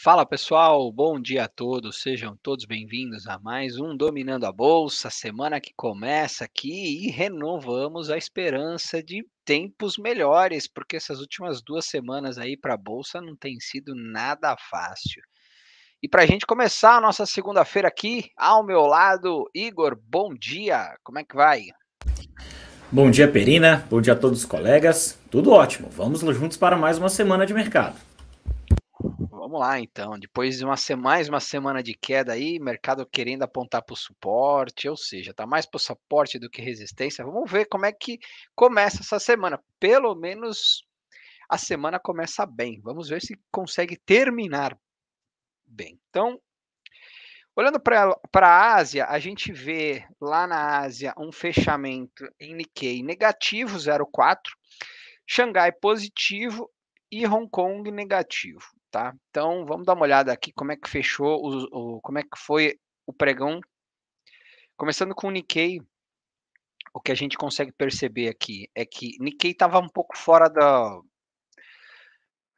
Fala pessoal, bom dia a todos, sejam todos bem-vindos a mais um Dominando a Bolsa, semana que começa aqui e renovamos a esperança de tempos melhores, porque essas últimas duas semanas aí para a Bolsa não tem sido nada fácil. E para a gente começar a nossa segunda-feira aqui, ao meu lado, Igor, bom dia, como é que vai? Bom dia, Perina, bom dia a todos os colegas, tudo ótimo, vamos juntos para mais uma semana de mercado. Vamos lá, então. Depois de uma mais uma semana de queda aí, mercado querendo apontar para o suporte, ou seja, está mais para o suporte do que resistência. Vamos ver como é que começa essa semana. Pelo menos a semana começa bem. Vamos ver se consegue terminar bem. Então, olhando para a Ásia, a gente vê lá na Ásia um fechamento em Nikkei negativo, 0,4, Xangai positivo e Hong Kong negativo tá? Então vamos dar uma olhada aqui como é que fechou o, o como é que foi o pregão. Começando com o Nikkei, o que a gente consegue perceber aqui é que Nikkei estava um pouco fora da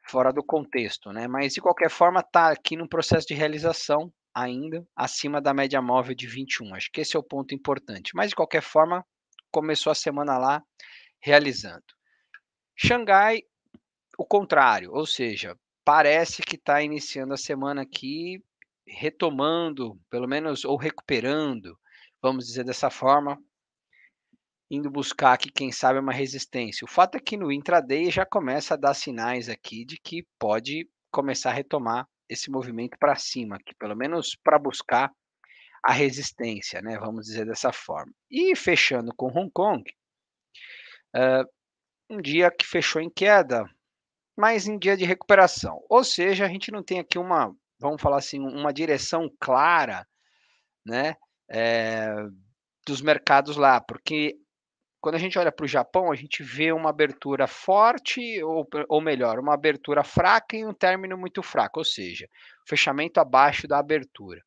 fora do contexto, né? Mas de qualquer forma está aqui no processo de realização ainda acima da média móvel de 21. Acho que esse é o ponto importante. Mas de qualquer forma começou a semana lá realizando. Xangai, o contrário, ou seja, parece que está iniciando a semana aqui retomando, pelo menos, ou recuperando, vamos dizer dessa forma, indo buscar aqui, quem sabe, uma resistência. O fato é que no intraday já começa a dar sinais aqui de que pode começar a retomar esse movimento para cima, aqui, pelo menos para buscar a resistência, né? Vamos dizer dessa forma. E fechando com Hong Kong, uh, um dia que fechou em queda, mas em dia de recuperação. Ou seja, a gente não tem aqui uma, vamos falar assim, uma direção clara, né, é, dos mercados lá, porque quando a gente olha para o Japão, a gente vê uma abertura forte, ou, ou melhor, uma abertura fraca e um término muito fraco, ou seja, fechamento abaixo da abertura.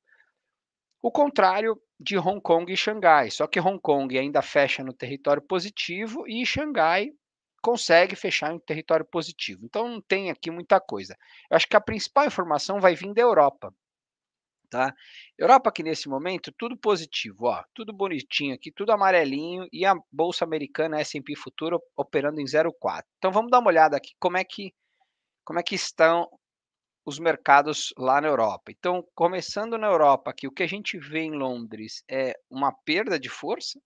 O contrário de Hong Kong e Xangai, só que Hong Kong ainda fecha no território positivo e Xangai consegue fechar em território positivo. Então não tem aqui muita coisa. Eu acho que a principal informação vai vir da Europa. Tá? Europa aqui nesse momento, tudo positivo, ó, tudo bonitinho aqui, tudo amarelinho e a bolsa americana S&P futuro operando em 0,4. Então vamos dar uma olhada aqui como é que como é que estão os mercados lá na Europa. Então, começando na Europa, aqui o que a gente vê em Londres é uma perda de força,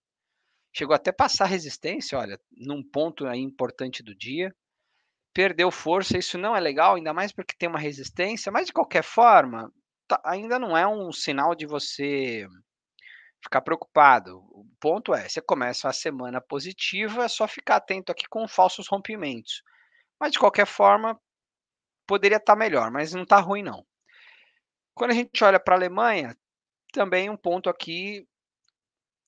Chegou até passar resistência, olha, num ponto aí importante do dia. Perdeu força, isso não é legal, ainda mais porque tem uma resistência, mas de qualquer forma, tá, ainda não é um sinal de você ficar preocupado. O ponto é, você começa a semana positiva, é só ficar atento aqui com falsos rompimentos. Mas de qualquer forma, poderia estar tá melhor, mas não está ruim não. Quando a gente olha para a Alemanha, também um ponto aqui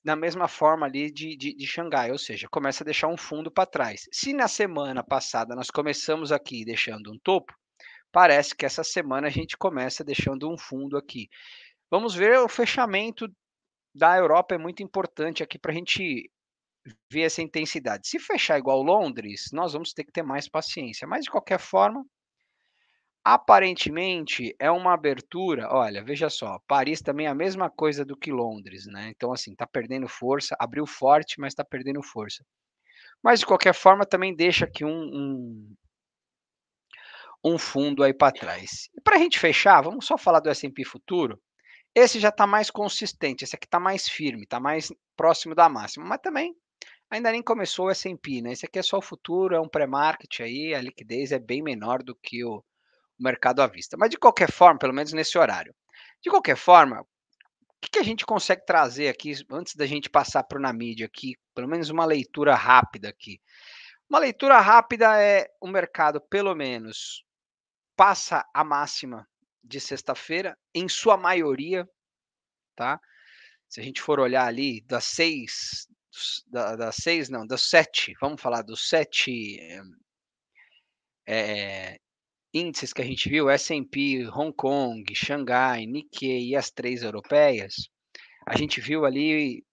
na mesma forma ali de, de, de Xangai, ou seja, começa a deixar um fundo para trás. Se na semana passada nós começamos aqui deixando um topo, parece que essa semana a gente começa deixando um fundo aqui. Vamos ver o fechamento da Europa, é muito importante aqui para a gente ver essa intensidade. Se fechar igual Londres, nós vamos ter que ter mais paciência, mas de qualquer forma, Aparentemente é uma abertura, olha, veja só, Paris também é a mesma coisa do que Londres, né? Então, assim, tá perdendo força, abriu forte, mas está perdendo força. Mas de qualquer forma também deixa aqui um, um, um fundo aí para trás. E para a gente fechar, vamos só falar do S&P futuro. Esse já está mais consistente, esse aqui está mais firme, está mais próximo da máxima, mas também ainda nem começou o S&P, né? Esse aqui é só o futuro, é um pré-market aí, a liquidez é bem menor do que o mercado à vista. Mas de qualquer forma, pelo menos nesse horário. De qualquer forma, o que, a gente consegue trazer aqui antes da gente passar para o na mídia aqui, pelo menos uma leitura rápida aqui. Uma leitura rápida é o mercado, pelo menos, passa a máxima de sexta-feira, em sua maioria, tá? Se a gente for olhar ali das seis, da, das seis, não, das sete, vamos falar dos sete é, índices que a gente viu, S&P, Hong Kong, Xangai, Nikkei e as três europeias, a gente viu ali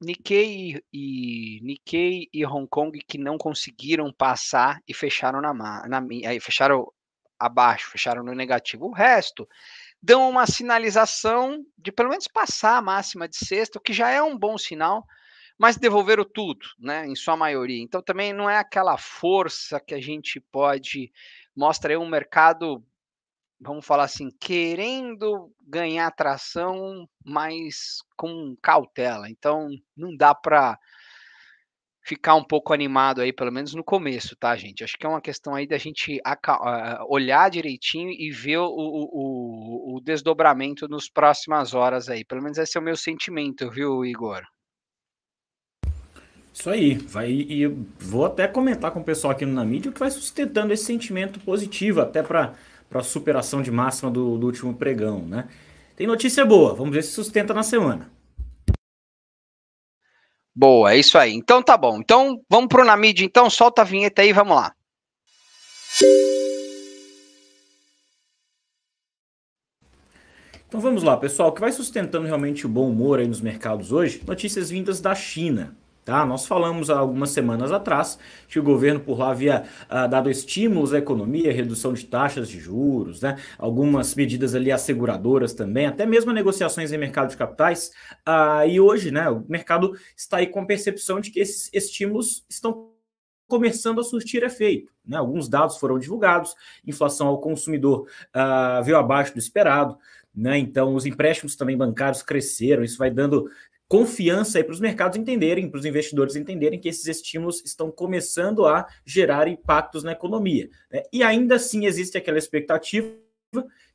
Nikkei e Nikkei e Hong Kong que não conseguiram passar e fecharam na, na fecharam abaixo, fecharam no negativo. O resto dão uma sinalização de pelo menos passar a máxima de sexta, o que já é um bom sinal, mas devolveram tudo, né, em sua maioria. Então também não é aquela força que a gente pode mostra aí um mercado, vamos falar assim, querendo ganhar tração, mas com cautela. Então não dá para ficar um pouco animado aí, pelo menos no começo, tá, gente? Acho que é uma questão aí da gente olhar direitinho e ver o, o, o desdobramento nos próximas horas aí. Pelo menos esse é o meu sentimento, viu, Igor? Isso aí, vai e vou até comentar com o pessoal aqui no Na Mídia que vai sustentando esse sentimento positivo até para a superação de máxima do, do último pregão, né? Tem notícia boa, vamos ver se sustenta na semana. Boa, é isso aí. Então tá bom. Então vamos pro na mídia, então solta a vinheta aí, vamos lá. Então vamos lá, pessoal. O que vai sustentando realmente o bom humor aí nos mercados hoje? Notícias vindas da China. Tá? Nós falamos há algumas semanas atrás que o governo por lá havia uh, dado estímulos à economia, redução de taxas de juros, né? algumas medidas ali asseguradoras também, até mesmo negociações em mercado de capitais. Uh, e hoje né, o mercado está aí com a percepção de que esses estímulos estão começando a surtir efeito. Né? Alguns dados foram divulgados, inflação ao consumidor uh, veio abaixo do esperado, né? então os empréstimos também bancários cresceram, isso vai dando confiança para os mercados entenderem, para os investidores entenderem que esses estímulos estão começando a gerar impactos na economia. Né? E ainda assim existe aquela expectativa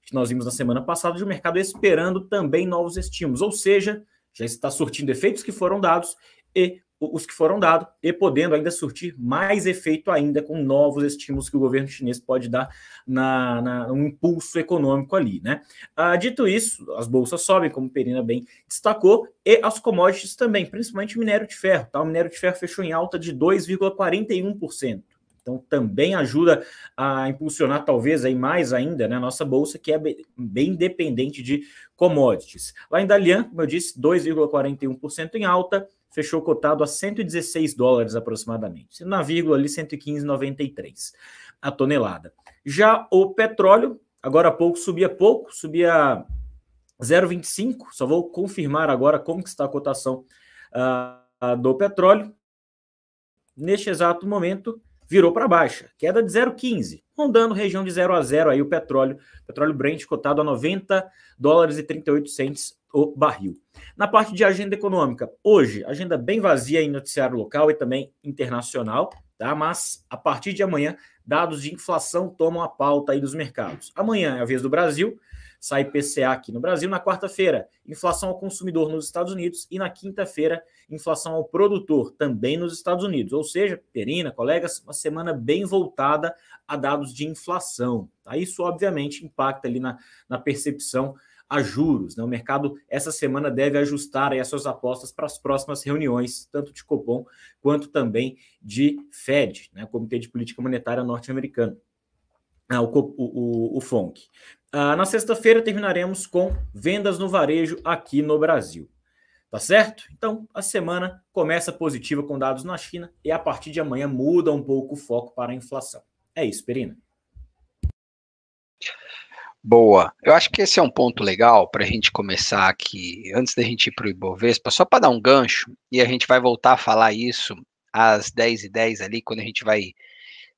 que nós vimos na semana passada de o um mercado esperando também novos estímulos, ou seja, já está surtindo efeitos que foram dados e os que foram dados e podendo ainda surtir mais efeito ainda com novos estímulos que o governo chinês pode dar na, na um impulso econômico ali, né? Ah, dito isso, as bolsas sobem, como Perina bem destacou, e as commodities também, principalmente minério de ferro, tá? O minério de ferro fechou em alta de 2,41%. Então também ajuda a impulsionar talvez aí mais ainda né, a nossa bolsa que é bem dependente de commodities. Lá em Dalian, como eu disse, 2,41% em alta, fechou cotado a 116 dólares aproximadamente, na vírgula ali 115,93 a tonelada. Já o petróleo, agora há pouco subia pouco, subia 0,25, só vou confirmar agora como que está a cotação uh, do petróleo. Neste exato momento, virou para baixa, queda de 0,15, rondando região de 0 a 0 aí o petróleo, petróleo Brent cotado a 90 dólares e 38 centes o barril. Na parte de agenda econômica, hoje, agenda bem vazia em noticiário local e também internacional, tá? Mas a partir de amanhã, dados de inflação tomam a pauta aí dos mercados. Amanhã é a vez do Brasil, sai PCA aqui no Brasil. Na quarta-feira, inflação ao consumidor nos Estados Unidos. E na quinta-feira, inflação ao produtor, também nos Estados Unidos. Ou seja, Perina, colegas, uma semana bem voltada a dados de inflação. Tá? Isso, obviamente, impacta ali na, na percepção a juros. Né? O mercado, essa semana, deve ajustar as suas apostas para as próximas reuniões, tanto de Copom quanto também de Fed, né? Comitê de Política Monetária norte-americano, ah, o, o, o, FONC. Ah, na sexta-feira, terminaremos com vendas no varejo aqui no Brasil. Tá certo? Então, a semana começa positiva com dados na China e a partir de amanhã muda um pouco o foco para a inflação. É isso, Perina. Boa. Eu acho que esse é um ponto legal para a gente começar aqui, antes da gente ir para o Ibovespa, só para dar um gancho, e a gente vai voltar a falar isso às 10h10 ali, quando a gente vai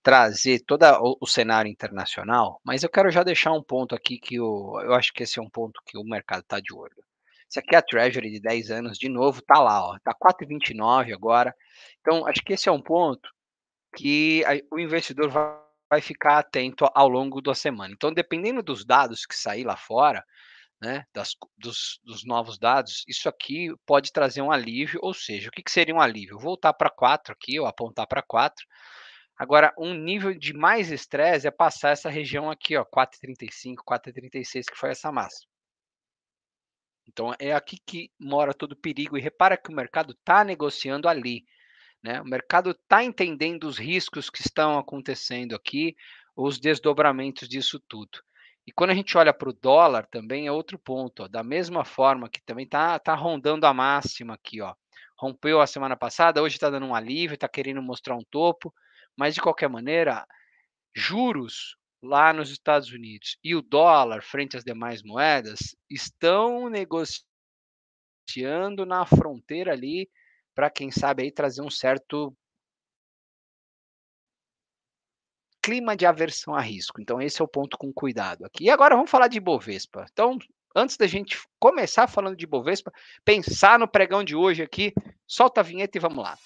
trazer todo o, cenário internacional, mas eu quero já deixar um ponto aqui que eu, eu acho que esse é um ponto que o mercado está de olho. Isso aqui é a Treasury de 10 anos, de novo, tá lá, ó, tá 4,29 agora. Então, acho que esse é um ponto que a, o investidor vai vai ficar atento ao longo da semana. Então, dependendo dos dados que sair lá fora, né, das, dos, dos, novos dados, isso aqui pode trazer um alívio, ou seja, o que, que seria um alívio? Voltar para 4 aqui, ou apontar para 4. Agora, um nível de mais estresse é passar essa região aqui, ó, 4,35, 4,36, que foi essa massa. Então, é aqui que mora todo o perigo. E repara que o mercado está negociando ali. Né? O mercado está entendendo os riscos que estão acontecendo aqui, os desdobramentos disso tudo. E quando a gente olha para o dólar também é outro ponto, ó, da mesma forma que também está tá rondando a máxima aqui, ó. Rompeu a semana passada, hoje está dando um alívio, está querendo mostrar um topo, mas de qualquer maneira, juros lá nos Estados Unidos e o dólar frente às demais moedas estão negociando na fronteira ali para quem sabe aí trazer um certo clima de aversão a risco. Então esse é o ponto com cuidado aqui. E agora vamos falar de Bovespa. Então, antes da gente começar falando de Bovespa, pensar no pregão de hoje aqui, solta a vinheta e vamos lá.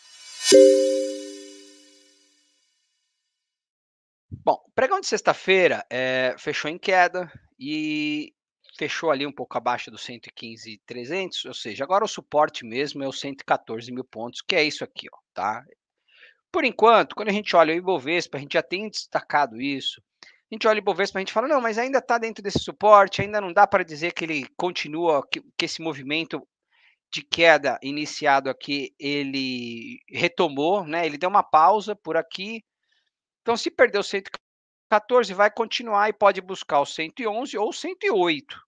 Bom, pregão de sexta-feira é, fechou em queda e fechou ali um pouco abaixo dos 115,300, ou seja, agora o suporte mesmo é os 114 mil pontos, que é isso aqui, ó, tá? Por enquanto, quando a gente olha o Ibovespa, a gente já tem destacado isso. A gente olha o Ibovespa, a gente fala, não, mas ainda está dentro desse suporte, ainda não dá para dizer que ele continua, que, que esse movimento de queda iniciado aqui, ele retomou, né? Ele deu uma pausa por aqui. Então, se perdeu 114, vai continuar e pode buscar o 111 ou 108.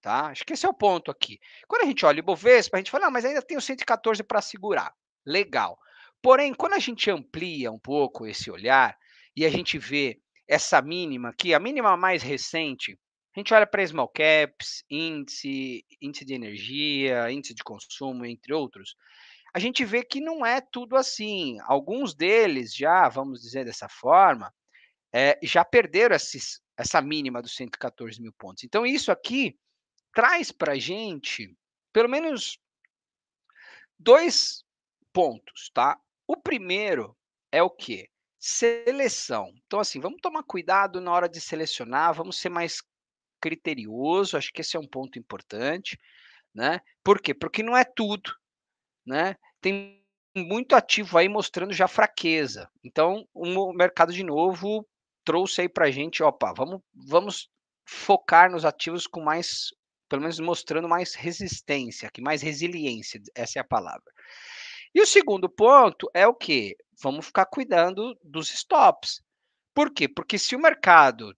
Tá? Acho que esse é o ponto aqui. Quando a gente olha o Ibovespa, a gente fala, não, mas ainda tem o 114 para segurar. Legal. Porém, quando a gente amplia um pouco esse olhar e a gente vê essa mínima aqui, a mínima mais recente, a gente olha para small caps, índice, índice de energia, índice de consumo, entre outros, a gente vê que não é tudo assim. Alguns deles já, vamos dizer dessa forma, é, já perderam esses, essa mínima dos 114 mil pontos. Então, isso aqui traz para a gente, pelo menos, dois pontos, tá? O primeiro é o quê? Seleção. Então, assim, vamos tomar cuidado na hora de selecionar, vamos ser mais criterioso, acho que esse é um ponto importante, né? Por quê? Porque não é tudo, né? Tem muito ativo aí mostrando já fraqueza. Então, o mercado de novo trouxe aí para gente, opa, vamos, vamos focar nos ativos com mais, pelo menos mostrando mais resistência, que mais resiliência, essa é a palavra. E o segundo ponto é o que? Vamos ficar cuidando dos stops. Por quê? Porque se o mercado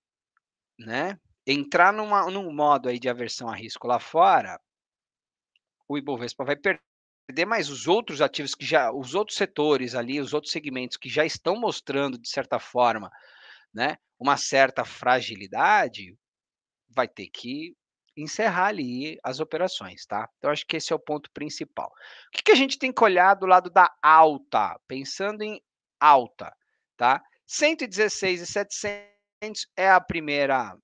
né, entrar numa, num modo aí de aversão a risco lá fora, o Ibovespa vai perder, mas os outros ativos que já, os outros setores ali, os outros segmentos que já estão mostrando, de certa forma, né, uma certa fragilidade, vai ter que encerrar ali as operações, tá? Então, acho que esse é o ponto principal. O que, que a gente tem que olhar do lado da alta? Pensando em alta, tá? 116,700 é a primeira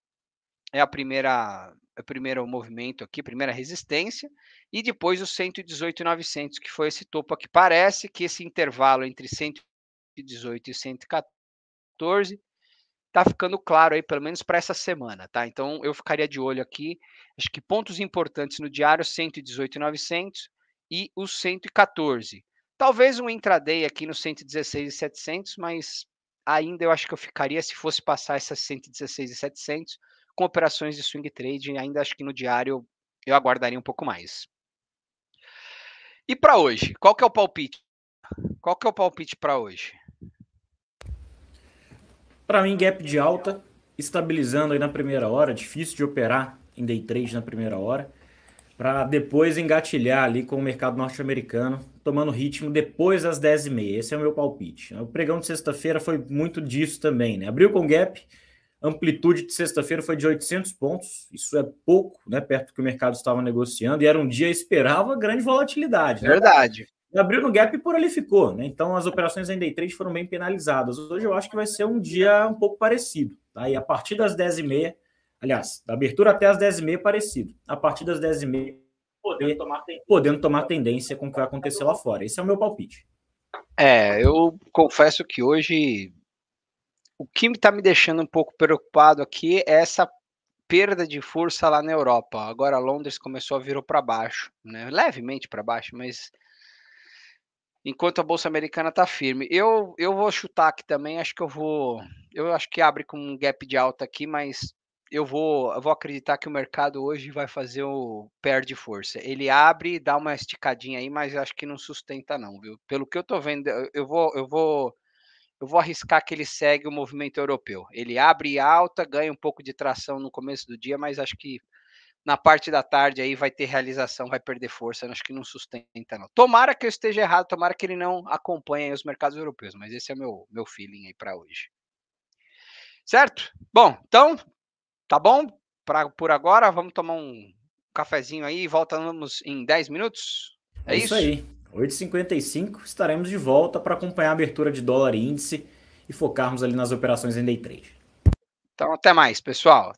é a primeira é o primeiro movimento aqui, primeira resistência, e depois o 118,900, que foi esse topo aqui. Parece que esse intervalo entre 118 e 114 tá ficando claro aí, pelo menos para essa semana, tá? Então eu ficaria de olho aqui. Acho que pontos importantes no diário: 118,900 e os 114. Talvez um intraday aqui no 116,700, mas ainda eu acho que eu ficaria se fosse passar essas 116,700 com operações de swing trade. Ainda acho que no diário eu aguardaria um pouco mais. E para hoje, qual que é o palpite? Qual que é o palpite para hoje? Para mim, gap de alta, estabilizando aí na primeira hora, difícil de operar em day trade na primeira hora, para depois engatilhar ali com o mercado norte-americano, tomando ritmo depois das 10h30. Esse é o meu palpite. O pregão de sexta-feira foi muito disso também, né? Abriu com gap, amplitude de sexta-feira foi de 800 pontos, isso é pouco, né, perto do que o mercado estava negociando, e era um dia esperava grande volatilidade. Né? Verdade abriu no gap e por ali ficou, né? Então as operações em day trade foram bem penalizadas. Hoje eu acho que vai ser um dia um pouco parecido, tá? E a partir das 10h30, aliás, da abertura até as 10h30 parecido. A partir das 10h30 podendo tomar, podendo tomar tendência com o que vai acontecer lá fora. Esse é o meu palpite. É, eu confesso que hoje o que está me deixando um pouco preocupado aqui é essa perda de força lá na Europa. Agora Londres começou a virar para baixo, né? levemente para baixo, mas enquanto a bolsa americana está firme. Eu, eu vou chutar aqui também, acho que eu vou, eu acho que abre com um gap de alta aqui, mas eu vou, eu vou acreditar que o mercado hoje vai fazer o perde força. Ele abre, dá uma esticadinha aí, mas acho que não sustenta não, viu? Pelo que eu tô vendo, eu vou, eu vou eu vou arriscar que ele segue o movimento europeu. Ele abre alta, ganha um pouco de tração no começo do dia, mas acho que na parte da tarde aí vai ter realização, vai perder força, acho que não sustenta não. Tomara que eu esteja errado, tomara que ele não acompanhe os mercados europeus, mas esse é meu, meu feeling aí para hoje. Certo? Bom, então, tá bom? Pra, por agora, vamos tomar um cafezinho aí e voltamos em 10 minutos? É, é isso? isso aí. 8h55 estaremos de volta para acompanhar a abertura de dólar e índice e focarmos ali nas operações em day trade. Então, até mais, pessoal.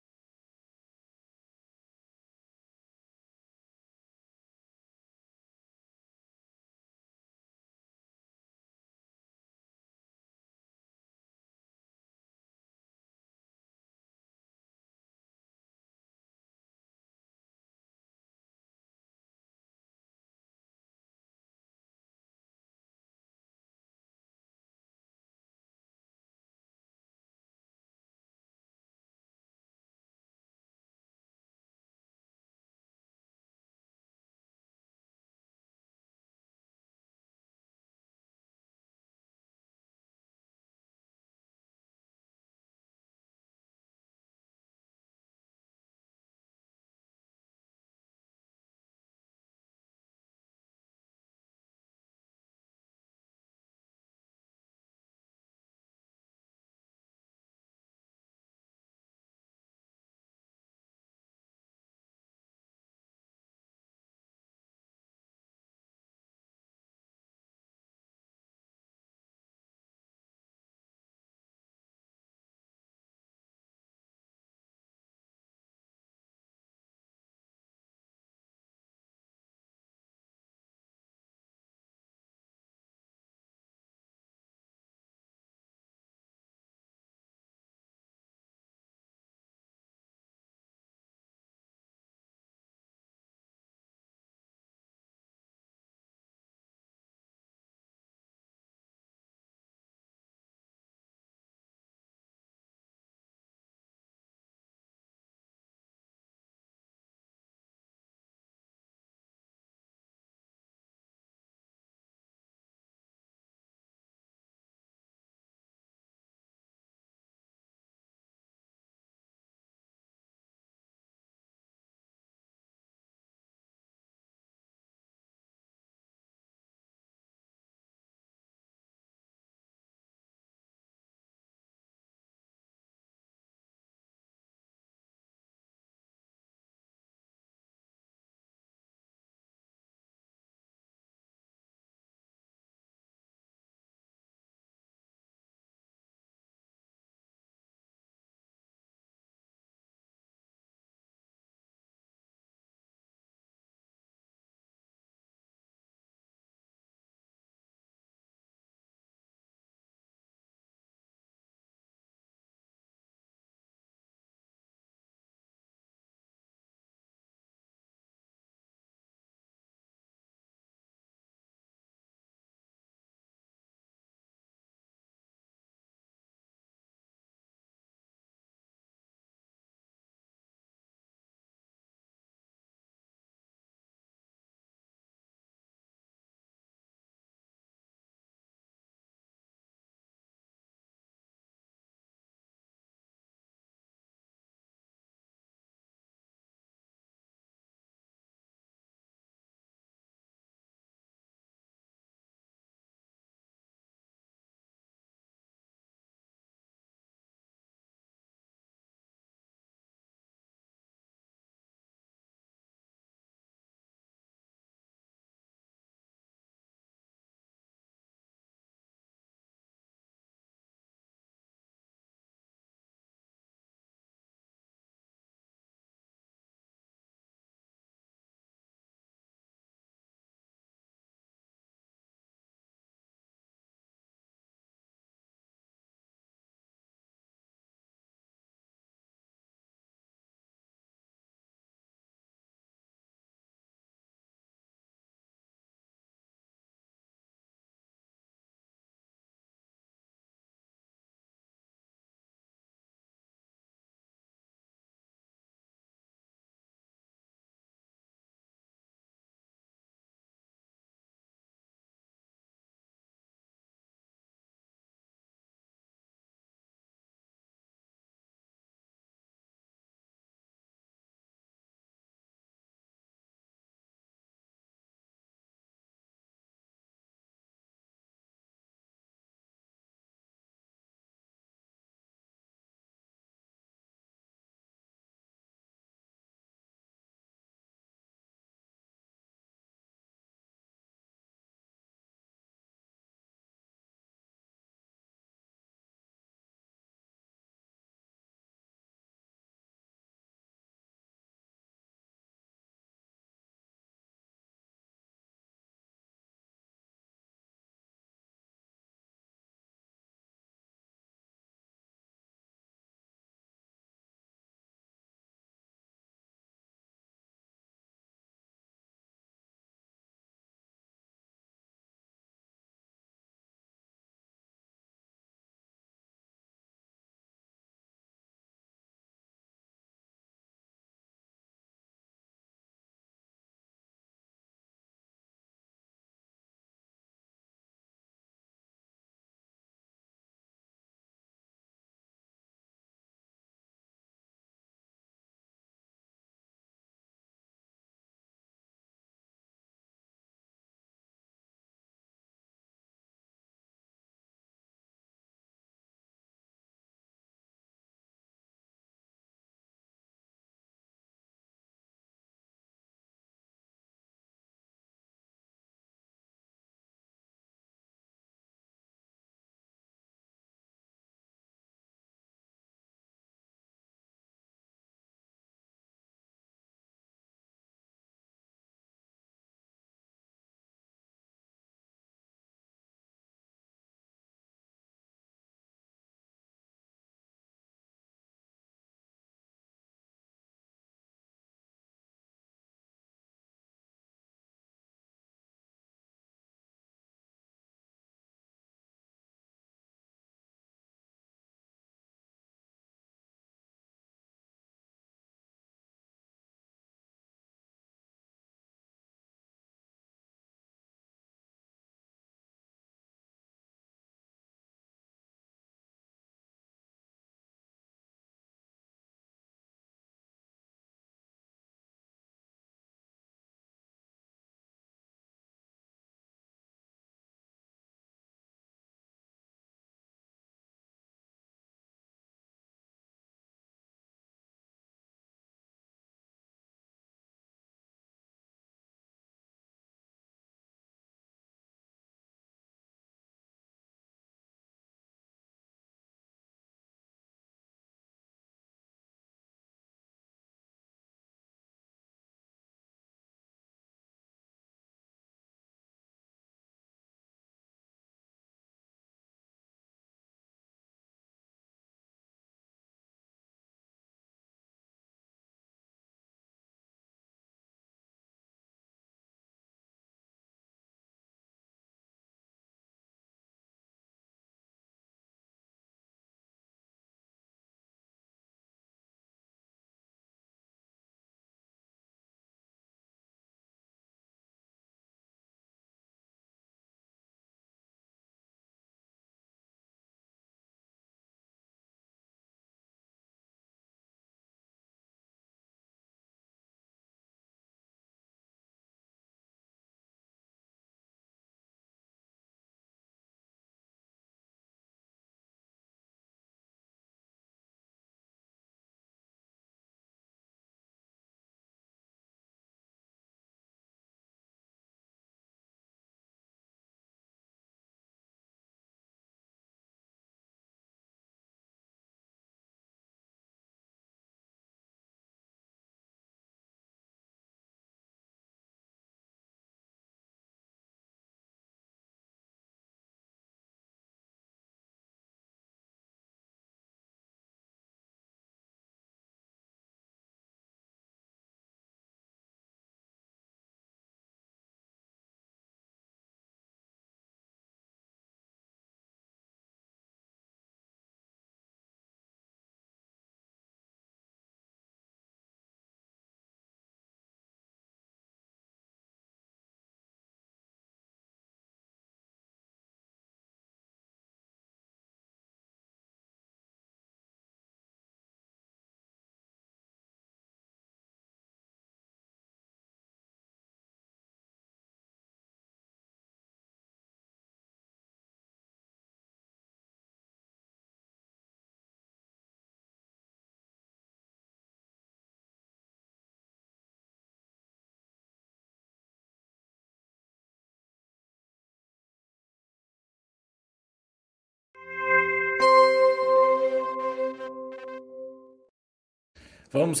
Vamos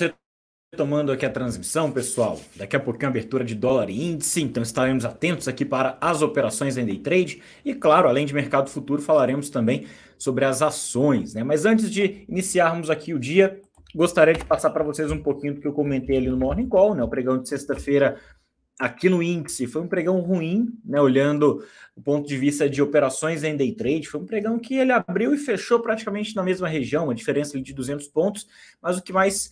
retomando aqui a transmissão, pessoal. Daqui a pouquinho abertura de dólar e índice, então estaremos atentos aqui para as operações em day trade e, claro, além de mercado futuro, falaremos também sobre as ações, né? Mas antes de iniciarmos aqui o dia, gostaria de passar para vocês um pouquinho do que eu comentei ali no Morning Call, né? O pregão de sexta-feira aqui no índice foi um pregão ruim, né? Olhando o ponto de vista de operações em day trade, foi um pregão que ele abriu e fechou praticamente na mesma região, uma diferença de 200 pontos, mas o que mais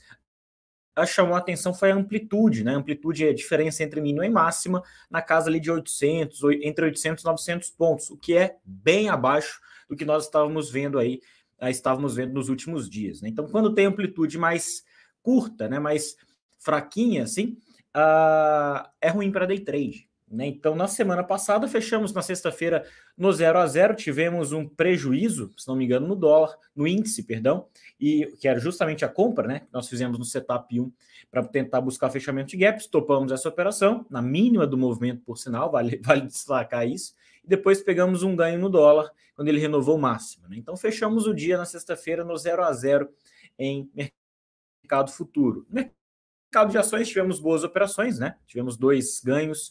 chamou a atenção foi a amplitude, né? A amplitude é a diferença entre mínima e máxima na casa ali de 800, entre 800 e 900 pontos, o que é bem abaixo do que nós estávamos vendo aí, ah, estávamos vendo nos últimos dias, né? Então, quando tem amplitude mais curta, né, mais fraquinha, assim, uh, é ruim para day trade. Né? Então, na semana passada, fechamos na sexta-feira no 0 a 0 tivemos um prejuízo, se não me engano, no dólar, no índice, perdão, e que era justamente a compra, né? Que nós fizemos no setup 1 para tentar buscar fechamento de gaps, topamos essa operação, na mínima do movimento, por sinal, vale, vale destacar isso, e depois pegamos um ganho no dólar, quando ele renovou o máximo. Né? Então, fechamos o dia na sexta-feira no 0 a 0 em mercado futuro. No mercado de ações, tivemos boas operações, né? Tivemos dois ganhos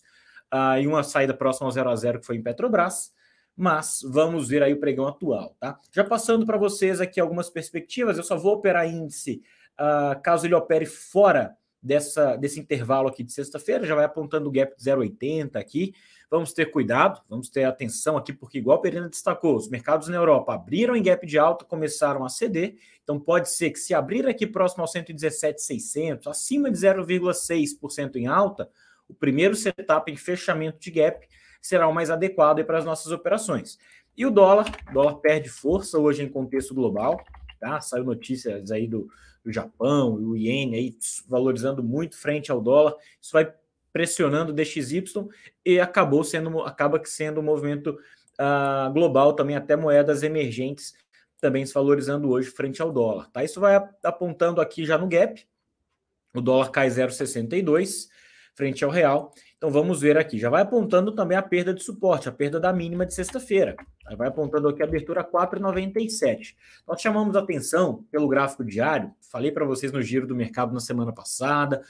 uh, e uma saída próxima ao 0 a 0 que foi em Petrobras. Mas vamos ver aí o pregão atual, tá? Já passando para vocês aqui algumas perspectivas, eu só vou operar índice uh, caso ele opere fora dessa, desse intervalo aqui de sexta-feira, já vai apontando o gap de 0,80 aqui. Vamos ter cuidado, vamos ter atenção aqui, porque, igual a Perina destacou, os mercados na Europa abriram em gap de alta, começaram a ceder. Então, pode ser que se abrir aqui próximo ao 117,600, acima de 0,6% em alta, o primeiro setup em fechamento de gap será o mais adequado para as nossas operações. E o dólar, o dólar perde força hoje em contexto global, tá? Saiu notícias aí do, do Japão, o iene aí valorizando muito frente ao dólar. Isso vai pressionando DXY e acabou sendo acaba sendo um movimento uh, global também até moedas emergentes também se valorizando hoje frente ao dólar, tá? Isso vai apontando aqui já no gap. O dólar cai 0,62 frente ao real. Então vamos ver aqui. Já vai apontando também a perda de suporte, a perda da mínima de sexta-feira. Vai apontando aqui a abertura 4,97. Nós chamamos atenção pelo gráfico diário. Falei para vocês no giro do mercado na semana passada.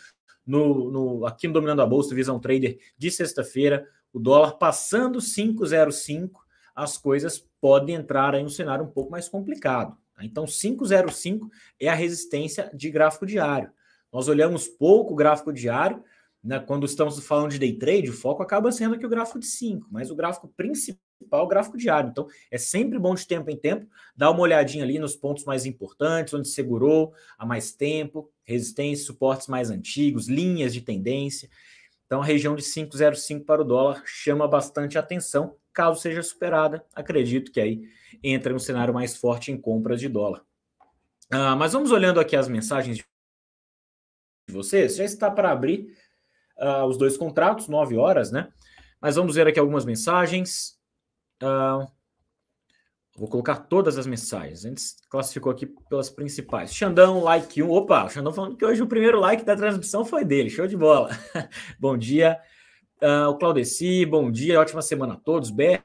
No, no, aqui no Dominando a Bolsa, Visão Trader de sexta-feira, o dólar passando 5,05, as coisas podem entrar em um cenário um pouco mais complicado. Tá? Então, 5,05 é a resistência de gráfico diário. Nós olhamos pouco o gráfico diário, né, quando estamos falando de day trade, o foco acaba sendo aqui o gráfico de 5, mas o gráfico principal é o gráfico diário. Então, é sempre bom de tempo em tempo dar uma olhadinha ali nos pontos mais importantes, onde segurou há mais tempo, resistência, suportes mais antigos, linhas de tendência. Então, a região de 5,05 para o dólar chama bastante atenção. Caso seja superada, acredito que aí entra um cenário mais forte em compras de dólar. Ah, mas vamos olhando aqui as mensagens de vocês. Já está para abrir uh, os dois contratos, nove horas, né? Mas vamos ver aqui algumas mensagens. Uh, vou colocar todas as mensagens. A gente classificou aqui pelas principais. Xandão, like 1. Opa, o Xandão falando que hoje o primeiro like da transmissão foi dele. Show de bola. bom dia. Uh, o Claudeci, bom dia. Ótima semana a todos. Berg,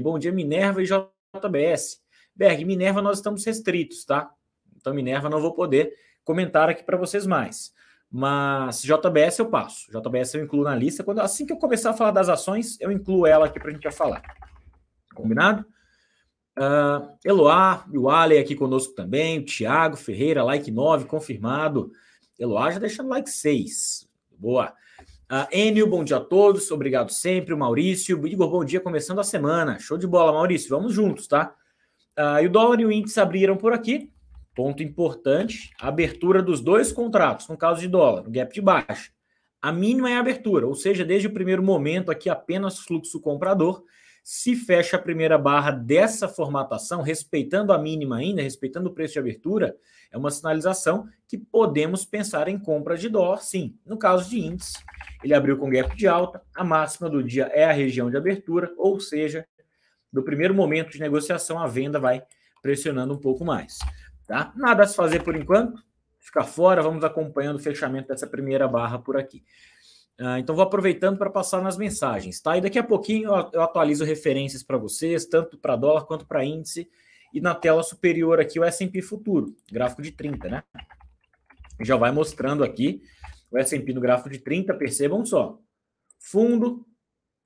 bom dia. Minerva e JBS. Berg, Minerva nós estamos restritos, tá? Então, Minerva não vou poder comentar aqui para vocês mais. Mas JBS eu passo. JBS eu incluo na lista. Quando Assim que eu começar a falar das ações, eu incluo ela aqui para a gente já falar. Combinado? Uh, Eloá e o Ale aqui conosco também. O Thiago Ferreira, like 9, confirmado. Eloá já deixando like 6. Boa. Uh, Enio, bom dia a todos. Obrigado sempre. O Maurício. Igor, bom dia. Começando a semana. Show de bola, Maurício. Vamos juntos, tá? Uh, e o dólar e o índice abriram por aqui. Ponto importante: abertura dos dois contratos, no caso de dólar, no gap de baixa. A mínima é a abertura, ou seja, desde o primeiro momento aqui apenas fluxo comprador. Se fecha a primeira barra dessa formatação, respeitando a mínima ainda, respeitando o preço de abertura, é uma sinalização que podemos pensar em compra de dólar, sim. No caso de índice, ele abriu com gap de alta, a máxima do dia é a região de abertura, ou seja, do primeiro momento de negociação, a venda vai pressionando um pouco mais. Tá? Nada a se fazer por enquanto, ficar fora, vamos acompanhando o fechamento dessa primeira barra por aqui. Uh, então vou aproveitando para passar nas mensagens, tá? E daqui a pouquinho eu atualizo referências para vocês, tanto para dólar quanto para índice, e na tela superior aqui o S&P futuro, gráfico de 30, né? já vai mostrando aqui o S&P no gráfico de 30, percebam só. Fundo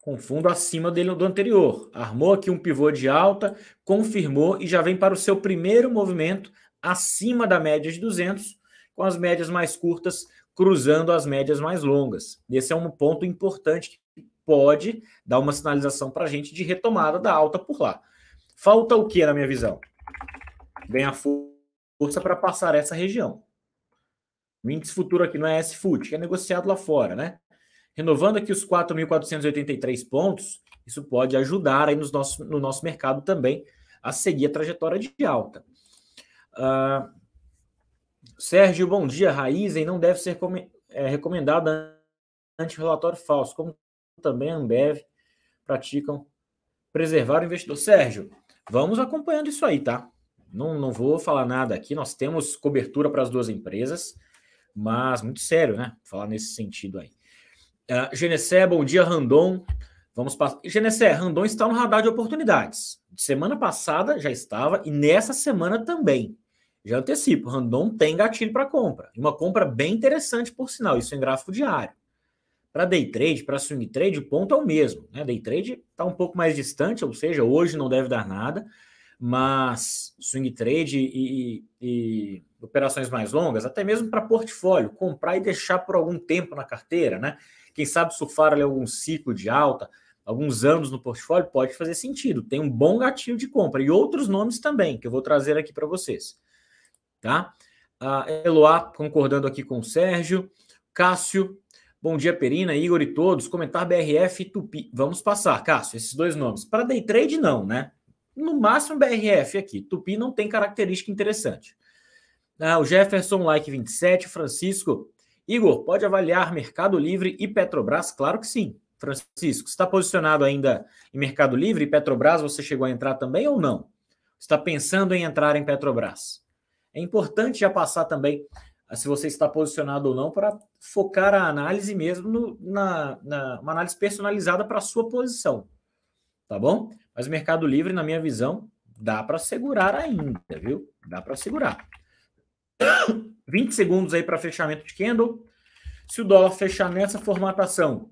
com fundo acima dele do anterior. Armou aqui um pivô de alta, confirmou e já vem para o seu primeiro movimento acima da média de 200, com as médias mais curtas cruzando as médias mais longas. Esse é um ponto importante que pode dar uma sinalização para a gente de retomada da alta por lá. Falta o que na minha visão? Ganhar força para passar essa região. O índice futuro aqui no ES Food, que é negociado lá fora, né? Renovando aqui os 4.483 pontos, isso pode ajudar aí nos nosso, no nosso mercado também a seguir a trajetória de alta. Uh, Sérgio, bom dia. Raizen não deve ser é, recomendada ante relatório falso, como também a Ambev praticam preservar o investidor. Sérgio, vamos acompanhando isso aí, tá? Não, não vou falar nada aqui, nós temos cobertura para as duas empresas, mas muito sério, né? Falar nesse sentido aí. Uh, Genessé, bom dia, Randon. Vamos passar. Genessé, Randon está no radar de oportunidades. Semana passada já estava e nessa semana também. Já antecipo, Randon tem gatilho para compra. Uma compra bem interessante, por sinal, isso em gráfico diário. Para day trade, para swing trade, o ponto é o mesmo. Né? Day trade está um pouco mais distante, ou seja, hoje não deve dar nada, mas swing trade e, e, e operações mais longas, até mesmo para portfólio, comprar e deixar por algum tempo na carteira, né? Quem sabe surfar ali algum ciclo de alta, alguns anos no portfólio, pode fazer sentido. Tem um bom gatilho de compra e outros nomes também, que eu vou trazer aqui para vocês tá? A Eloá concordando aqui com o Sérgio. Cássio, bom dia, Perina, Igor e todos. Comentar BRF e Tupi. Vamos passar, Cássio, esses dois nomes. Para day trade, não, né? No máximo BRF aqui. Tupi não tem característica interessante. Ah, o Jefferson, like 27. Francisco, Igor, pode avaliar Mercado Livre e Petrobras? Claro que sim. Francisco, está posicionado ainda em Mercado Livre e Petrobras? Você chegou a entrar também ou não? Está pensando em entrar em Petrobras? É importante já passar também ah, se você está posicionado ou não para focar a análise mesmo no, na, na uma análise personalizada para a sua posição. Tá bom? Mas o Mercado Livre, na minha visão, dá para segurar ainda, viu? Dá para segurar. 20 segundos aí para fechamento de candle. Se o dólar fechar nessa formatação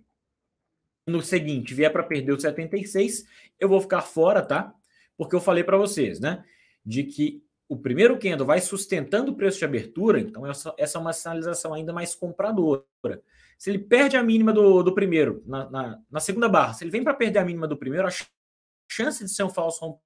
no seguinte, vier para perder o 76, eu vou ficar fora, tá? Porque eu falei para vocês, né? De que o primeiro candle vai sustentando o preço de abertura, então essa, essa é uma sinalização ainda mais compradora. Se ele perde a mínima do, do primeiro, na, na, na segunda barra, se ele vem para perder a mínima do primeiro, a chance de ser um falso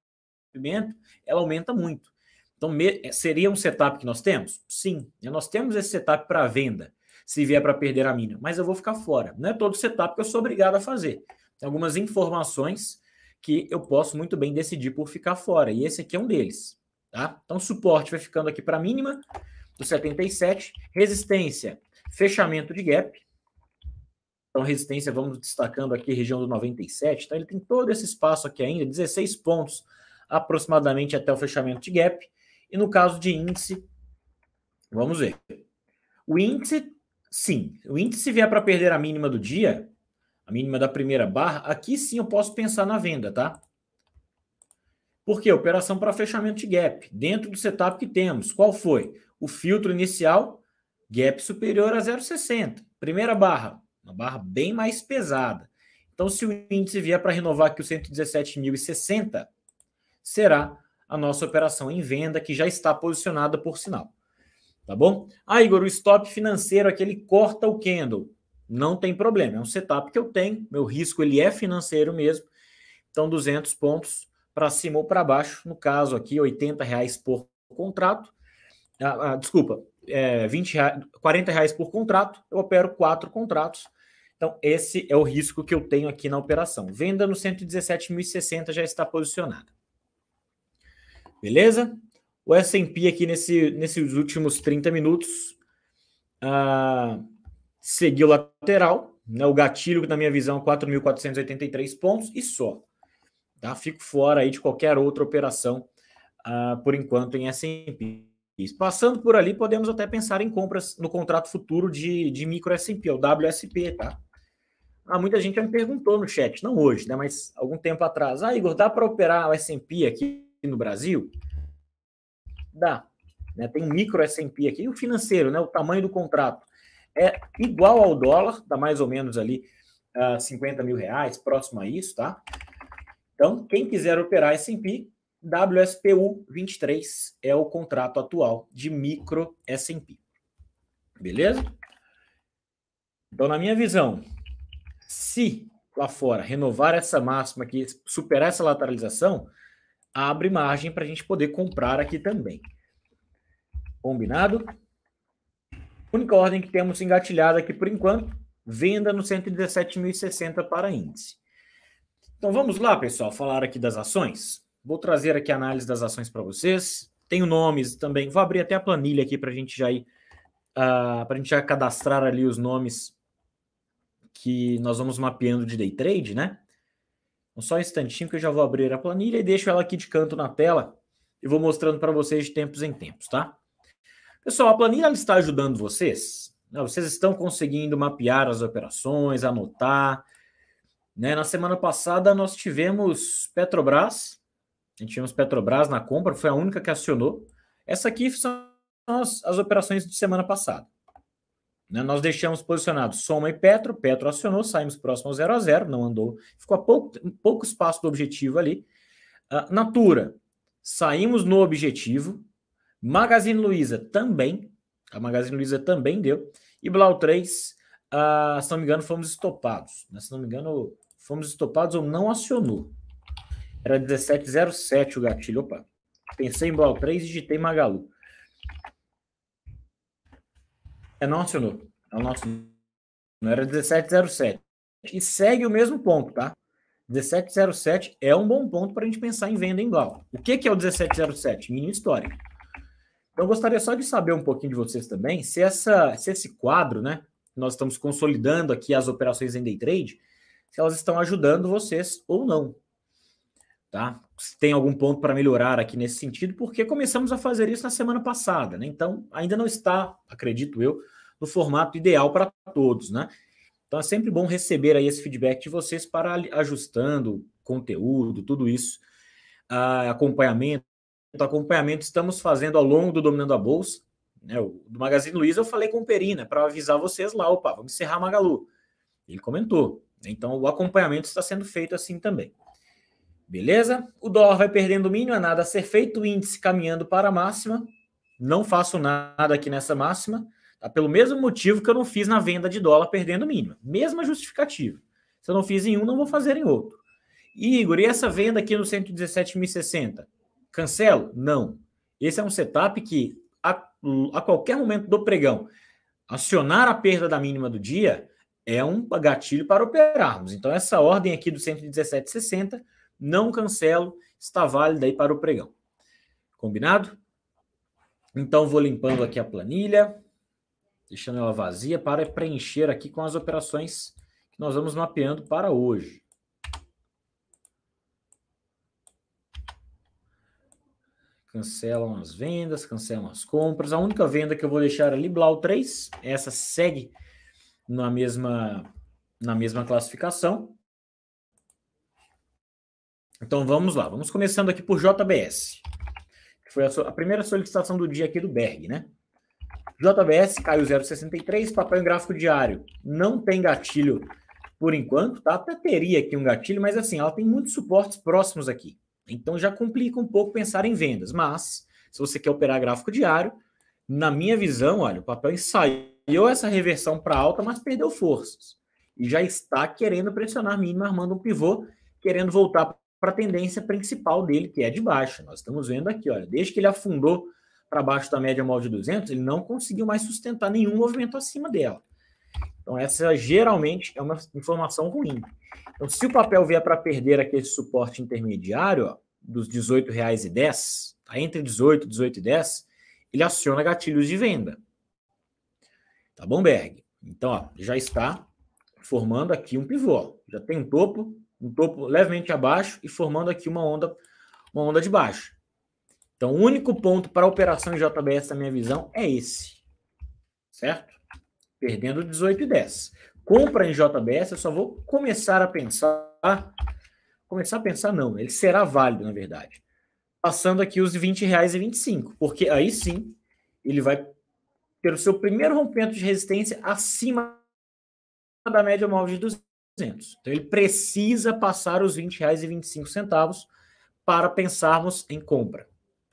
rompimento, ela aumenta muito. Então, me, seria um setup que nós temos? Sim, nós temos esse setup para venda, se vier para perder a mínima, mas eu vou ficar fora. Não é todo setup que eu sou obrigado a fazer. Tem algumas informações que eu posso muito bem decidir por ficar fora, e esse aqui é um deles. Tá? Então, suporte vai ficando aqui para a mínima do 77. Resistência, fechamento de gap. Então, resistência, vamos destacando aqui região do 97. Então, ele tem todo esse espaço aqui ainda, 16 pontos aproximadamente até o fechamento de gap. E no caso de índice, vamos ver. O índice, sim. O índice vier para perder a mínima do dia, a mínima da primeira barra, aqui sim eu posso pensar na venda, tá? Por quê? Operação para fechamento de gap. Dentro do setup que temos, qual foi? O filtro inicial, gap superior a 0,60. Primeira barra, uma barra bem mais pesada. Então, se o índice vier para renovar aqui o 117.060, será a nossa operação em venda, que já está posicionada por sinal. Tá bom? Ah, Igor, o stop financeiro aqui, ele corta o candle. Não tem problema, é um setup que eu tenho, meu risco ele é financeiro mesmo. Então, 200 pontos para cima ou para baixo, no caso aqui, 80 reais por contrato. Ah, ah, desculpa, é, 20 reais, 40 reais por contrato, eu opero quatro contratos. Então, esse é o risco que eu tenho aqui na operação. Venda no 117.060 já está posicionada. Beleza? O S&P aqui nesse, nesses últimos 30 minutos ah, seguiu lateral, né, o gatilho, na minha visão, 4.483 pontos e só. Tá? Fico fora aí de qualquer outra operação, uh, por enquanto, em S&P. Passando por ali, podemos até pensar em compras no contrato futuro de, de micro S&P, o WSP, tá? Ah, muita gente já me perguntou no chat, não hoje, né, mas algum tempo atrás. Ah, Igor, dá para operar o S&P aqui no Brasil? Dá. né? Tem um micro S&P aqui, o financeiro, né? O tamanho do contrato é igual ao dólar, dá mais ou menos ali uh, ah, 50 mil reais, próximo a isso, tá? Então, quem quiser operar S&P, WSPU 23 é o contrato atual de micro S&P. Beleza? Então, na minha visão, se lá fora renovar essa máxima aqui, superar essa lateralização, abre margem para a gente poder comprar aqui também. Combinado? Única ordem que temos engatilhada aqui por enquanto, venda no 117.060 para índice. Então vamos lá, pessoal, falar aqui das ações. Vou trazer aqui a análise das ações para vocês. Tenho nomes também. Vou abrir até a planilha aqui para a gente já ir, uh, ah, para a gente já cadastrar ali os nomes que nós vamos mapeando de day trade, né? Então, só um instantinho que eu já vou abrir a planilha e deixo ela aqui de canto na tela e vou mostrando para vocês de tempos em tempos, tá? Pessoal, a planilha está ajudando vocês? Vocês estão conseguindo mapear as operações, anotar. Né? Na semana passada nós tivemos Petrobras, a gente tivemos Petrobras na compra, foi a única que acionou. Essa aqui são as, as operações de semana passada. Né? Nós deixamos posicionado Soma e Petro, Petro acionou, saímos próximo ao 0 a 0 não andou, ficou a pouco, pouco espaço do objetivo ali. Uh, Natura, saímos no objetivo. Magazine Luiza também, a Magazine Luiza também deu. E Blau 3, uh, ah, se não me engano, fomos estopados. Né? Se não me engano, fomos estopados ou não acionou. Era 1707 o gatilho. Opa, pensei em Blau 3 e digitei Magalu. É, não acionou. É o nosso. Não era 1707. E segue o mesmo ponto, tá? 1707 é um bom ponto para a gente pensar em venda em Blau. O que, que é o 1707? Mínimo histórico. Então, eu gostaria só de saber um pouquinho de vocês também, se, essa, se esse quadro, né? Nós estamos consolidando aqui as operações em day trade, se elas estão ajudando vocês ou não. Tá? Se tem algum ponto para melhorar aqui nesse sentido, porque começamos a fazer isso na semana passada, né? Então, ainda não está, acredito eu, no formato ideal para todos, né? Então é sempre bom receber aí esse feedback de vocês para ajustando conteúdo, tudo isso, uh, acompanhamento. Acompanhamento estamos fazendo ao longo do Dominando a Bolsa. Né? O, do Magazine Luiza eu falei com o Perina para avisar vocês lá, opa, vamos encerrar Magalu. Ele comentou. Então o acompanhamento está sendo feito assim também. Beleza? O dólar vai perdendo mínimo, é nada a ser feito, o índice caminhando para a máxima. Não faço nada aqui nessa máxima, tá? pelo mesmo motivo que eu não fiz na venda de dólar perdendo mínima. Mesma justificativa. Se eu não fiz em um, não vou fazer em outro. Igor, e essa venda aqui no 117.060? Cancelo? Não. Esse é um setup que, a, a qualquer momento do pregão, acionar a perda da mínima do dia é um gatilho para operarmos. Então, essa ordem aqui do 117,60 não cancelo, está válida aí para o pregão. Combinado? Então vou limpando aqui a planilha, deixando ela vazia para preencher aqui com as operações que nós vamos mapeando para hoje. Cancelam as vendas, cancelam as compras. A única venda que eu vou deixar ali, Blau 3, essa segue na mesma, na mesma classificação. Então vamos lá, vamos começando aqui por JBS, que foi a, a primeira solicitação do dia aqui do Berg, né? JBS caiu 0,63, papel em gráfico diário. Não tem gatilho por enquanto, tá? Até teria aqui um gatilho, mas assim, ela tem muitos suportes próximos aqui. Então já complica um pouco pensar em vendas. Mas, se você quer operar gráfico diário, na minha visão, olha, o papel ensaiou essa reversão para alta, mas perdeu forças. E já está querendo pressionar mínimo, armando um pivô, querendo voltar para a tendência principal dele, que é de baixa. Nós estamos vendo aqui, olha, desde que ele afundou para baixo da média móvel de 200, ele não conseguiu mais sustentar nenhum movimento acima dela. Então, essa geralmente é uma informação ruim. Então, se o papel vier para perder aquele suporte intermediário ó, dos R$ 18,10, tá? entre 18 18 e 10, ele aciona gatilhos de venda. Tá bom, Berg? Então, ó, já está formando aqui um pivô. Já tem um topo, um topo levemente abaixo e formando aqui uma onda, uma onda de baixo. Então, o único ponto para a operação em JBS, na minha visão, é esse. Certo? Perdendo 18 e 10. Compra em JBS, eu só vou começar a pensar. Começar a pensar, não, ele será válido, na verdade. Passando aqui os 20 reais e 25, porque aí sim ele vai ter o seu primeiro rompimento de resistência acima da média móvel de 200. Então ele precisa passar os R$ 20,25 para pensarmos em compra.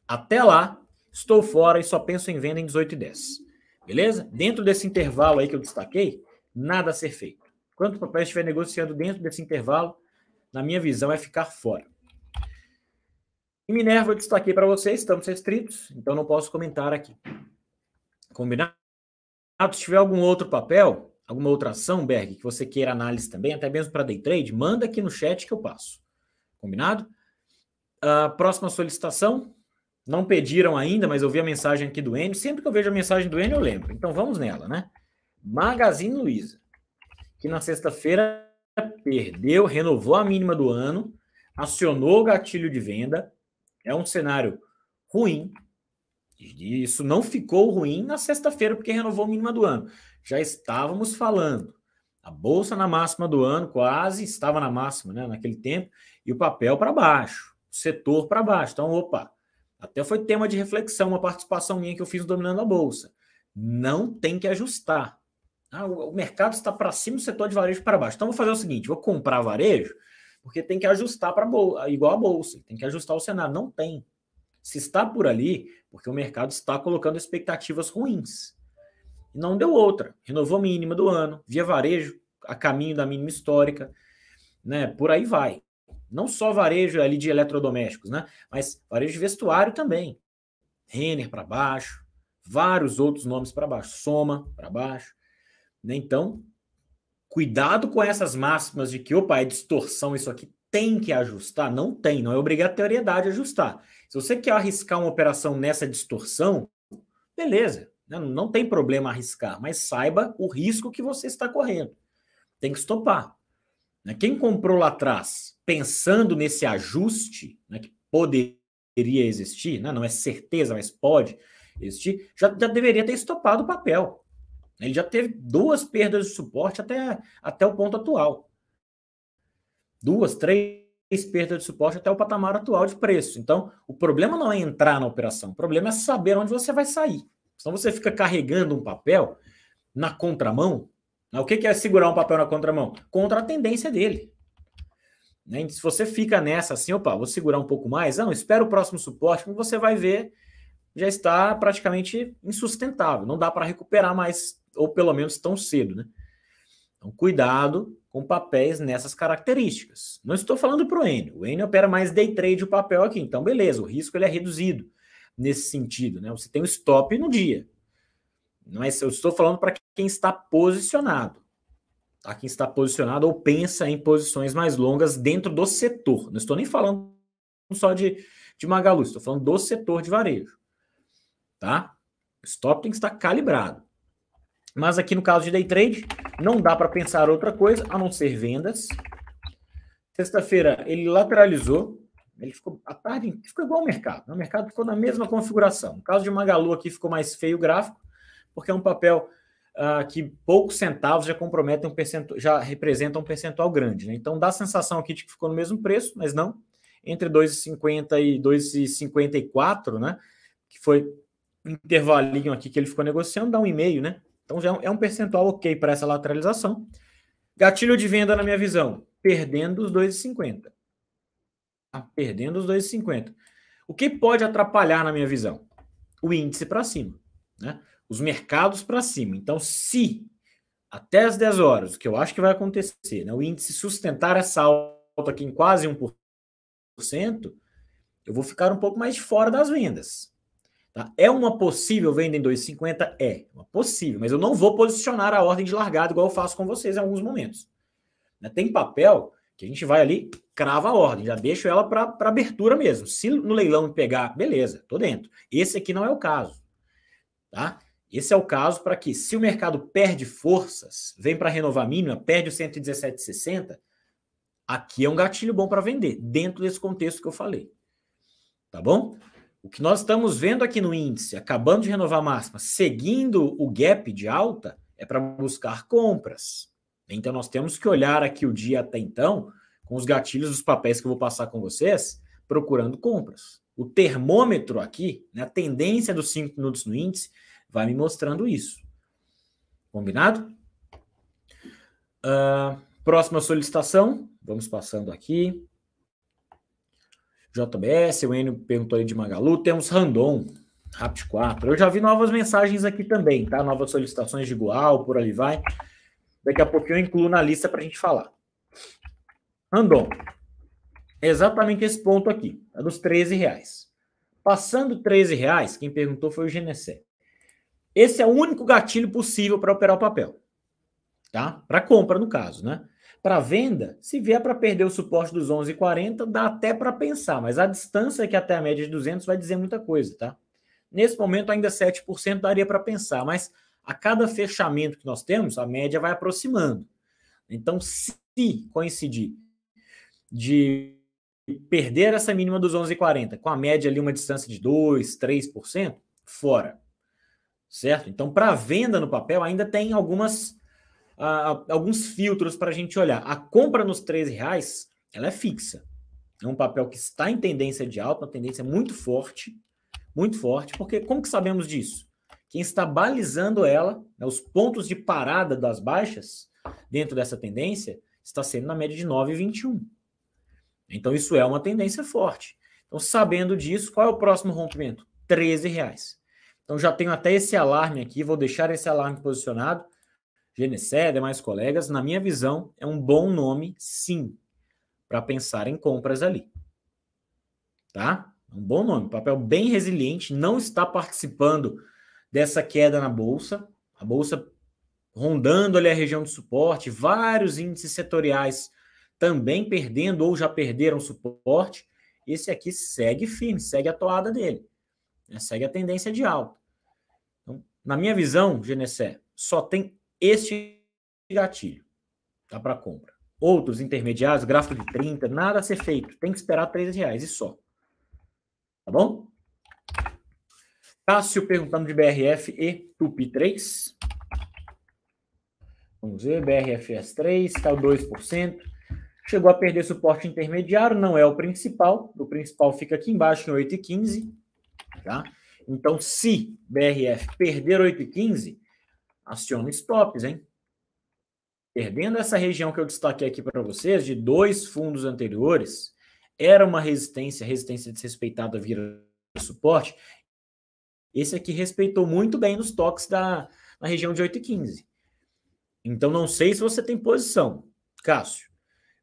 Até lá, estou fora e só penso em venda em 18,10. Beleza? Dentro desse intervalo aí que eu destaquei, nada a ser feito. Quanto o papel estiver negociando dentro desse intervalo, na minha visão, é ficar fora. E Minerva eu destaquei para vocês, estamos restritos, então não posso comentar aqui. Combinado? Se tiver algum outro papel, alguma outra ação, Berg, que você queira análise também, até mesmo para day trade, manda aqui no chat que eu passo. Combinado? Uh, próxima solicitação. Não pediram ainda, mas eu vi a mensagem aqui do Enio. Sempre que eu vejo a mensagem do Enio, eu lembro. Então vamos nela, né? Magazine Luiza, que na sexta-feira perdeu, renovou a mínima do ano, acionou o gatilho de venda. É um cenário ruim, e isso não ficou ruim na sexta-feira, porque renovou a mínima do ano. Já estávamos falando. A bolsa na máxima do ano, quase estava na máxima, né, naquele tempo, e o papel para baixo, o setor para baixo. Então, opa, até foi tema de reflexão, uma participação minha que eu fiz Dominando a Bolsa. Não tem que ajustar. Ah, o mercado está para cima, o setor de varejo para baixo. Então, vou fazer o seguinte: vou comprar varejo, porque tem que ajustar para igual a bolsa, tem que ajustar o cenário. Não tem. Se está por ali, porque o mercado está colocando expectativas ruins. E não deu outra. Renovou a mínima do ano, via varejo, a caminho da mínima histórica, né? Por aí vai. Não só varejo ali de eletrodomésticos, né? Mas varejo de vestuário também. Renner para baixo, vários outros nomes para baixo, Soma para baixo. Né? Então, cuidado com essas máximas de que, opa, é distorção, isso aqui tem que ajustar. Não tem, não é obrigatoriedade ajustar. Se você quer arriscar uma operação nessa distorção, beleza, né? não tem problema arriscar, mas saiba o risco que você está correndo. Tem que estopar. Né? Quem comprou lá atrás pensando nesse ajuste né, que poderia existir, né? não é certeza, mas pode existir, já, já deveria ter estopado o papel. Ele já teve duas perdas de suporte até, até o ponto atual. Duas, três perda de suporte até o patamar atual de preço. Então, o problema não é entrar na operação, o problema é saber onde você vai sair. Então, você fica carregando um papel na contramão. Né? O que é segurar um papel na contramão? Contra a tendência dele. Né? Se você fica nessa assim, opa, vou segurar um pouco mais, não, espera o próximo suporte, como você vai ver, já está praticamente insustentável. Não dá para recuperar mais, ou pelo menos tão cedo. Né? Então, cuidado com papéis nessas características. Não estou falando para o N. O N opera mais day trade o papel aqui. Então, beleza, o risco ele é reduzido nesse sentido. Né? Você tem o stop no dia. Mas eu estou falando para quem está posicionado. Tá? Quem está posicionado ou pensa em posições mais longas dentro do setor. Não estou nem falando só de, de Magalu, estou falando do setor de varejo. Tá? Stop tem que estar calibrado. Mas aqui no caso de day trade, não dá para pensar outra coisa a não ser vendas. Sexta-feira ele lateralizou, ele ficou a tarde, ficou igual ao mercado. O mercado ficou na mesma configuração. No caso de Magalu aqui ficou mais feio o gráfico, porque é um papel uh, que poucos centavos já comprometem um percentual, já representam um percentual grande. Né? Então dá a sensação aqui de que ficou no mesmo preço, mas não. Entre 2,50 e 2,54, né? Que foi o intervalinho aqui que ele ficou negociando, dá um e-mail, né? Então já é um percentual ok para essa lateralização. Gatilho de venda, na minha visão, perdendo os 2,50. Tá? Perdendo os 2,50. O que pode atrapalhar, na minha visão? O índice para cima. Né? Os mercados para cima. Então, se até as 10 horas, o que eu acho que vai acontecer, né? o índice sustentar essa alta aqui em quase 1%, eu vou ficar um pouco mais fora das vendas. Tá? É uma possível venda em 2,50? É, uma possível, mas eu não vou posicionar a ordem de largada igual eu faço com vocês em alguns momentos. Né? Tem papel que a gente vai ali, crava a ordem, já deixo ela para abertura mesmo. Se no leilão pegar, beleza, tô dentro. Esse aqui não é o caso. Tá? Esse é o caso para que, se o mercado perde forças, vem para renovar mínima, perde o 117,60, aqui é um gatilho bom para vender, dentro desse contexto que eu falei. Tá bom? O que nós estamos vendo aqui no índice, acabando de renovar a máxima, seguindo o gap de alta, é para buscar compras. Então nós temos que olhar aqui o dia até então, com os gatilhos dos papéis que eu vou passar com vocês, procurando compras. O termômetro aqui, né, a tendência dos 5 minutos no índice, vai me mostrando isso. Combinado? Uh, próxima solicitação, vamos passando aqui. JBS, o Enio perguntou aí de Magalu. Temos Randon, Rapt 4. Eu já vi novas mensagens aqui também, tá? Novas solicitações de Gual, por ali vai. Daqui a pouquinho eu incluo na lista para a gente falar. Randon. Exatamente esse ponto aqui, é dos 13 reais. Passando 13 reais, quem perguntou foi o Genessé. Esse é o único gatilho possível para operar o papel. Tá? Para compra, no caso, né? Para venda, se vier para perder o suporte dos 11,40, dá até para pensar, mas a distância que até a média de 200 vai dizer muita coisa, tá? Nesse momento, ainda 7% daria para pensar, mas a cada fechamento que nós temos, a média vai aproximando. Então, se coincidir de perder essa mínima dos 11,40 com a média ali uma distância de 2, 3%, fora. Certo? Então, para venda no papel, ainda tem algumas alguns filtros para a gente olhar. A compra nos 13 reais, ela é fixa. É um papel que está em tendência de alta, uma tendência muito forte, muito forte, porque como que sabemos disso? Quem está balizando ela, né, os pontos de parada das baixas dentro dessa tendência, está sendo na média de 9,21. Então isso é uma tendência forte. Então, sabendo disso, qual é o próximo rompimento? 13 reais. Então já tenho até esse alarme aqui, vou deixar esse alarme posicionado Genessé, demais colegas, na minha visão, é um bom nome, sim, para pensar em compras ali. Tá? Um bom nome, papel bem resiliente, não está participando dessa queda na bolsa. A bolsa rondando ali a região de suporte, vários índices setoriais também perdendo ou já perderam suporte. Esse aqui segue firme, segue a toada dele, né? segue a tendência de alta. Então, na minha visão, Genessé, só tem este gatilho tá para compra. Outros intermediários, gráfico de 30, nada a ser feito. Tem que esperar 13 reais e só. Tá bom? Cássio perguntando de BRF e Tupi 3. Vamos ver, BRFS3, caiu 2%. Chegou a perder suporte intermediário, não é o principal. O principal fica aqui embaixo em 8,15. Tá? Então, se BRF perder 8,15, aciona stops, hein? Perdendo essa região que eu destaquei aqui para vocês, de dois fundos anteriores, era uma resistência, resistência desrespeitada vira suporte. Esse aqui respeitou muito bem nos toques da, na região de 8,15. Então, não sei se você tem posição, Cássio.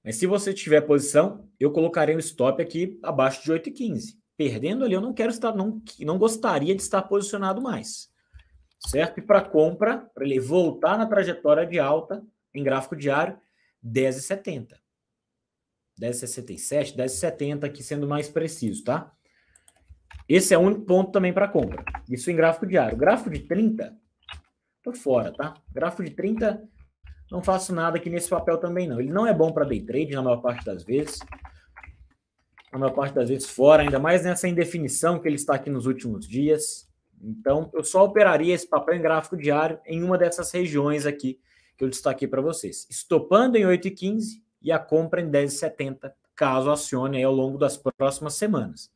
Mas se você tiver posição, eu colocarei o stop aqui abaixo de 8,15. Perdendo ali, eu não quero estar, não, não gostaria de estar posicionado mais certo? E para compra, para ele voltar na trajetória de alta em gráfico diário, 10,70. 10,67, 10,70 aqui sendo mais preciso, tá? Esse é o único ponto também para compra. Isso em gráfico diário. Gráfico de 30, tô fora, tá? Gráfico de 30, não faço nada aqui nesse papel também não. Ele não é bom para day trade na maior parte das vezes. Na maior parte das vezes fora, ainda mais nessa indefinição que ele está aqui nos últimos dias. Então, eu só operaria esse papel em gráfico diário em uma dessas regiões aqui que eu destaquei para vocês. Estopando em 8,15 e a compra em 10,70, caso acione ao longo das próximas semanas.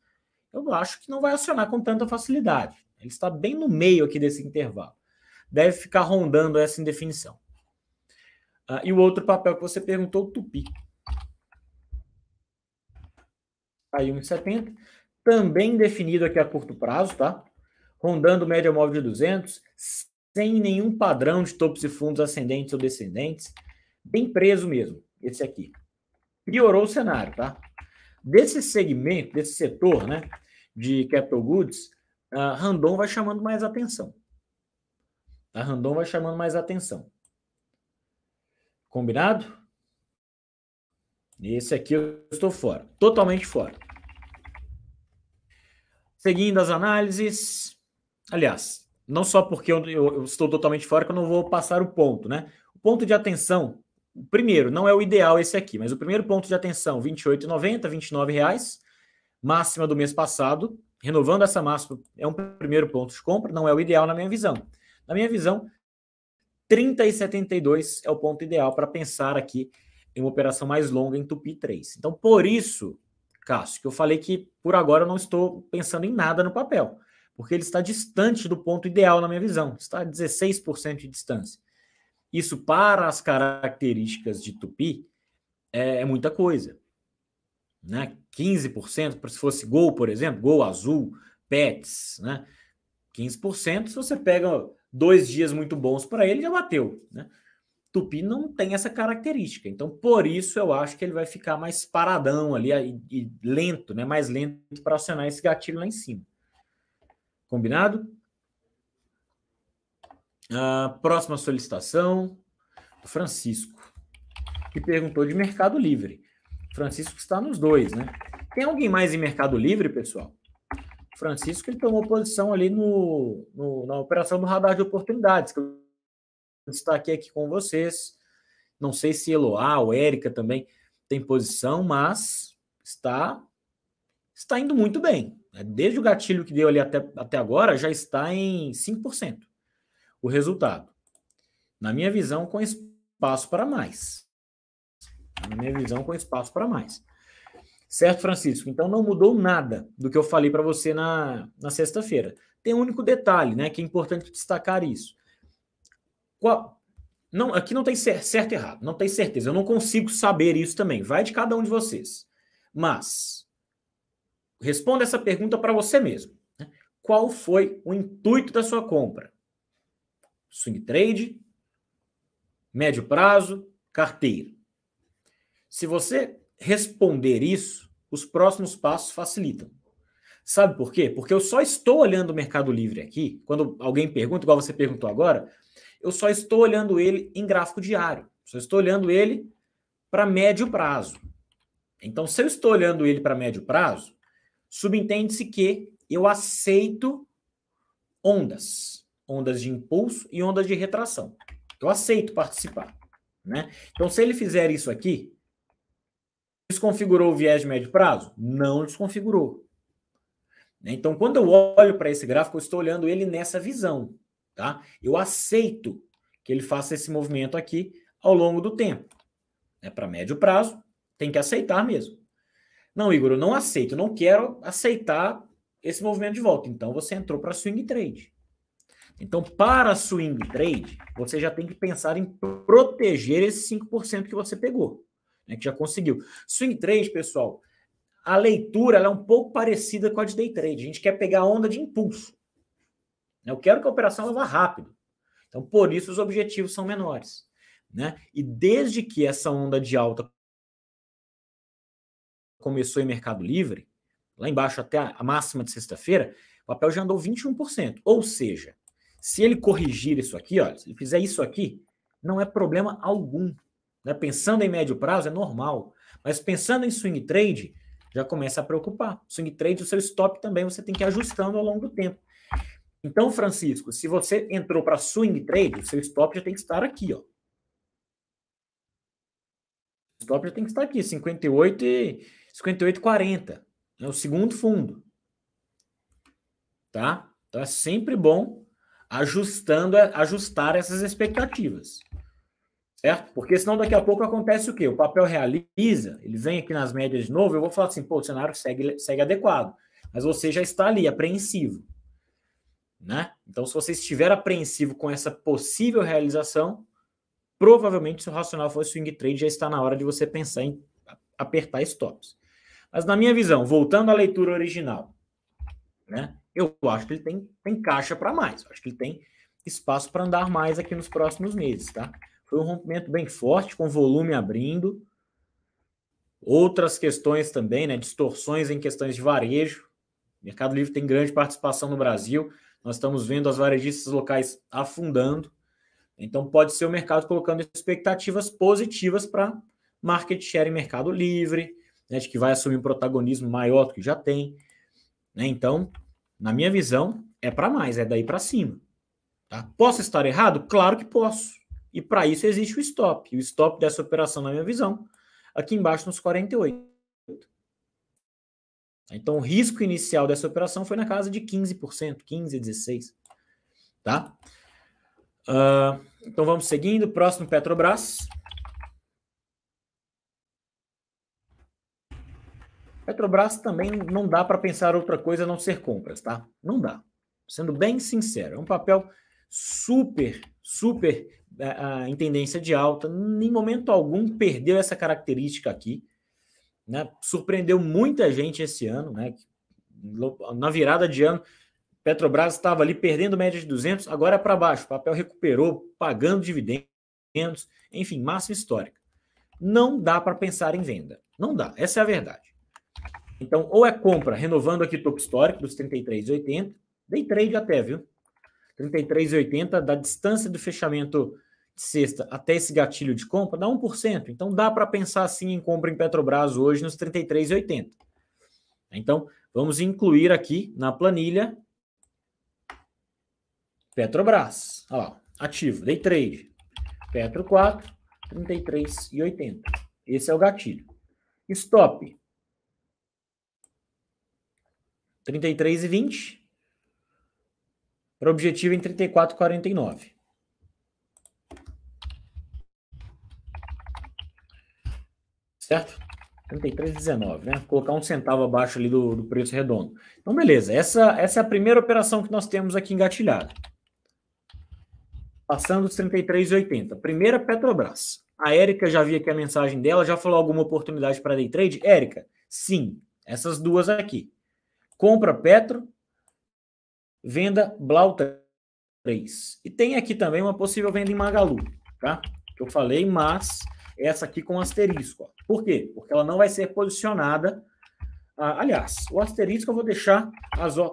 Eu acho que não vai acionar com tanta facilidade. Ele está bem no meio aqui desse intervalo. Deve ficar rondando essa indefinição. Ah, e o outro papel que você perguntou, o Tupi. Aí 1,70. Também definido aqui a curto prazo, tá? Rondando média móvel de 200, sem nenhum padrão de topos e fundos ascendentes ou descendentes, bem preso mesmo, esse aqui. Piorou o cenário, tá? Desse segmento, desse setor, né, de capital goods, uh, Randon vai chamando mais atenção. A Randon vai chamando mais atenção. Combinado? Esse aqui eu estou fora, totalmente fora. Seguindo as análises, Aliás, não só porque eu, eu, eu, estou totalmente fora que eu não vou passar o ponto, né? O ponto de atenção, primeiro, não é o ideal esse aqui, mas o primeiro ponto de atenção, R$ 28,90, R$ reais, máxima do mês passado, renovando essa máxima é um primeiro ponto de compra, não é o ideal na minha visão. Na minha visão, 30,72 é o ponto ideal para pensar aqui em uma operação mais longa em Tupi 3. Então, por isso, Cássio, que eu falei que por agora eu não estou pensando em nada no papel, porque ele está distante do ponto ideal na minha visão, está a 16% de distância. Isso para as características de Tupi é, é muita coisa. Né? 15%, se fosse gol, por exemplo, gol azul, pets, né? 15%, se você pega dois dias muito bons para ele, já bateu. Né? Tupi não tem essa característica. Então, por isso, eu acho que ele vai ficar mais paradão ali e, e lento, né? mais lento para acionar esse gatilho lá em cima. Combinado? Uh, próxima solicitação, do Francisco, que perguntou de Mercado Livre. Francisco está nos dois, né? Tem alguém mais em Mercado Livre, pessoal? Francisco ele tomou posição ali no, no, na operação do radar de oportunidades, que eu destaquei aqui com vocês. Não sei se Eloá ou Érica também tem posição, mas está está indo muito bem. Desde o gatilho que deu ali até, até agora, já está em 5% o resultado. Na minha visão, com espaço para mais. Na minha visão, com espaço para mais. Certo, Francisco? Então não mudou nada do que eu falei para você na, na sexta-feira. Tem um único detalhe, né, que é importante destacar isso. Qual, não, aqui não tem certo e errado, não tem certeza. Eu não consigo saber isso também. Vai de cada um de vocês. Mas responda essa pergunta para você mesmo. Né? Qual foi o intuito da sua compra? Swing trade, médio prazo, carteira. Se você responder isso, os próximos passos facilitam. Sabe por quê? Porque eu só estou olhando o Mercado Livre aqui, quando alguém pergunta, igual você perguntou agora, eu só estou olhando ele em gráfico diário. Só estou olhando ele para médio prazo. Então, se eu estou olhando ele para médio prazo, subentende-se que eu aceito ondas, ondas de impulso e ondas de retração. Eu aceito participar, né? Então, se ele fizer isso aqui, Desconfigurou o viés de médio prazo? Não desconfigurou. Então, quando eu olho para esse gráfico, eu estou olhando ele nessa visão. Tá? Eu aceito que ele faça esse movimento aqui ao longo do tempo. É para médio prazo, tem que aceitar mesmo. Não, Igor, eu não aceito, não quero aceitar esse movimento de volta. Então, você entrou para swing trade. Então, para swing trade, você já tem que pensar em proteger esse 5% que você pegou né, que já conseguiu. Swing trade, pessoal, a leitura é um pouco parecida com a de day trade. A gente quer pegar a onda de impulso. Eu quero que a operação vá rápido. Então, por isso, os objetivos são menores. Né? E desde que essa onda de alta começou em Mercado Livre, lá embaixo até a máxima de sexta-feira, o papel já andou 21%. Ou seja, se ele corrigir isso aqui, ó, se ele fizer isso aqui, não é problema algum. Né? Pensando em médio prazo é normal, mas pensando em swing trade, já começa a preocupar. Swing trade, o seu stop também você tem que ir ajustando ao longo do tempo. Então, Francisco, se você entrou para swing trade, o seu stop já tem que estar aqui, ó. O stop já tem que estar aqui, 58 e 58,40. É o segundo fundo. Tá? Então é sempre bom ajustando, ajustar essas expectativas certo? Porque senão daqui a pouco acontece o quê? O papel realiza, ele vem aqui nas médias de novo, eu vou falar assim, pô, o cenário segue, segue adequado, mas você já está ali, apreensivo, né? Então, se você estiver apreensivo com essa possível realização, provavelmente se o racional for swing trade, já está na hora de você pensar em apertar stops. Mas na minha visão, voltando à leitura original, né? Eu acho que ele tem, tem caixa para mais, eu acho que ele tem espaço para andar mais aqui nos próximos meses, tá? Foi um rompimento bem forte, com volume abrindo. Outras questões também, né? Distorções em questões de varejo. O Mercado Livre tem grande participação no Brasil. Nós estamos vendo as varejistas locais afundando. Então, pode ser o mercado colocando expectativas positivas para market share em Mercado Livre, né, de que vai assumir um protagonismo maior do que já tem. Né? Então, na minha visão, é para mais, é daí para cima. Tá? Posso estar errado? Claro que posso. E para isso existe o stop. O stop dessa operação, na minha visão, aqui embaixo nos 48. Então, o risco inicial dessa operação foi na casa de 15%, 15%, 16%. Tá? Uh, então, vamos seguindo. Próximo, Petrobras. Petrobras também não dá para pensar outra coisa a não ser compras, tá? Não dá. Sendo bem sincero, é um papel super, super uh, em tendência de alta. Em momento algum perdeu essa característica aqui. Né? Surpreendeu muita gente esse ano, né? Na virada de ano, Petrobras estava ali perdendo média de 200, agora é para baixo. O papel recuperou, pagando dividendos, enfim, máxima histórica. Não dá para pensar em venda. Não dá, essa é a verdade. Então, ou é compra, renovando aqui topo histórico dos 33,80, dei trade até, viu? 33,80 da distância do fechamento de sexta até esse gatilho de compra dá 1%. Então dá para pensar assim em compra em Petrobras hoje nos 33,80. Então, vamos incluir aqui na planilha Petrobras. Ó, ativo, day trade. Petro 4, 33,80. Esse é o gatilho. Stop. 33,20. Para objetivo em 34,49. Certo? 33,19, né? Colocar um centavo abaixo ali do, do preço redondo. Então, beleza. Essa, essa é a primeira operação que nós temos aqui engatilhada. Passando dos 33,80. Primeira Petrobras. A Érica já vi aqui a mensagem dela, já falou alguma oportunidade para day trade? Érica, sim. Essas duas aqui. Compra Petro, venda Blau 3. E tem aqui também uma possível venda em Magalu, tá? Que eu falei, mas essa aqui com asterisco. Ó. Por quê? Porque ela não vai ser posicionada. Ah, aliás, o asterisco eu vou deixar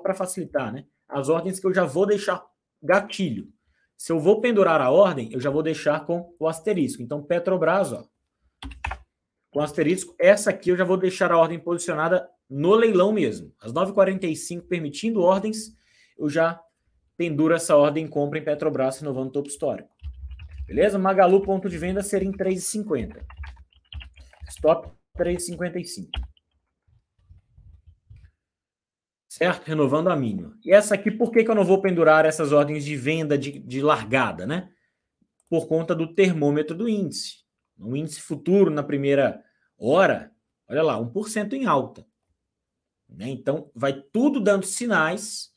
para facilitar, né? As ordens que eu já vou deixar gatilho. Se eu vou pendurar a ordem, eu já vou deixar com o asterisco. Então, Petrobras, ó, com asterisco, essa aqui eu já vou deixar a ordem posicionada no leilão mesmo. Às 9h45, permitindo ordens, eu já penduro essa ordem compra em Petrobras, renovando o topo histórico. Beleza? Magalu, ponto de venda seria em 3,50. Stop 3,55. Certo? Renovando a mínima. E essa aqui, por que, que eu não vou pendurar essas ordens de venda de, de largada, né? Por conta do termômetro do índice. O índice futuro na primeira hora, olha lá, 1% em alta. Né? Então, vai tudo dando sinais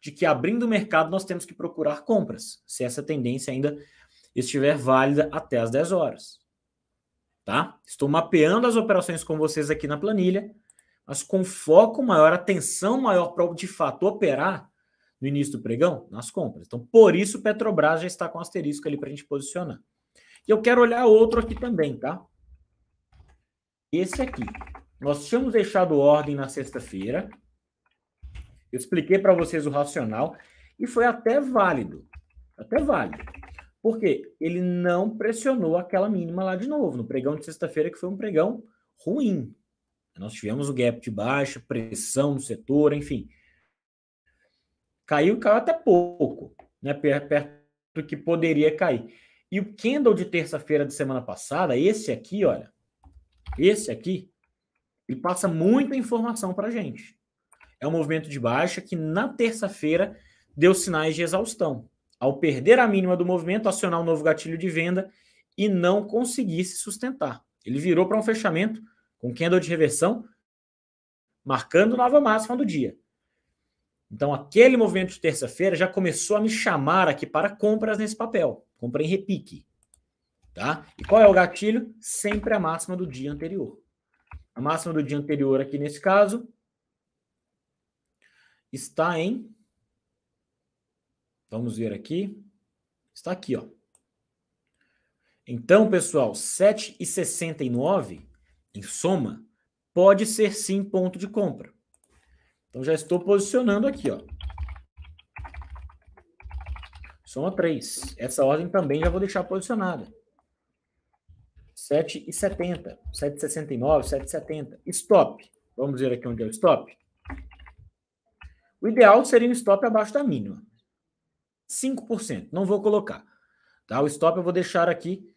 de que abrindo o mercado nós temos que procurar compras, se essa tendência ainda estiver válida até as 10 horas. Tá? Estou mapeando as operações com vocês aqui na planilha, mas com foco maior, atenção maior para de fato operar no início do pregão nas compras. Então, por isso, Petrobras já está com asterisco ali para a gente posicionar. E eu quero olhar outro aqui também, tá? Esse aqui. Nós tínhamos deixado ordem na sexta-feira. Eu expliquei para vocês o racional e foi até válido. Até válido. Porque ele não pressionou aquela mínima lá de novo, no pregão de sexta-feira, que foi um pregão ruim. Nós tivemos o gap de baixa, pressão no setor, enfim. Caiu, caiu até pouco, né? Perto do que poderia cair. E o candle de terça-feira de semana passada, esse aqui, olha, esse aqui, ele passa muita informação para a gente. É um movimento de baixa que na terça-feira deu sinais de exaustão. Ao perder a mínima do movimento, acionar um novo gatilho de venda e não conseguir se sustentar. Ele virou para um fechamento com candle de reversão, marcando nova máxima do dia. Então, aquele movimento de terça-feira já começou a me chamar aqui para compras nesse papel. Compra em repique. Tá? E qual é o gatilho? Sempre a máxima do dia anterior. A máxima do dia anterior aqui nesse caso está em Vamos ver aqui. Está aqui, ó. Então, pessoal, 7,69 em soma, pode ser sim ponto de compra. Então já estou posicionando aqui, ó. Soma 3. Essa ordem também já vou deixar posicionada. 7,70, 7,69, 7,70. Stop. Vamos ver aqui onde é o stop. O ideal seria um stop abaixo da mínima. 5%. Não vou colocar. Tá? O stop eu vou deixar aqui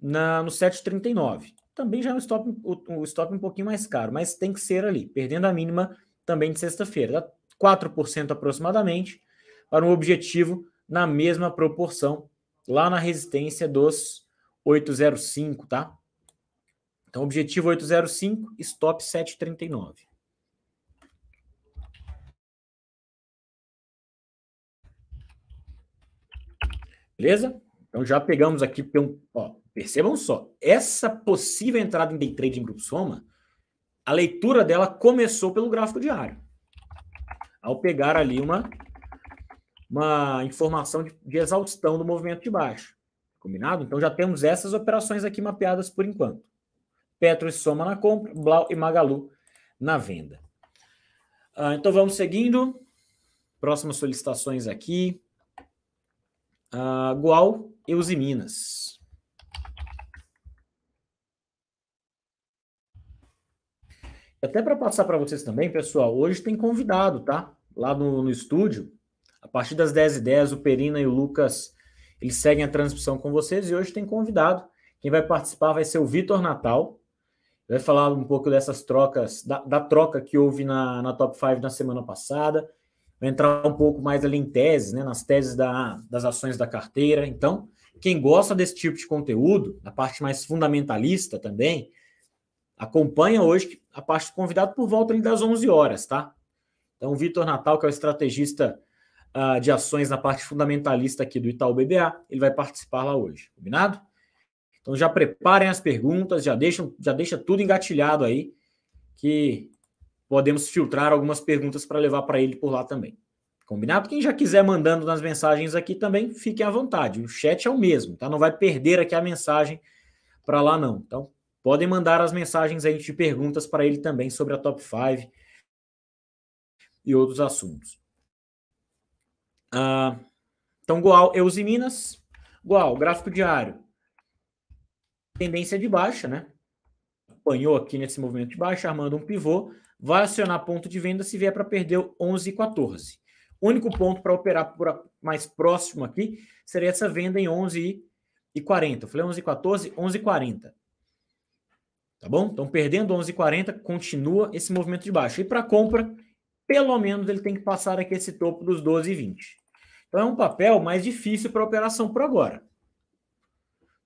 na, no 7,39 também já é um stop, um stop um pouquinho mais caro, mas tem que ser ali, perdendo a mínima também de sexta-feira, 4% aproximadamente, para um objetivo na mesma proporção, lá na resistência dos 805, tá? Então, objetivo 805, stop 739. Beleza? Então já pegamos aqui, ó, percebam só, essa possível entrada em day trade em grupo soma, a leitura dela começou pelo gráfico diário. Ao pegar ali uma, uma informação de, de exaustão do movimento de baixo. Combinado? Então já temos essas operações aqui mapeadas por enquanto. Petro e Soma na compra, Blau e Magalu na venda. Ah, então vamos seguindo. Próximas solicitações aqui. Uh, Gual e. Até para passar para vocês também, pessoal, hoje tem convidado, tá? Lá no, no estúdio, a partir das 10h10, o Perina e o Lucas, eles seguem a transmissão com vocês e hoje tem convidado. Quem vai participar vai ser o Vitor Natal. Vai falar um pouco dessas trocas, da, da troca que houve na, na Top 5 na semana passada vai entrar um pouco mais ali em teses, né, nas teses da, das ações da carteira. Então, quem gosta desse tipo de conteúdo, da parte mais fundamentalista também, acompanha hoje a parte do convidado por volta ali das 11 horas, tá? Então, o Vitor Natal, que é o estrategista uh, de ações na parte fundamentalista aqui do Itaú BBA, ele vai participar lá hoje, combinado? Então já preparem as perguntas, já deixam, já deixa tudo engatilhado aí, que podemos filtrar algumas perguntas para levar para ele por lá também. Combinado? Quem já quiser mandando nas mensagens aqui também, fiquem à vontade. O chat é o mesmo, tá? Não vai perder aqui a mensagem para lá, não. Então, podem mandar as mensagens aí de perguntas para ele também sobre a Top 5 e outros assuntos. Ah, então, Goal, Eus e Minas. Goal, gráfico diário. Tendência de baixa, né? Apanhou aqui nesse movimento de baixa, armando um pivô vai acionar ponto de venda se vier para perder 11 e 14. O único ponto para operar por mais próximo aqui seria essa venda em 11 e 40. Eu falei 11 e 14, 11 e 40. Tá bom? Então, perdendo 11 e 40, continua esse movimento de baixo. E para compra, pelo menos ele tem que passar aqui esse topo dos 12 e 20. Então, é um papel mais difícil para operação por agora.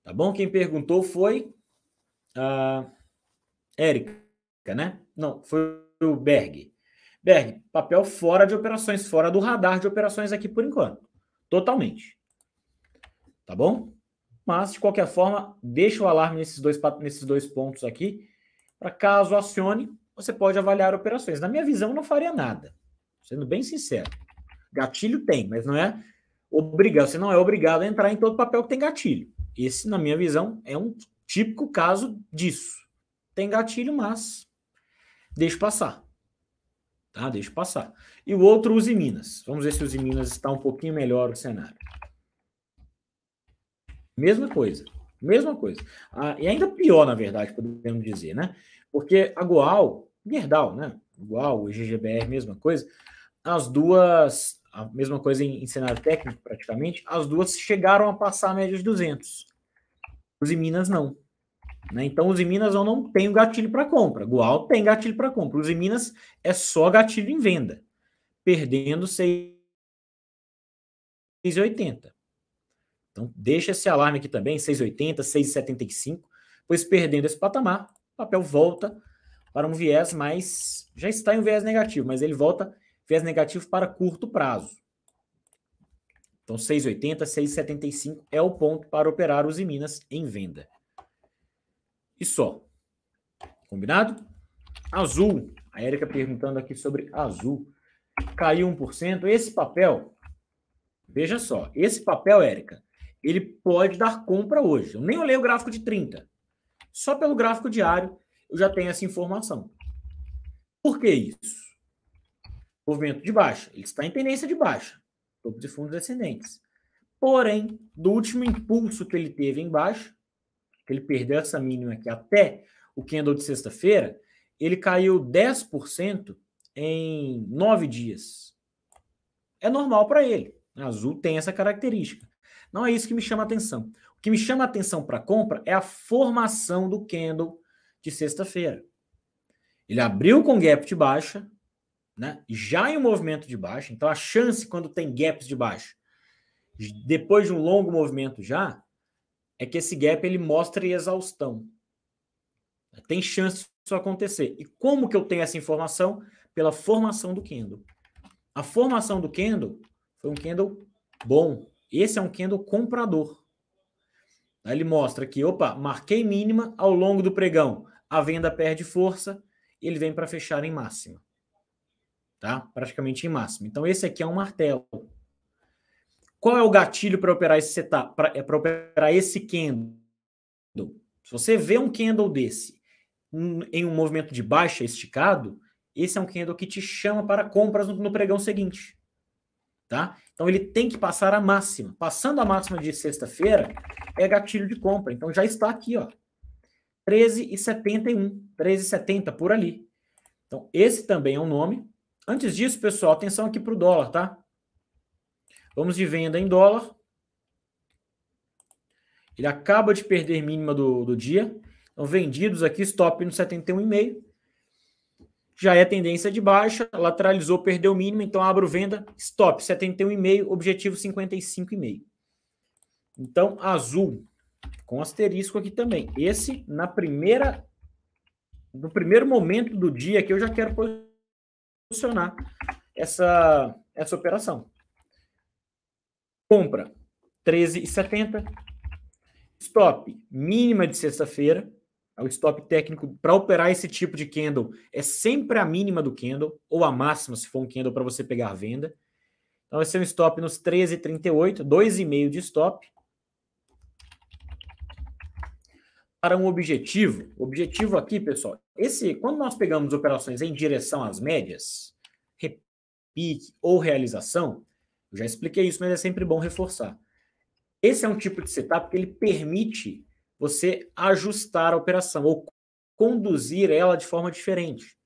Tá bom? Quem perguntou foi a Érica, né? Não, foi o Berg. Berg, papel fora de operações, fora do radar de operações aqui por enquanto. Totalmente. Tá bom? Mas, de qualquer forma, deixa o alarme nesses dois, nesses dois pontos aqui, para caso acione, você pode avaliar operações. Na minha visão, não faria nada. Sendo bem sincero. Gatilho tem, mas não é obrigado. Você não é obrigado a entrar em todo papel que tem gatilho. Esse, na minha visão, é um típico caso disso. Tem gatilho, mas deixe passar. Tá? Deixe passar. E o outro, use Minas. Vamos ver se use Minas está um pouquinho melhor o cenário. Mesma coisa. Mesma coisa. Ah, e ainda pior, na verdade, podemos dizer, né? Porque a Goal, Gerdau, né? Goal, GGBR, mesma coisa. As duas, a mesma coisa em, em, cenário técnico, praticamente, as duas chegaram a passar a média de 200. Os Minas não. Né? Então, os Minas eu não tenho gatilho para compra. Gual tem gatilho para compra. Os Minas é só gatilho em venda, perdendo 6,80. Então, deixa esse alarme aqui também, 6,80, 6,75. Pois perdendo esse patamar, o papel volta para um viés mais. Já está em um viés negativo, mas ele volta viés negativo para curto prazo. Então, 6,80, 6,75 é o ponto para operar os Minas em venda e só. Combinado? Azul. A Erika perguntando aqui sobre azul. Caiu 1%. Esse papel, veja só, esse papel, Érica, ele pode dar compra hoje. Eu nem olhei o gráfico de 30. Só pelo gráfico diário eu já tenho essa informação. Por que isso? Movimento de baixa. Ele está em tendência de baixa. Topo de fundos descendentes. Porém, do último impulso que ele teve em baixa, que ele perdeu essa mínima aqui até o candle de sexta-feira, ele caiu 10% em nove dias. É normal para ele. Azul tem essa característica. Não é isso que me chama a atenção. Que me chama a atenção para compra é a formação do candle de sexta-feira. Ele abriu com gap de baixa, né? já em um movimento de baixa. Então, a chance quando tem gaps de baixa, depois de um longo movimento já, é que esse gap ele mostra exaustão. Tem chance disso acontecer. E como que eu tenho essa informação? Pela formação do candle. A formação do candle foi um candle bom. Esse é um candle comprador. Aí ele mostra que, opa, marquei mínima ao longo do pregão. A venda perde força, ele vem para fechar em máxima. Tá? Praticamente em máxima. Então esse aqui é um martelo. Qual é o gatilho para operar esse setup, para é operar esse candle? Se você vê um candle desse em um movimento de baixa esticado, esse é um candle que te chama para compras no, no pregão seguinte. Tá? Então ele tem que passar a máxima. Passando a máxima de sexta-feira é gatilho de compra. Então já está aqui, ó. 13,71, 13,70 por ali. Então esse também é um nome. Antes disso, pessoal, atenção aqui para o dólar, tá? Vamos de venda em dólar. Ele acaba de perder mínima do, do dia. Então, vendidos aqui, stop no 71,5. Já é tendência de baixa, lateralizou, perdeu mínima, então abro venda, stop 71,5, objetivo 55,5. Então, azul, com asterisco aqui também. Esse, na primeira, no primeiro momento do dia que eu já quero posicionar essa, essa operação. Compra 13,70. Stop mínima de sexta-feira. O stop técnico para operar esse tipo de candle é sempre a mínima do candle, ou a máxima, se for um candle para você pegar venda. Então vai ser um stop nos 13,38, 2,5 de stop. Para um objetivo, o objetivo aqui, pessoal, esse quando nós pegamos operações em direção às médias, repique ou realização, eu já expliquei isso, mas é sempre bom reforçar. Esse é um tipo de setup que ele permite você ajustar a operação ou conduzir ela de forma diferente.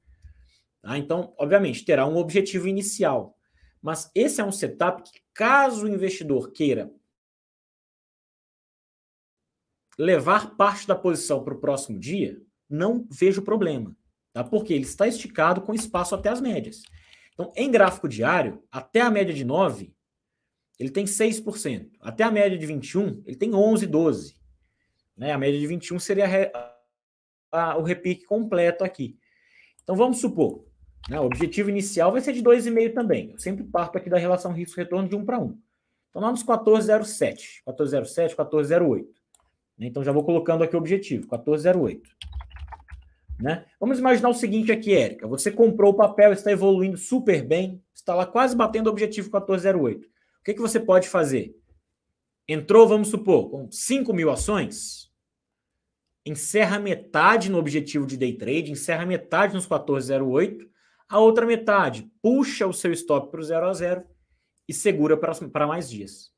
Tá? Então, obviamente, terá um objetivo inicial. Mas esse é um setup que, caso o investidor queira levar parte da posição para o próximo dia, não vejo problema. Tá? Porque ele está esticado com espaço até as médias. Então, em gráfico diário, até a média de 9, ele tem 6%. Até a média de 21, ele tem 11, 12. Né? A média de 21 seria a, a, o repique completo aqui. Então vamos supor, né? o objetivo inicial vai ser de 2,5 também. Eu sempre parto aqui da relação risco-retorno de 1 para 1. Então vamos 14,07, 14,07, 14,08. Então já vou colocando aqui o objetivo, 14,08. Né? Vamos imaginar o seguinte aqui, Érica. Você comprou o papel, está evoluindo super bem, está lá quase batendo o objetivo 1408 que, que você pode fazer? Entrou, vamos supor, com 5 mil ações, encerra metade no objetivo de day trade, encerra metade nos 1408, a outra metade puxa o seu stop para o 0 a 0 e segura para mais dias.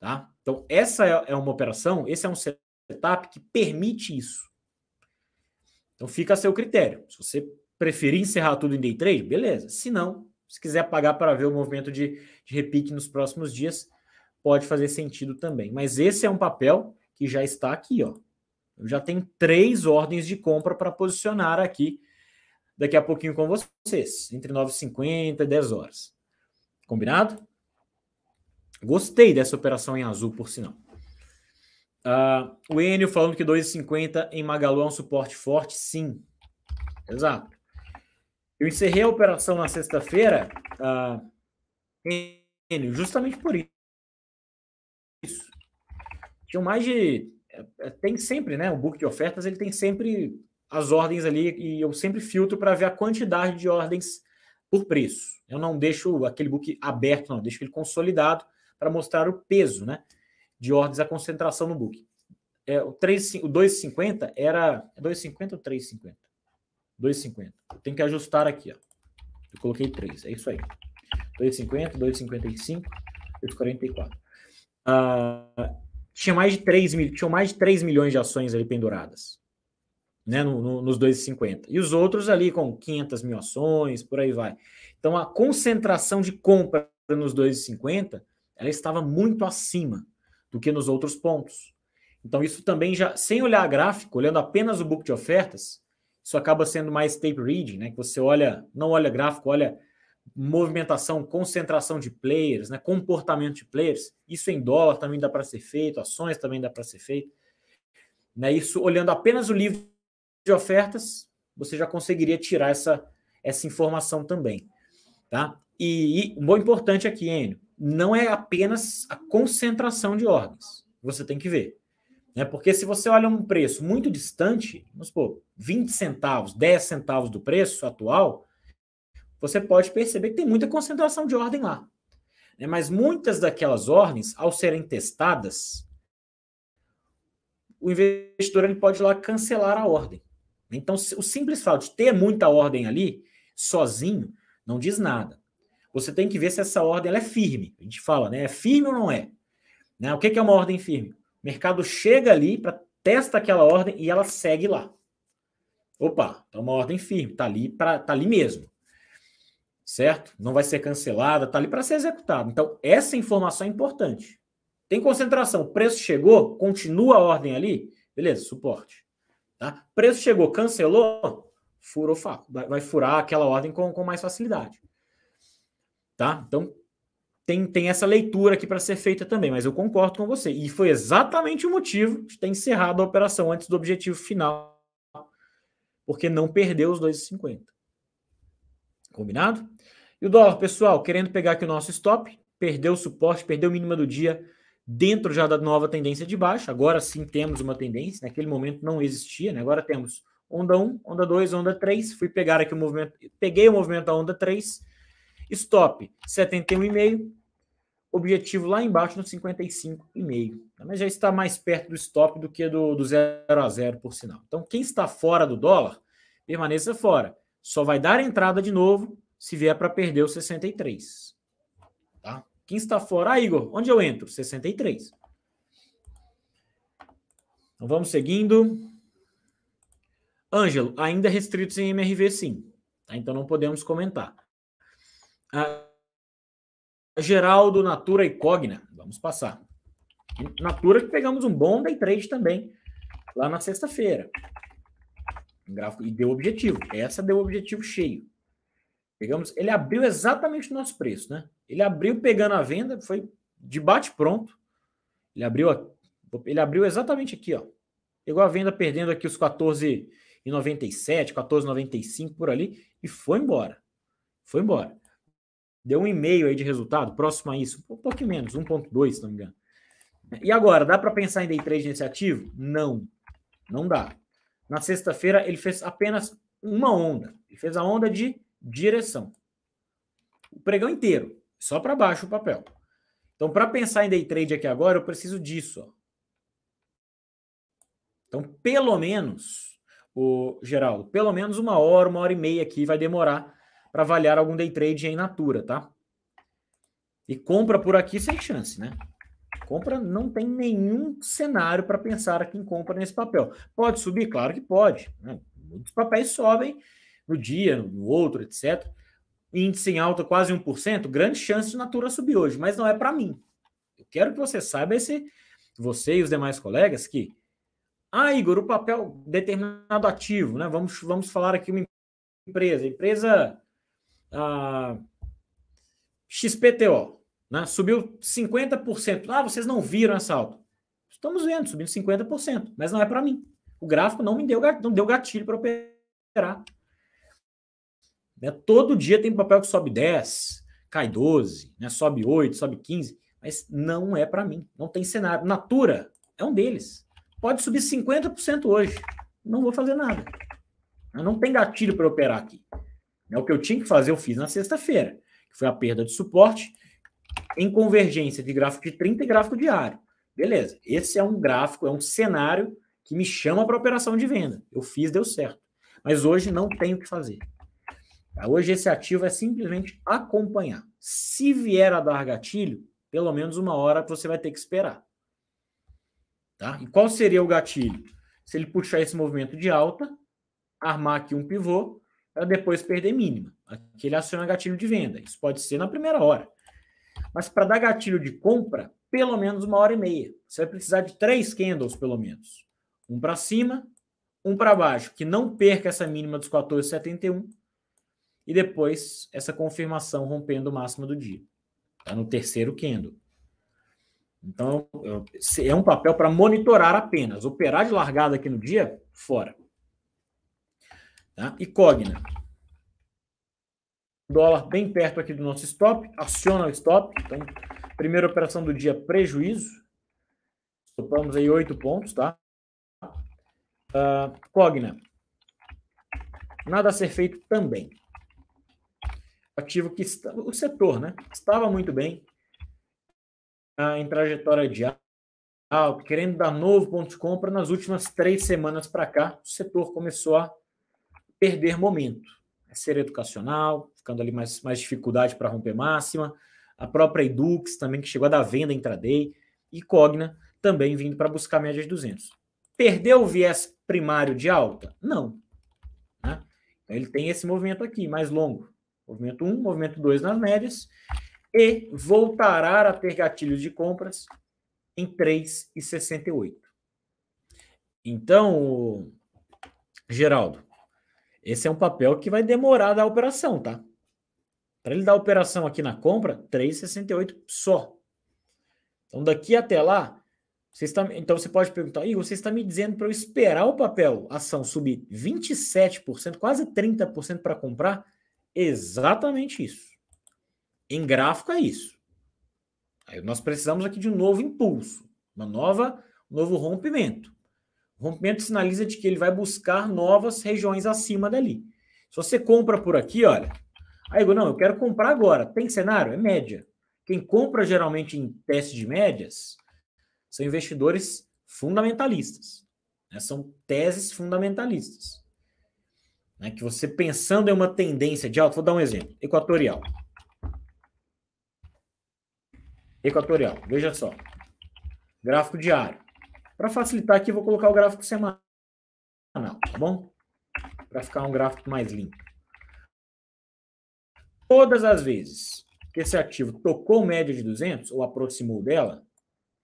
Tá? Então, essa é, é uma operação, esse é um setup que permite isso. Então, fica a seu critério. Se você preferir encerrar tudo em day trade, beleza. Se não, se quiser pagar para ver o movimento de, de repique nos próximos dias, pode fazer sentido também. Mas esse é um papel que já está aqui, ó. Eu já tenho três ordens de compra para posicionar aqui daqui a pouquinho com vocês, entre 9h50 e 10 horas. Combinado? Gostei dessa operação em azul, por sinal. Uh, o Enio falando que 2,50 em Magalu é um suporte forte, sim. Exato. Eu encerrei a operação na sexta-feira uh, justamente por isso. Tinham mais de. É, é, tem sempre, né? O book de ofertas ele tem sempre as ordens ali e eu sempre filtro para ver a quantidade de ordens por preço. Eu não deixo aquele book aberto, não, deixo ele consolidado para mostrar o peso, né? De ordens, a concentração no book. É, o, 3, o 2,50 era. É 2,50 ou 3,50? 2,50. Tem que ajustar aqui, ó. Eu coloquei 3, é isso aí. 2,50, 2,55, 2,44. Uh, tinha mais de 3 mil, tinham mais de 3 milhões de ações ali penduradas, né, no, no, nos 2,50. E os outros ali com 500 mil ações, por aí vai. Então a concentração de compra nos 2,50, ela estava muito acima do que nos outros pontos. Então isso também já, sem olhar gráfico, olhando apenas o book de ofertas, isso acaba sendo mais tape reading, né? Que você olha, não olha gráfico, olha movimentação, concentração de players, né? comportamento de players. Isso em dólar também dá para ser feito, ações também dá para ser feito. Né? Isso olhando apenas o livro de ofertas, você já conseguiria tirar essa, essa informação também. Tá? E, o importante aqui, Enio, não é apenas a concentração de ordens. Você tem que ver. Né? Porque se você olha um preço muito distante, vamos supor, 20 centavos, 10 centavos do preço atual, você pode perceber que tem muita concentração de ordem lá. Né? Mas muitas daquelas ordens, ao serem testadas, o investidor ele pode ir lá cancelar a ordem. Então, o simples fato de ter muita ordem ali, sozinho, não diz nada. Você tem que ver se essa ordem é firme. A gente fala, né? É firme ou não é? Né? O que é uma ordem firme? O mercado chega ali para testa aquela ordem e ela segue lá. Opa, é uma ordem firme, tá ali tá ali mesmo. Certo? Não vai ser cancelada, tá ali para ser executada. Então, essa informação é importante. Tem concentração, preço chegou, continua a ordem ali, beleza, suporte. Tá? Preço chegou, cancelou, furou, vai, furar aquela ordem com, com mais facilidade. Tá? Então, tem, tem essa leitura aqui para ser feita também, mas eu concordo com você. E foi exatamente o motivo de ter encerrado a operação antes do objetivo final, porque não perdeu os 2,50. Combinado? E o dólar, pessoal, querendo pegar aqui o nosso stop, perdeu o suporte, perdeu o mínimo do dia, dentro já da nova tendência de baixa. Agora sim temos uma tendência, naquele momento não existia, né? Agora temos onda 1, onda 2, onda 3. Fui pegar aqui o movimento, peguei o movimento da onda 3, stop 71,5, objetivo lá embaixo no 55,5. Mas já está mais perto do stop do que do, do 0 a 0, por sinal. Então, quem está fora do dólar, permaneça fora. Só vai dar entrada de novo se vier para perder o 63. Tá? Quem está fora? Ah, Igor, onde eu entro? 63. Então vamos seguindo. Ângelo, ainda restritos em MRV, sim. Tá? Então não podemos comentar. Ah, Geraldo, Natura e Cogna. Vamos passar. Natura que pegamos um bom day trade também, lá na sexta-feira. Gráfico, e deu objetivo. Essa deu objetivo cheio. Pegamos, ele abriu exatamente o nosso preço, né? Ele abriu pegando a venda, foi de bate pronto. Ele abriu, ele abriu exatamente aqui, ó. Pegou a venda perdendo aqui os 14,97, 14,95 por ali e foi embora. Foi embora. Deu um e-mail aí de resultado, próximo a isso, um pouquinho menos, 1.2, se não me engano. E agora, dá para pensar em day trade nesse ativo? Não, não dá. Na sexta-feira ele fez apenas uma onda. Ele fez a onda de direção. O pregão inteiro, só para baixo o papel. Então, para pensar em day trade aqui agora, eu preciso disso. Ó. Então, pelo menos, o Geraldo, pelo menos uma hora, uma hora e meia aqui vai demorar para avaliar algum day trade em Natura, tá? E compra por aqui sem chance, né? Compra não tem nenhum cenário para pensar aqui em compra nesse papel. Pode subir? Claro que pode. Né? Muitos papéis sobem no dia, no outro, etc. Índice em alta quase 1%, grande chance de Natura subir hoje, mas não é para mim. Eu quero que você saiba esse, você e os demais colegas, que, ah, Igor, o papel determinado ativo, né? Vamos, vamos falar aqui uma empresa, empresa ah, XPTO, né? Subiu 50%. Ah, vocês não viram essa alta. Estamos vendo, subindo 50%, mas não é para mim. O gráfico não me deu, não deu gatilho para operar. Né? Todo dia tem papel que sobe 10, cai 12, né? sobe 8, sobe 15, mas não é para mim. Não tem cenário. Natura é um deles. Pode subir 50% hoje. Não vou fazer nada. Não tem gatilho para operar aqui. É o que eu tinha que fazer, eu fiz na sexta-feira, que foi a perda de suporte em convergência de gráfico de 30 e gráfico diário. Beleza, esse é um gráfico, é um cenário que me chama para operação de venda. Eu fiz, deu certo. Mas hoje não tenho o que fazer. Tá? Hoje esse ativo é simplesmente acompanhar. Se vier a dar gatilho, pelo menos uma hora você vai ter que esperar. Tá? E qual seria o gatilho? Se ele puxar esse movimento de alta, armar aqui um pivô, para depois perder mínima. Aqui ele aciona gatilho de venda. Isso pode ser na primeira hora. Mas para dar gatilho de compra, pelo menos uma hora e meia. Você vai precisar de três candles, pelo menos. Um para cima, um para baixo, que não perca essa mínima dos 14,71 e depois essa confirmação rompendo o máximo do dia. Tá no terceiro candle. Então, é um papel para monitorar apenas. Operar de largada aqui no dia, fora. Tá? E Cogna. Dólar bem perto aqui do nosso stop, aciona o stop. Então, primeira operação do dia, prejuízo. Topamos aí oito pontos, tá? Uh, Cogna. Nada a ser feito também. Ativo que está, o setor, né? Estava muito bem uh, em trajetória de alto, querendo dar novo ponto de compra. Nas últimas três semanas para cá, o setor começou a perder momento. É ser educacional, ficando ali mais, mais dificuldade para romper máxima. A própria Edux também, que chegou a dar venda intraday. E Cogna também vindo para buscar média de 200. Perdeu o viés primário de alta? Não. Né? Então, ele tem esse movimento aqui, mais longo. Movimento 1, movimento 2 nas médias. E voltará a ter gatilhos de compras em 3,68. Então, Geraldo, esse é um papel que vai demorar a dar a operação, tá? Para ele dar operação aqui na compra, 3,68 só. Então, daqui até lá, você está, então você pode perguntar, Igor, você está me dizendo para eu esperar o papel ação subir 27%, quase 30% para comprar? Exatamente isso. Em gráfico é isso. Aí nós precisamos aqui de um novo impulso, uma nova, um novo rompimento. Rompimento sinaliza de que ele vai buscar novas regiões acima dali. Se você compra por aqui, olha, aí não, eu quero comprar agora. Tem cenário? É média. Quem compra geralmente em teste de médias são investidores fundamentalistas. Né? São teses fundamentalistas. Né? Que você pensando em uma tendência de alta, vou dar um exemplo: equatorial. Equatorial, veja só. Gráfico diário. Para facilitar aqui, vou colocar o gráfico semanal, tá bom? Para ficar um gráfico mais limpo. Todas as vezes que esse ativo tocou média de 200 ou aproximou dela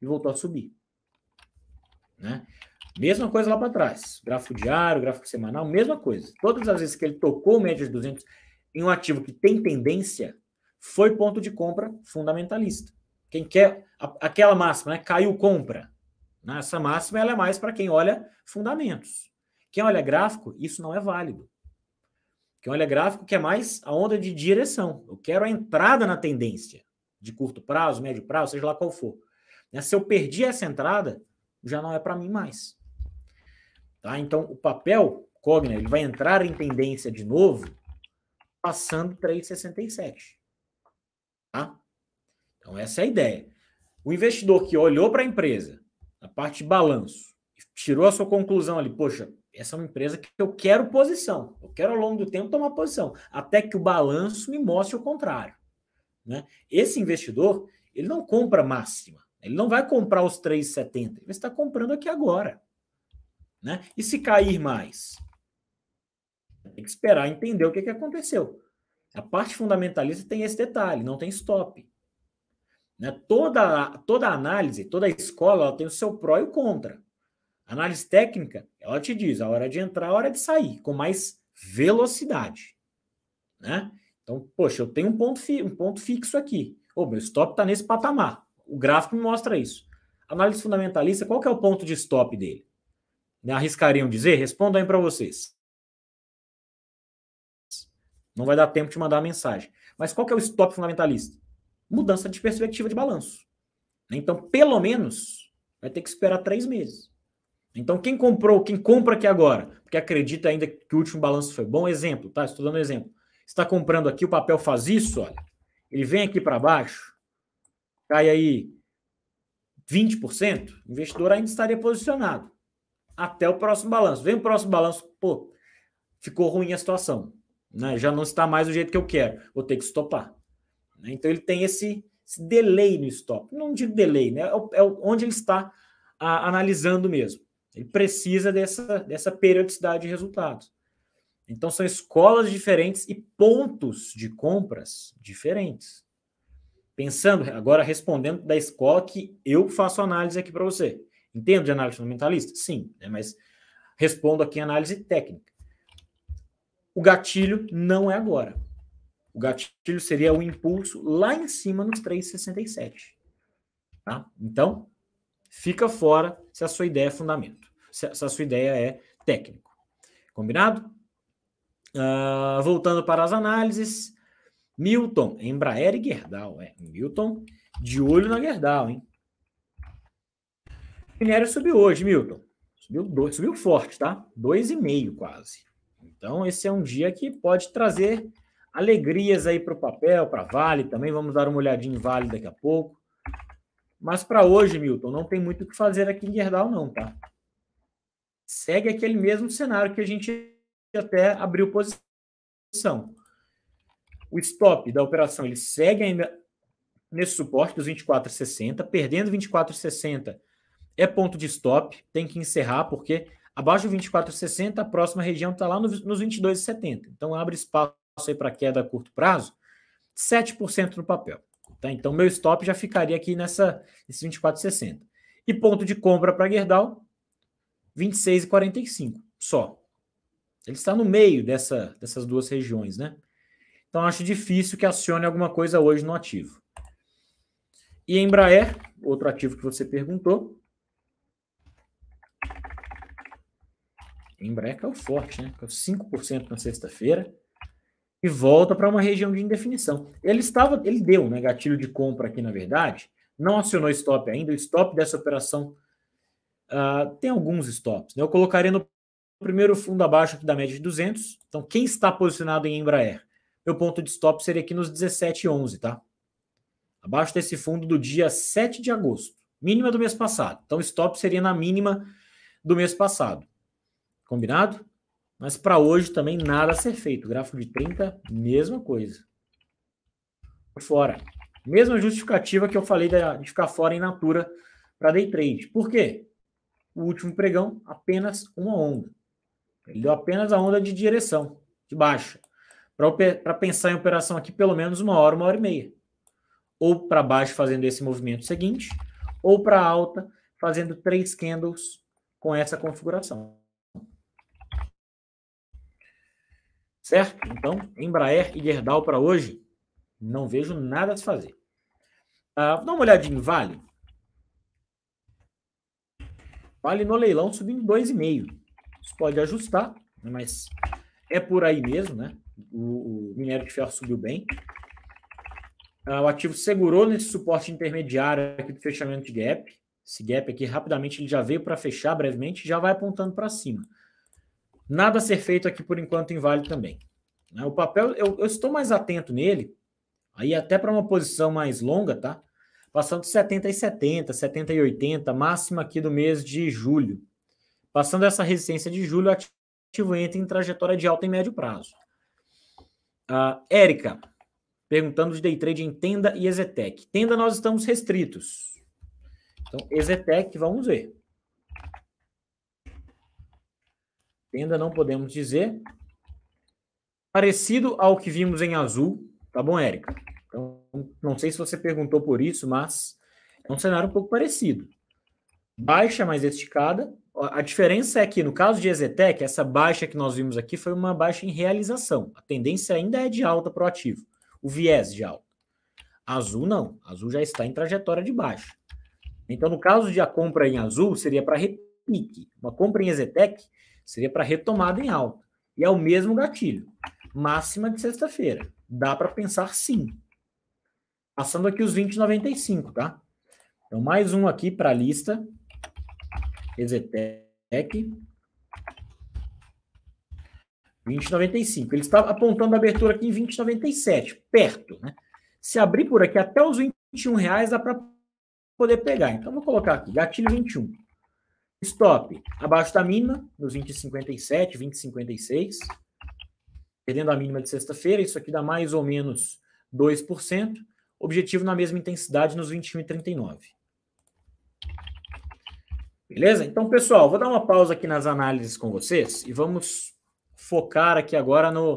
e voltou a subir. Né? Mesma coisa lá para trás. Gráfico diário, gráfico semanal, mesma coisa. Todas as vezes que ele tocou média de 200 em um ativo que tem tendência, foi ponto de compra fundamentalista. Quem quer aquela máxima, né? Caiu compra. Né? Essa máxima ela é mais para quem olha fundamentos. Quem olha gráfico, isso não é válido. Quem olha gráfico quer mais a onda de direção. Eu quero a entrada na tendência de curto prazo, médio prazo, seja lá qual for. Né? Se eu perdi essa entrada, já não é para mim mais. Tá? Então, o papel Cogna ele vai entrar em tendência de novo passando 3,67. Tá? Então, essa é a ideia. O investidor que olhou para a empresa, na parte de balanço, tirou a sua conclusão ali, poxa, essa é uma empresa que eu quero posição, eu quero ao longo do tempo tomar posição, até que o balanço me mostre o contrário. Né? Esse investidor, ele não compra máxima, ele não vai comprar os 3,70, ele está comprando aqui agora. Né? E se cair mais? Tem que esperar entender o que, que aconteceu. A parte fundamentalista tem esse detalhe, não tem stop. Né? Toda, toda análise, toda escola ela tem o seu pró e o contra. Análise técnica, ela te diz a hora de entrar, a hora de sair, com mais velocidade. Né? Então, poxa, eu tenho um ponto, fi, um ponto fixo aqui. O meu stop está nesse patamar. O gráfico me mostra isso. Análise fundamentalista, qual é o ponto de stop dele? Me arriscariam dizer? Respondo aí para vocês. Não vai dar tempo de mandar a mensagem. Mas qual é o stop fundamentalista? Mudança de perspectiva de balanço. Então, pelo menos, vai ter que esperar três meses. Então, quem comprou, quem compra aqui agora, porque acredita ainda que o último balanço foi bom, exemplo, tá? Estou dando um exemplo. Está comprando aqui, o papel faz isso, olha. Ele vem aqui para baixo, cai aí 20%, o investidor ainda estaria posicionado até o próximo balanço. Vem o próximo balanço, pô, ficou ruim a situação. Né? Já não está mais do jeito que eu quero. Vou ter que estopar. Né? Então ele tem esse, esse, delay no stop. Não digo delay, né? é, é onde ele está a, analisando mesmo. Ele precisa dessa, dessa periodicidade de resultados. Então são escolas diferentes e pontos de compras diferentes. Pensando, agora respondendo da escola que eu faço análise aqui para você. Entendo de análise fundamentalista? Sim, né? mas respondo aqui análise técnica. O gatilho não é agora. O gatilho seria o impulso lá em cima nos 3,67. Tá? Então, fica fora se a sua ideia é fundamento, se a sua ideia é técnico. Combinado? Uh, voltando para as análises, Milton, Embraer e Gerdau. É, Milton, de olho na Gerdau, hein? O minério subiu hoje, Milton. Subiu, dois, subiu forte, tá? Dois e meio quase. Então, esse é um dia que pode trazer alegrias aí para o papel, para Vale também. Vamos dar uma olhadinha em Vale daqui a pouco. Mas para hoje, Milton, não tem muito o que fazer aqui em Gerdau, não, tá? Segue aquele mesmo cenário que a gente até abriu posição. O stop da operação ele segue ainda nesse suporte dos 24,60, perdendo 24,60 é ponto de stop, tem que encerrar, porque abaixo do 24,60 a próxima região está lá nos 22,70. Então abre espaço aí para queda a curto prazo, 7% no papel. Tá? Então meu stop já ficaria aqui nessa nesse 24,60. E ponto de compra para Gerdau, 26,45 só. Ele está no meio dessa, dessas duas regiões, né? Então acho difícil que acione alguma coisa hoje no ativo. E Embraer, outro ativo que você perguntou. Embraer caiu forte, né? Caiu 5% na sexta-feira e volta para uma região de indefinição. Ele estava, ele deu né, gatilho de compra aqui, na verdade, não acionou stop ainda. O stop dessa operação uh, tem alguns stops. Né? Eu colocaria no primeiro fundo abaixo aqui da média de 200. Então, quem está posicionado em Embraer? Meu ponto de stop seria aqui nos 17,11, tá? Abaixo desse fundo do dia 7 de agosto, mínima do mês passado. Então, stop seria na mínima do mês passado. Combinado? Mas para hoje também nada a ser feito. Gráfico de 30, mesma coisa. Por fora. Mesma justificativa que eu falei de ficar fora em natura para day trade. Por quê? O último pregão, apenas uma onda. Ele deu apenas a onda de direção, de baixa. Para pensar em operação aqui, pelo menos uma hora, uma hora e meia. Ou para baixo, fazendo esse movimento seguinte, ou para alta, fazendo três candles com essa configuração. Certo? Então, Embraer e Gerdau para hoje, não vejo nada a se fazer. Uh, dá uma olhadinha em Vale. Vale no leilão subindo 2,5. Isso pode ajustar, né, mas é por aí mesmo, né? O, o minério de ferro subiu bem. Uh, o ativo segurou nesse suporte intermediário aqui do fechamento de gap. Esse gap aqui, rapidamente, ele já veio para fechar brevemente já vai apontando para cima. Nada a ser feito aqui por enquanto Vale também. Né? O papel, eu, eu estou mais atento nele, aí até para uma posição mais longa, tá? Passando de 70 e 70, 70 e 80, máxima aqui do mês de julho. Passando essa resistência de julho, o ativo entra em trajetória de alta e médio prazo. Uh, Érica, perguntando de day trade em Tenda e Ezetec. Tenda nós estamos restritos. Então, Ezetec, vamos ver. Tenda não podemos dizer. Parecido ao que vimos em azul, tá bom, Érica? Então, não sei se você perguntou por isso, mas é um cenário um pouco parecido. Baixa mais esticada. A diferença é que, no caso de Ezetec, essa baixa que nós vimos aqui foi uma baixa em realização. A tendência ainda é de alta para o ativo. O viés de alta. Azul não. Azul já está em trajetória de baixa. Então, no caso de a compra em azul, seria para repique. Uma compra em Ezetec Seria para retomada em alta. E é o mesmo gatilho. Máxima de sexta-feira. Dá para pensar sim. Passando aqui os 20,95, tá? Então, mais um aqui para a lista. Exetec. 20,95. Ele está apontando a abertura aqui em 20,97, perto, né? Se abrir por aqui até os 21 reais, dá para poder pegar. Então, vou colocar aqui, gatilho 21. Stop abaixo da mínima, nos 20,57, 20,56. Perdendo a mínima de sexta-feira, isso aqui dá mais ou menos 2%. Objetivo na mesma intensidade nos 21,39. Beleza? Então, pessoal, vou dar uma pausa aqui nas análises com vocês e vamos focar aqui agora no,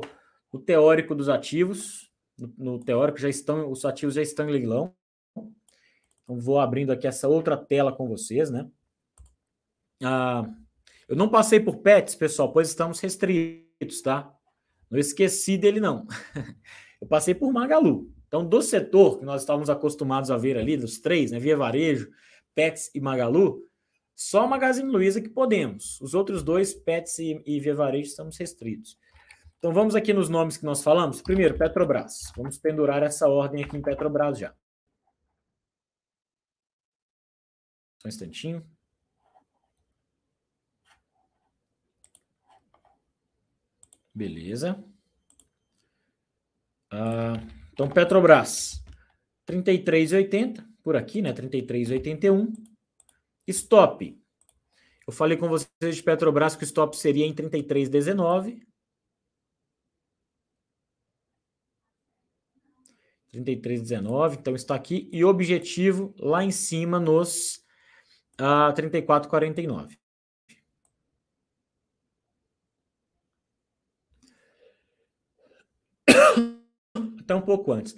no teórico dos ativos. No, no, teórico já estão, os ativos já estão em leilão. Então, vou abrindo aqui essa outra tela com vocês, né? Ah, eu não passei por pets, pessoal, pois estamos restritos, tá? Não esqueci dele, não. eu passei por Magalu. Então, do setor que nós estávamos acostumados a ver ali, dos três, né? Via Varejo, Pets e Magalu, só Magazine Luiza que podemos. Os outros dois, Pets e, e Via Varejo, estamos restritos. Então vamos aqui nos nomes que nós falamos. Primeiro, Petrobras. Vamos pendurar essa ordem aqui em Petrobras já. Só um instantinho. Beleza. Ah, então, Petrobras, 33,80 por aqui, né? 33,81. Stop. Eu falei com vocês de Petrobras que o stop seria em 33,19. 33,19, então está aqui. E objetivo lá em cima nos uh, 34,49. Até um pouco antes.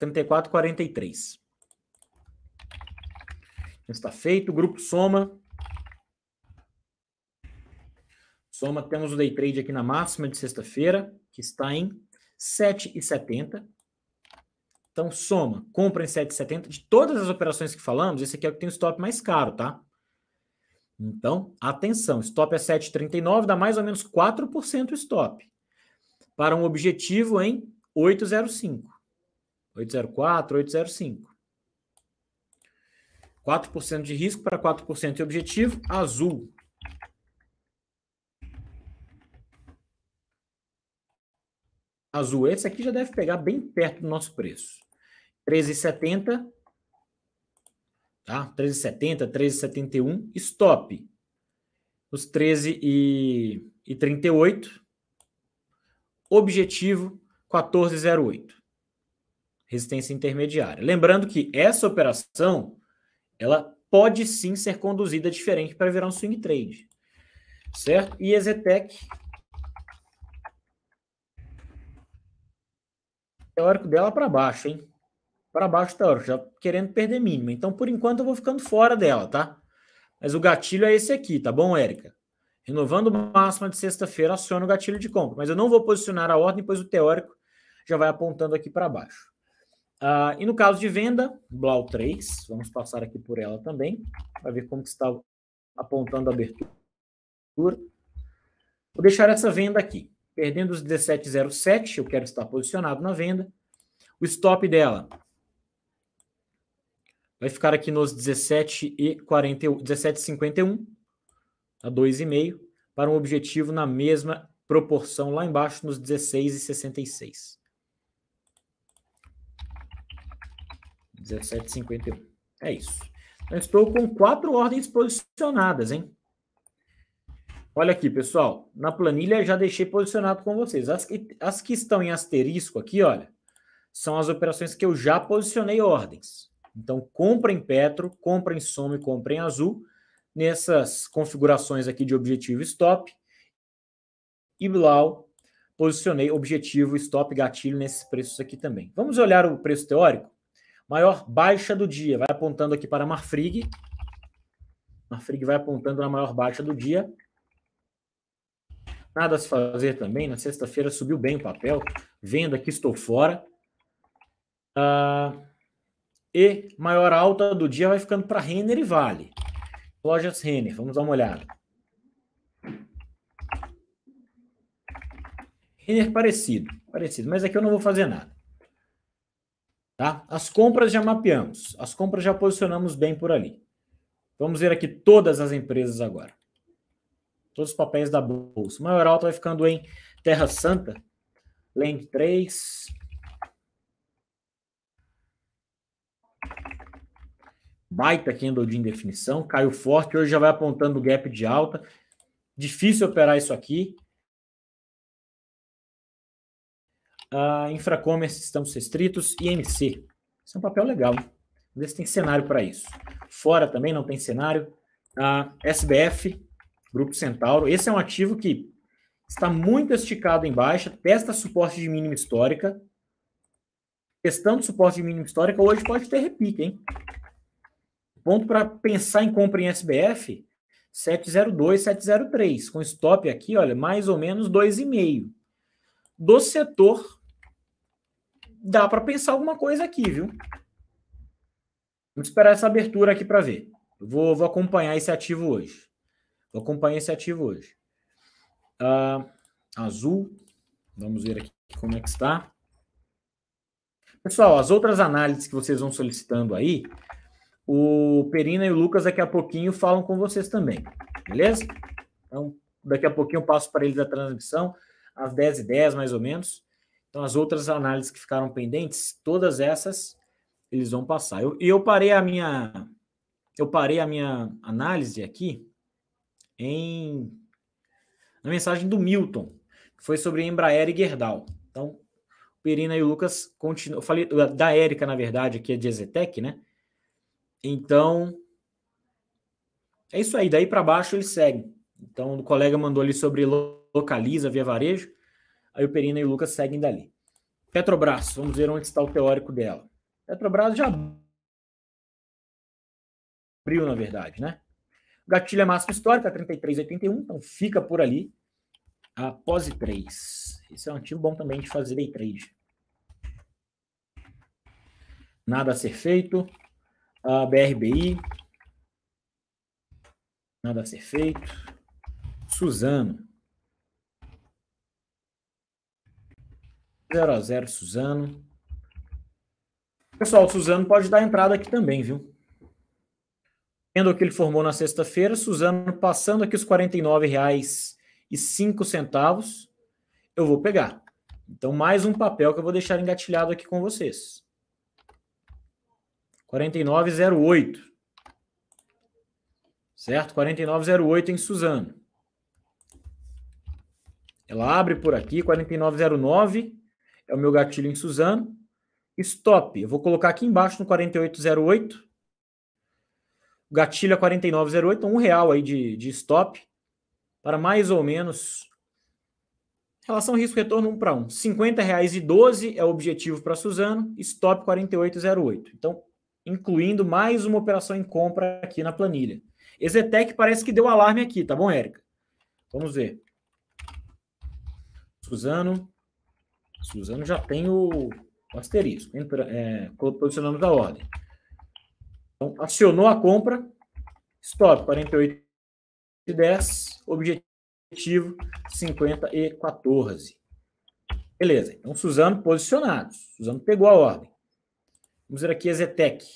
34,43. Está feito. Grupo Soma. Soma, temos o day trade aqui na máxima de sexta-feira, que está em 7,70. Então, soma, compra em 7,70. De todas as operações que falamos, esse aqui é o que tem o stop mais caro, tá? Então, atenção, stop é 7,39, dá mais ou menos 4% stop. Para um objetivo em 8,05. 8,04, 8,05. 4% de risco para 4% de objetivo, azul. Azul, esse aqui já deve pegar bem perto do nosso preço. 13,70. Tá? 13,70, 13,71. Stop. Os 13 e, e 38. Objetivo 14,08. Resistência intermediária. Lembrando que essa operação ela pode sim ser conduzida diferente para virar um swing trade. Certo? E Ezetec teórico dela para baixo, hein? Para baixo teórico, já querendo perder mínima. Então, por enquanto, eu vou ficando fora dela, tá? Mas o gatilho é esse aqui, tá bom, Érica? Renovando máxima de sexta-feira, aciona o gatilho de compra. Mas eu não vou posicionar a ordem, pois o teórico já vai apontando aqui para baixo. Uh, e no caso de venda, Blau 3, vamos passar aqui por ela também, para ver como está apontando a abertura. Vou deixar essa venda aqui, perdendo os 17,07, eu quero estar posicionado na venda. O stop dela vai ficar aqui nos 17,51 a 2,5 para um objetivo na mesma proporção lá embaixo nos 16,66. 17,51. É isso. Eu estou com quatro ordens posicionadas, hein? Olha aqui, pessoal. Na planilha já deixei posicionado com vocês. As que, as que estão em asterisco aqui, olha, são as operações que eu já posicionei ordens. Então, compra em Petro, compra em Soma e compra em Azul, nessas configurações aqui de objetivo stop. E Blau, posicionei objetivo, stop, gatilho nesses preços aqui também. Vamos olhar o preço teórico? Maior baixa do dia, vai apontando aqui para Marfrig. Marfrig vai apontando na maior baixa do dia. Nada a se fazer também. Na sexta-feira subiu bem o papel. Venda que estou fora. Ah, e maior alta do dia vai ficando para Renner e Vale. Lojas Renner, vamos dar uma olhada. Renner parecido, parecido, mas aqui eu não vou fazer nada. Tá? As compras já mapeamos, as compras já posicionamos bem por ali. Vamos ver aqui todas as empresas agora. Todos os papéis da bolsa. O maior alto vai ficando em Terra Santa, Land 3. Baita candle de indefinição, caiu forte, hoje já vai apontando o gap de alta. Difícil operar isso aqui. Uh, Infracommerce, estamos restritos. IMC. Isso é um papel legal. Vamos ver se tem cenário para isso. Fora também não tem cenário. Uh, SBF, Grupo Centauro. Esse é um ativo que está muito esticado em baixa, testa suporte de mínima histórica. Testando suporte de mínima histórica, hoje pode ter repique, hein? Ponto para pensar em compra em SBF, 702, 703. Com stop aqui, olha, mais ou menos 2,5. Do setor dá para pensar alguma coisa aqui, viu? Vamos esperar essa abertura aqui para ver. vou, vou acompanhar esse ativo hoje. Vou acompanhar esse ativo hoje. Uh, azul. Vamos ver aqui como é que está. Pessoal, as outras análises que vocês vão solicitando aí, o Perina e o Lucas daqui a pouquinho falam com vocês também, beleza? Então, daqui a pouquinho eu passo para eles a transmissão, às 10h10 10, mais ou menos. Então, as outras análises que ficaram pendentes, todas essas eles vão passar. E eu, eu parei a minha eu parei a minha análise aqui em na mensagem do Milton, que foi sobre Embraer e Gerdau. Então, Perina e o Lucas continuam. Eu falei da Érica, na verdade, aqui é de Ezetec, né? Então, é isso aí. Daí para baixo eles seguem. Então, o colega mandou ali sobre localiza via varejo. Aí o Perina e o Lucas seguem dali. Petrobras, vamos ver onde está o teórico dela. Petrobras já abriu, na verdade, né? O gatilho é máximo histórico, é 33,81, então fica por ali. A POSE 3. Esse é um ativo bom também de fazer day trade. Nada a ser feito. A BRBI. Nada a ser feito. Suzano. 0 a 0 Suzano. Pessoal, o Suzano pode dar entrada aqui também, viu? Vendo o que ele formou na sexta-feira, Suzano passando aqui os R$ 49,05, eu vou pegar. Então, mais um papel que eu vou deixar engatilhado aqui com vocês. 49,08. Certo? 49,08 em Suzano. Ela abre por aqui, 49,09 é o meu gatilho em Suzano. Stop, eu vou colocar aqui embaixo no 4808. Gatilho a 4908, um real aí de, de stop para mais ou menos relação risco-retorno 1 para 1. R$ 50,12 é o objetivo para Suzano, stop 4808. Então, incluindo mais uma operação em compra aqui na planilha. Exetec parece que deu alarme aqui, tá bom, Érica? Vamos ver. Suzano. Suzano já tem o, asterisco, entra, é, posicionamos a ordem. Então, acionou a compra, stop 48 e 10, objetivo 50 e 14. Beleza, então Suzano posicionado, Suzano pegou a ordem. Vamos ver aqui a Zetec.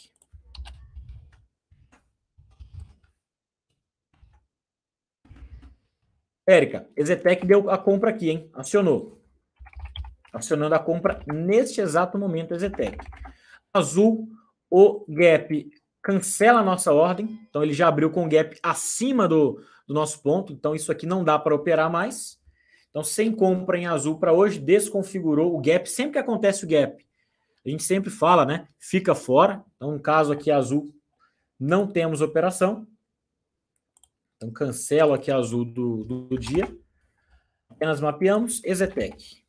Érica, Ezetec deu a compra aqui, hein? Acionou acionando a compra neste exato momento Exetec. Azul, o gap cancela a nossa ordem, então ele já abriu com o gap acima do, do nosso ponto, então isso aqui não dá para operar mais. Então, sem compra em azul para hoje, desconfigurou o gap. Sempre que acontece o gap, a gente sempre fala, né? Fica fora. Então, no caso aqui azul, não temos operação. Então, cancelo aqui azul do, do dia. Apenas mapeamos. Exetec.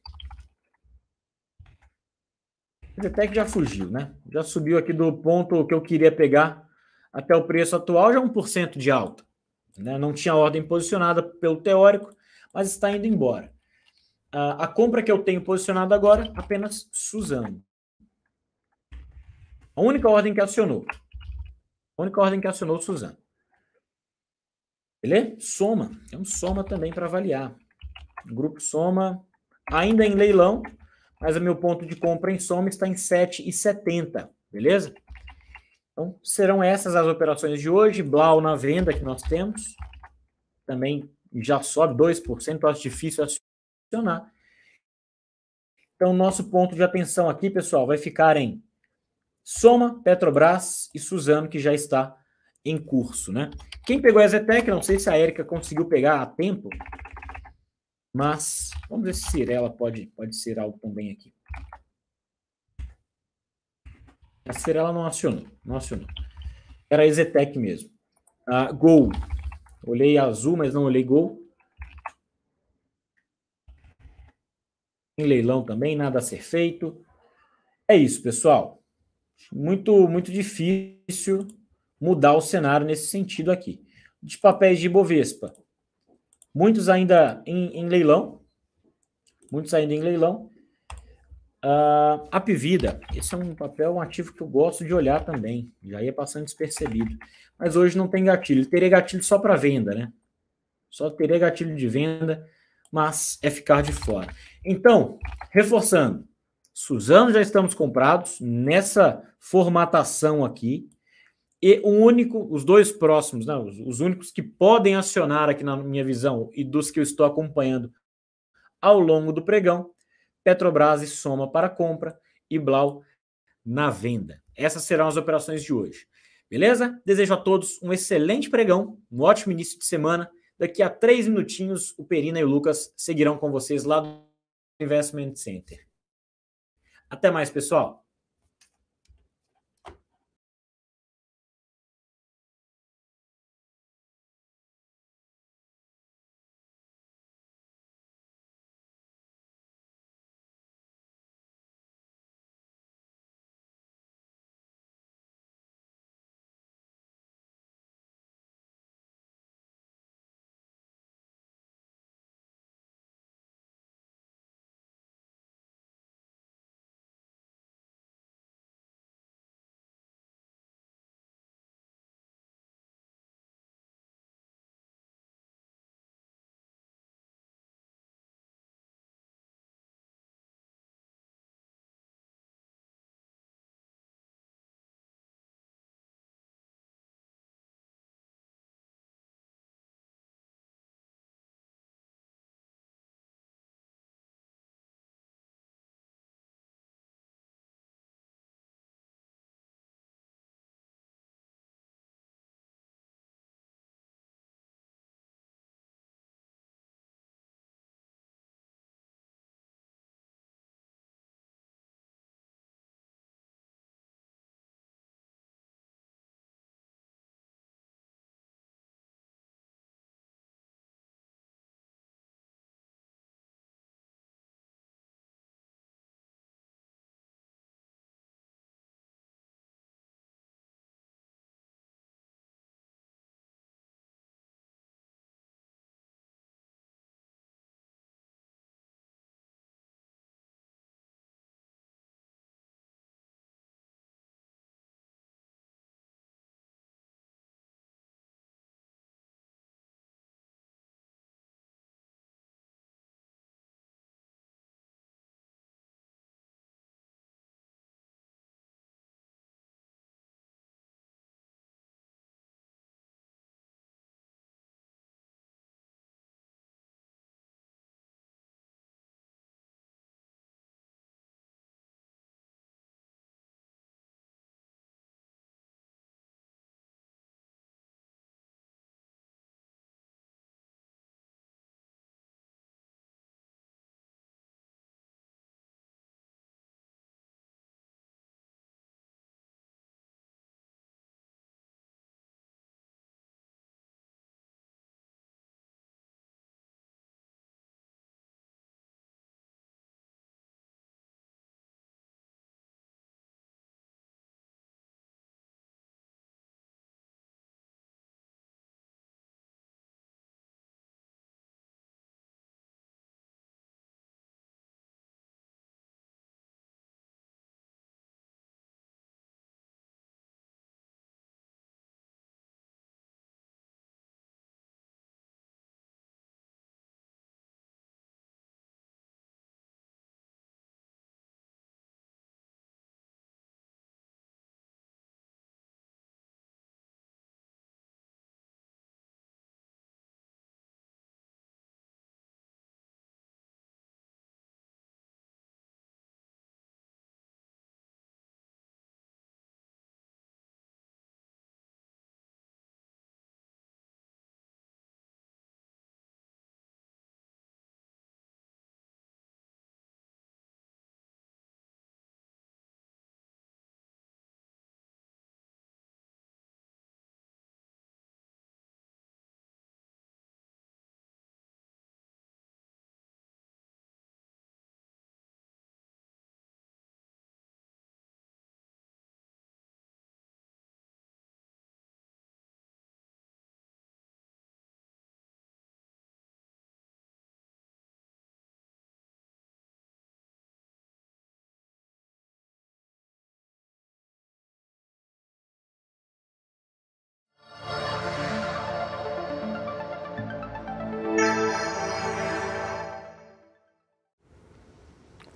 O Zetec já fugiu, né? Já subiu aqui do ponto que eu queria pegar até o preço atual, já 1% de alta. Né? Não tinha ordem posicionada pelo teórico, mas está indo embora. A compra que eu tenho posicionada agora, apenas Suzano. A única ordem que acionou. A única ordem que acionou Suzano. Beleza? Soma. Tem um soma também para avaliar. O grupo Soma, ainda em leilão, mas o meu ponto de compra em soma está em 7,70, beleza? Então, serão essas as operações de hoje. Blau na venda que nós temos. Também já sobe 2%, acho difícil acionar. Então, nosso ponto de atenção aqui, pessoal, vai ficar em Soma, Petrobras e Suzano, que já está em curso, né? Quem pegou a Zetec, não sei se a Érica conseguiu pegar a tempo, mas vamos ver se Cirela pode, pode ser algo também aqui. A Cirela não acionou, não acionou. Era a Exetec mesmo. Ah, gol. Olhei azul, mas não olhei gol. Em leilão também, nada a ser feito. É isso, pessoal. Muito, muito difícil mudar o cenário nesse sentido aqui. De papéis de Bovespa, Muitos ainda em, em leilão. Muitos ainda em leilão. Uh, a Pivida, esse é um papel, um ativo que eu gosto de olhar também. Já ia passando despercebido. Mas hoje não tem gatilho. Teria gatilho só para venda, né? Só teria gatilho de venda. mas é ficar de fora. Então, reforçando, Suzano já estamos comprados nessa formatação aqui. E o único, os dois próximos, não, os, os únicos que podem acionar aqui na minha visão e dos que eu estou acompanhando ao longo do pregão, Petrobras e Soma para compra e Blau na venda. Essas serão as operações de hoje. Beleza? Desejo a todos um excelente pregão, um ótimo início de semana. Daqui a três minutinhos, o Perina e o Lucas seguirão com vocês lá do Investment Center. Até mais, pessoal!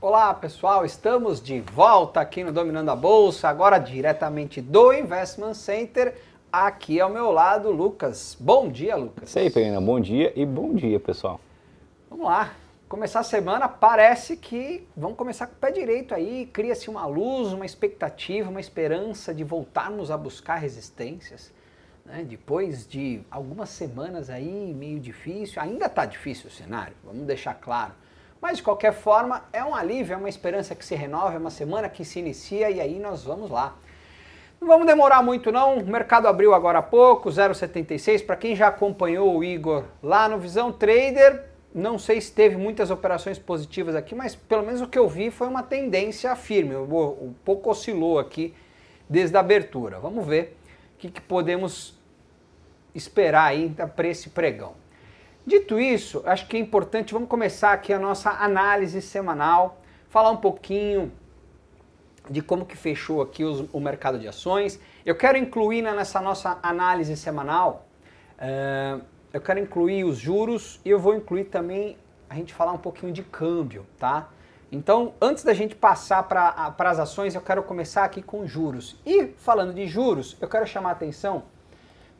Olá pessoal, estamos de volta aqui no Dominando a Bolsa, agora diretamente do Investment Center. Aqui ao meu lado, Lucas. Bom dia, Lucas. Isso aí, Pereira. Bom dia e bom dia, pessoal. Vamos lá. Começar a semana, parece que vamos começar com o pé direito aí. Cria-se uma luz, uma expectativa, uma esperança de voltarmos a buscar resistências. Né? Depois de algumas semanas aí meio difícil, ainda está difícil o cenário, vamos deixar claro. Mas de qualquer forma, é um alívio, é uma esperança que se renova, é uma semana que se inicia e aí nós vamos lá. Não vamos demorar muito não, o mercado abriu agora há pouco, 0,76. Para quem já acompanhou o Igor lá no Visão Trader, não sei se teve muitas operações positivas aqui, mas pelo menos o que eu vi foi uma tendência firme. O, pouco oscilou aqui desde a abertura. Vamos ver o que, que podemos esperar aí para esse pregão. Dito isso, acho que é importante, vamos começar aqui a nossa análise semanal, falar um pouquinho de como que fechou aqui os, o mercado de ações. Eu quero incluir nessa nossa análise semanal, uh, eu quero incluir os juros e eu vou incluir também a gente falar um pouquinho de câmbio, tá? Então, antes da gente passar para as ações, eu quero começar aqui com juros. E falando de juros, eu quero chamar a atenção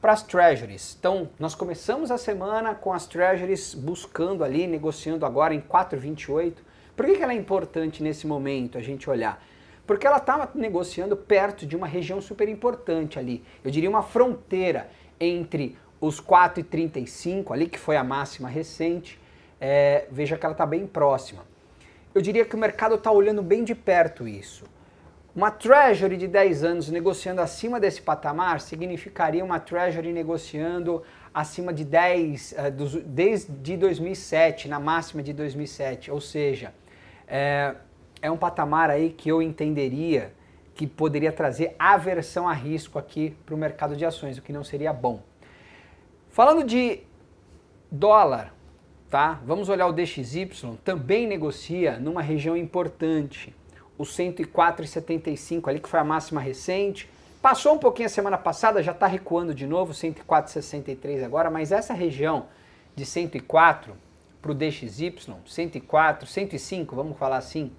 para as treasuries. Então, nós começamos a semana com as treasuries buscando ali, negociando agora em 4,28. Por que, que ela é importante nesse momento a gente olhar? Porque ela estava negociando perto de uma região super importante ali. Eu diria uma fronteira entre os 4,35 ali, que foi a máxima recente. É, veja que ela está bem próxima. Eu diria que o mercado está olhando bem de perto isso. Uma treasury de 10 anos negociando acima desse patamar significaria uma treasury negociando acima de 10 uh, eh, desde 2007, na máxima de 2007. Ou seja, é, é um patamar aí que eu entenderia que poderia trazer aversão a risco aqui para o mercado de ações, o que não seria bom. Falando de dólar, tá? Vamos olhar o DXY, também negocia numa região importante, o 104,75 ali que foi a máxima recente. Passou um pouquinho a semana passada, já está recuando de novo, 104,63 agora, mas essa região de 104 para o DXY, 104, 105, vamos falar assim,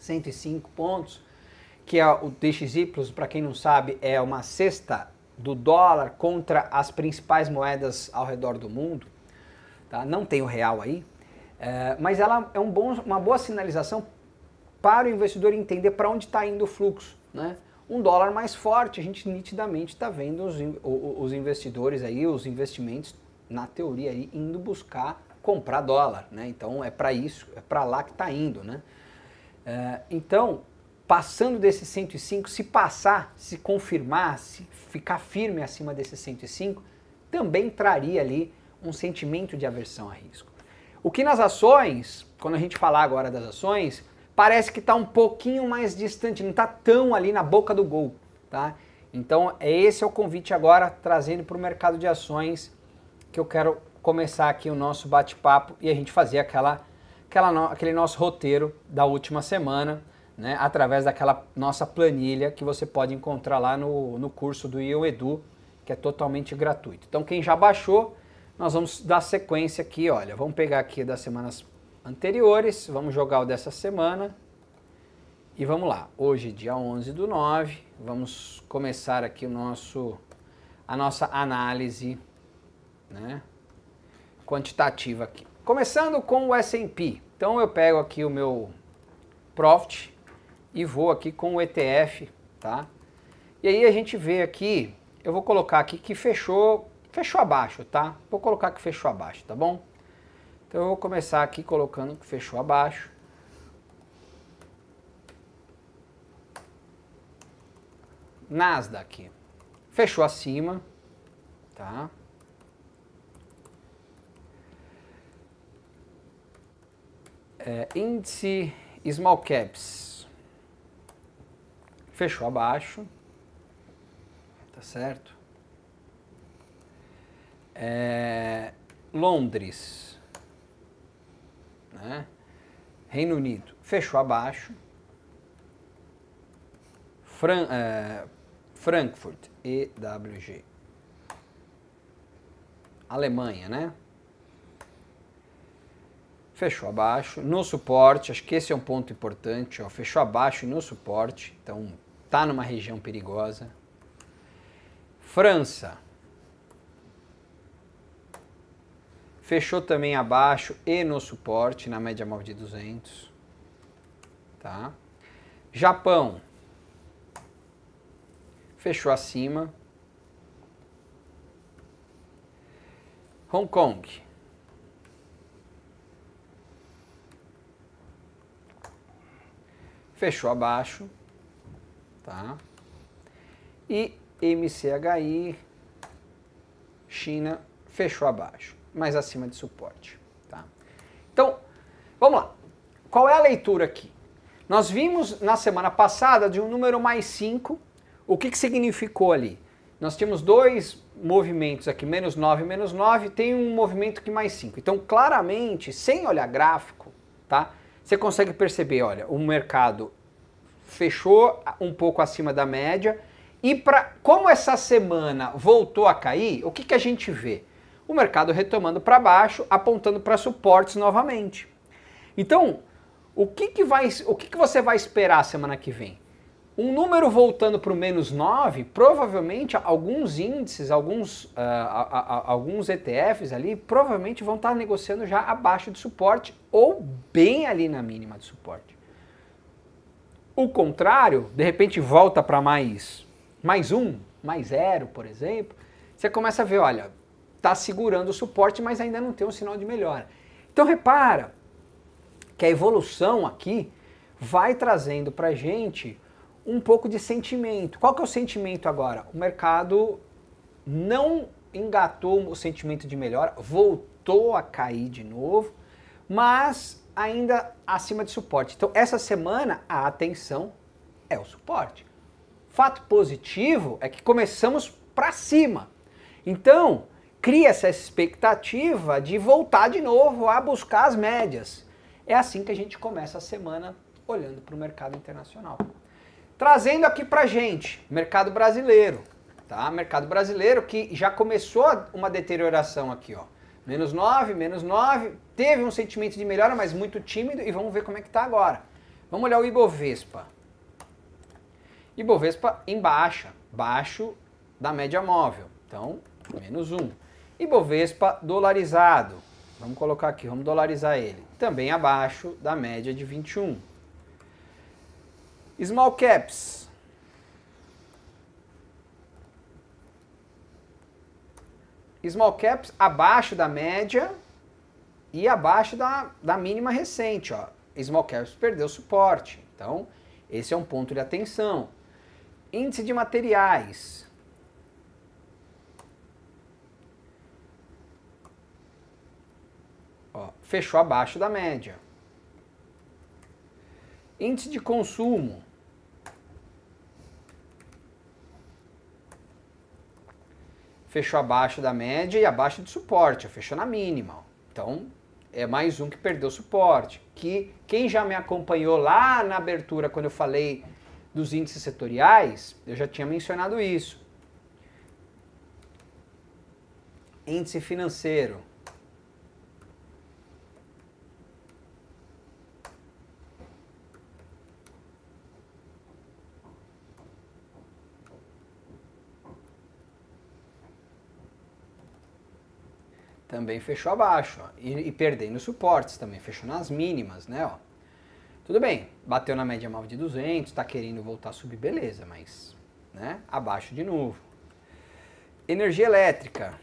105 pontos, que é o DXY, para quem não sabe, é uma cesta do dólar contra as principais moedas ao redor do mundo. Tá? Não tem o real aí, é, mas ela é um bom, uma boa sinalização para o investidor entender para onde está indo o fluxo. Né? Um dólar mais forte, a gente nitidamente está vendo os, os investidores aí, os investimentos, na teoria, aí, indo buscar comprar dólar. Né? Então é para isso, é para lá que está indo. Né? É, então, passando desse 105, se passar, se confirmar, se ficar firme acima desse 105, também traria ali um sentimento de aversão a risco. O que nas ações, quando a gente falar agora das ações, parece que está um pouquinho mais distante, não está tão ali na boca do gol, tá? Então, esse é o convite agora, trazendo para o mercado de ações, que eu quero começar aqui o nosso bate-papo e a gente fazer aquela aquela aquele nosso roteiro da última semana, né, através daquela nossa planilha que você pode encontrar lá no, no curso do IO Edu, que é totalmente gratuito. Então, quem já baixou, nós vamos dar sequência aqui, olha, vamos pegar aqui das semanas anteriores, vamos jogar o dessa semana e vamos lá. Hoje, dia 11 do 9, vamos começar aqui o nosso, a nossa análise né, quantitativa aqui. Começando com o S&P. Então eu pego aqui o meu Profit e vou aqui com o ETF, tá? E aí a gente vê aqui, eu vou colocar aqui que fechou, fechou abaixo, tá? Vou colocar que fechou abaixo, tá bom? Então eu vou começar aqui colocando que fechou abaixo. Nasdaq fechou acima, tá? É, índice Small Caps fechou abaixo, tá certo? É, Londres, né? Reino Unido fechou abaixo, Fran, é, Frankfurt, EWG, Alemanha, né? fechou abaixo, no suporte, acho que esse é um ponto importante, ó, fechou abaixo no suporte, então tá numa região perigosa. França, fechou também abaixo e no suporte, na média móvel de 200, tá? Japão, fechou acima. Hong Kong, fechou abaixo, tá? E MCHI, China, fechou abaixo, mas acima de suporte, tá? Então, vamos lá. Qual é a leitura aqui? Nós vimos na semana passada de um número mais 5, o que, que significou ali? Nós tínhamos dois movimentos aqui, menos 9 menos 9, tem um movimento que mais 5. Então, claramente, sem olhar gráfico, tá? você consegue perceber, olha, o mercado fechou um pouco acima da média e para como essa semana voltou a cair, o que, que a gente vê? O mercado retomando para baixo, apontando para suportes novamente. Então, o que, que, vai, o que, que você vai esperar semana que vem? Um número voltando para o menos 9, provavelmente alguns índices, alguns, uh, a, a, alguns ETFs ali, provavelmente vão estar negociando já abaixo de suporte ou bem ali na mínima de suporte. O contrário, de repente volta para mais, mais um, mais zero, por exemplo, você começa a ver, olha, está segurando o suporte, mas ainda não tem um sinal de melhora. Então repara que a evolução aqui vai trazendo para a gente um pouco de sentimento. Qual que é o sentimento agora? O mercado não engatou o sentimento de melhora, voltou a cair de novo, mas ainda acima de suporte. Então, essa semana a atenção é o suporte. Fato positivo é que começamos para cima. Então, cria essa expectativa de voltar de novo a buscar as médias. É assim que a gente começa a semana olhando para o mercado internacional. Trazendo aqui para gente, mercado brasileiro, tá? Mercado brasileiro que já começou uma deterioração aqui, ó. Menos 9, menos 9, teve um sentimento de melhora, mas muito tímido, e vamos ver como é que está agora. Vamos olhar o Ibovespa. Ibovespa em baixa, baixo da média móvel, então menos 1. Ibovespa dolarizado, vamos colocar aqui, vamos dolarizar ele, também abaixo da média de 21. Small caps. Small caps abaixo da média e abaixo da, da mínima recente. Ó. Small caps perdeu suporte. Então, esse é um ponto de atenção. Índice de materiais. Ó, fechou abaixo da média. Índice de consumo. Fechou abaixo da média e abaixo de suporte, fechou na mínima. Então, é mais um que perdeu suporte. Que quem já me acompanhou lá na abertura, quando eu falei dos índices setoriais, eu já tinha mencionado isso. Índice financeiro. Também fechou abaixo, ó, e, e perdendo suportes também, fechou nas mínimas, né, ó. Tudo bem, bateu na média móvel de 200, está querendo voltar a subir, beleza, mas, né, abaixo de novo. Energia elétrica.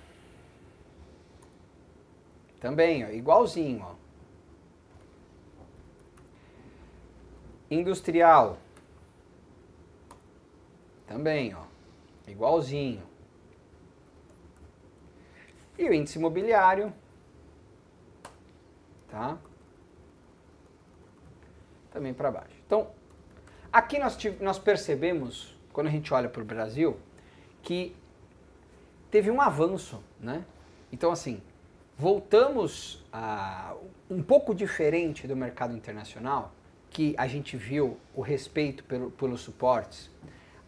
Também, ó, igualzinho, ó. Industrial. Também, ó, igualzinho. E o índice imobiliário, tá? Também para baixo. Então, aqui nós, nós percebemos, quando a gente olha para o Brasil, que teve um avanço, né? Então, assim, voltamos a um pouco diferente do mercado internacional, que a gente viu o respeito pelo, pelos suportes.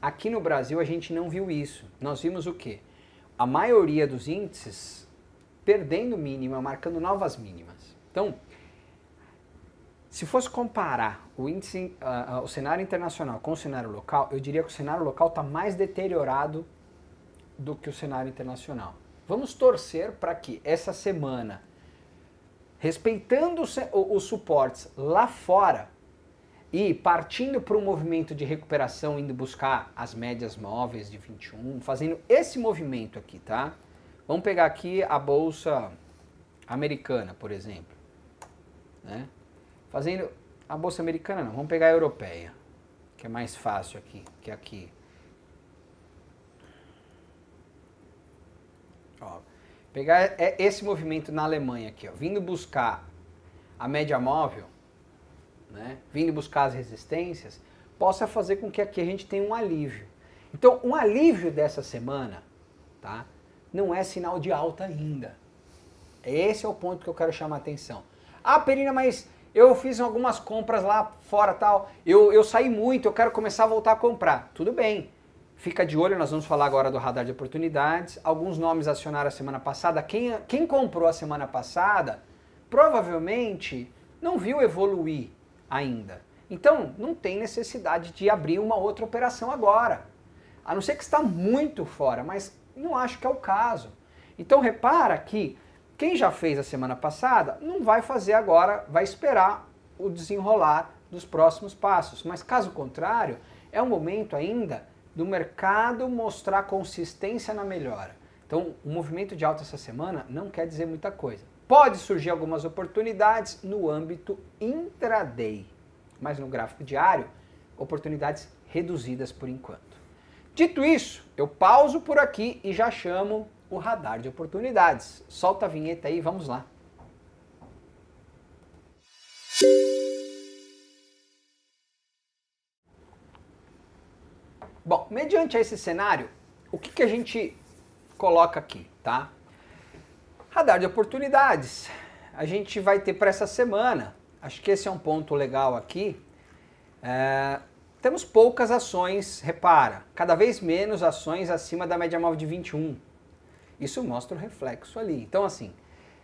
Aqui no Brasil a gente não viu isso. Nós vimos o quê? A maioria dos índices perdendo mínima, marcando novas mínimas. Então, Se fosse comparar o índice, uh, o cenário internacional com o cenário local, eu diria que o cenário local está mais deteriorado do que o cenário internacional. Vamos torcer para que essa semana, respeitando os suportes lá fora e partindo para um movimento de recuperação, indo buscar as médias móveis de 21, fazendo esse movimento aqui, tá? Vamos pegar aqui a bolsa americana, por exemplo, né? Fazendo a bolsa americana não, vamos pegar a europeia, que é mais fácil aqui, que aqui. Ó, pegar é esse movimento na Alemanha aqui, ó, vindo buscar a média móvel, né, vindo buscar as resistências, possa fazer com que aqui a gente tenha um alívio. Então, um alívio dessa semana, tá, não é sinal de alta ainda. Esse é o ponto que eu quero chamar a atenção. Ah, Perina, mas eu fiz algumas compras lá fora tal, eu, eu saí muito, eu quero começar a voltar a comprar. Tudo bem, fica de olho, nós vamos falar agora do radar de oportunidades. Alguns nomes acionaram a semana passada. Quem, quem comprou a semana passada provavelmente não viu evoluir ainda. Então, não tem necessidade de abrir uma outra operação agora. A não ser que está muito fora, mas não acho que é o caso. Então, repara que quem já fez a semana passada não vai fazer agora, vai esperar o desenrolar dos próximos passos. Mas caso contrário, é o momento ainda do mercado mostrar consistência na melhora. Então, o movimento de alta essa semana não quer dizer muita coisa. Pode surgir algumas oportunidades no âmbito intraday, mas no gráfico diário, oportunidades reduzidas por enquanto. Dito isso, eu pauso por aqui e já chamo o radar de oportunidades. Solta a vinheta aí, vamos lá. Bom, mediante esse cenário, o que, que a gente coloca aqui, tá? Radar de oportunidades. A gente vai ter para essa semana. Acho que esse é um ponto legal aqui. É, temos poucas ações, repara, cada vez menos ações acima da média móvel de 21. Isso mostra o reflexo ali. Então, assim,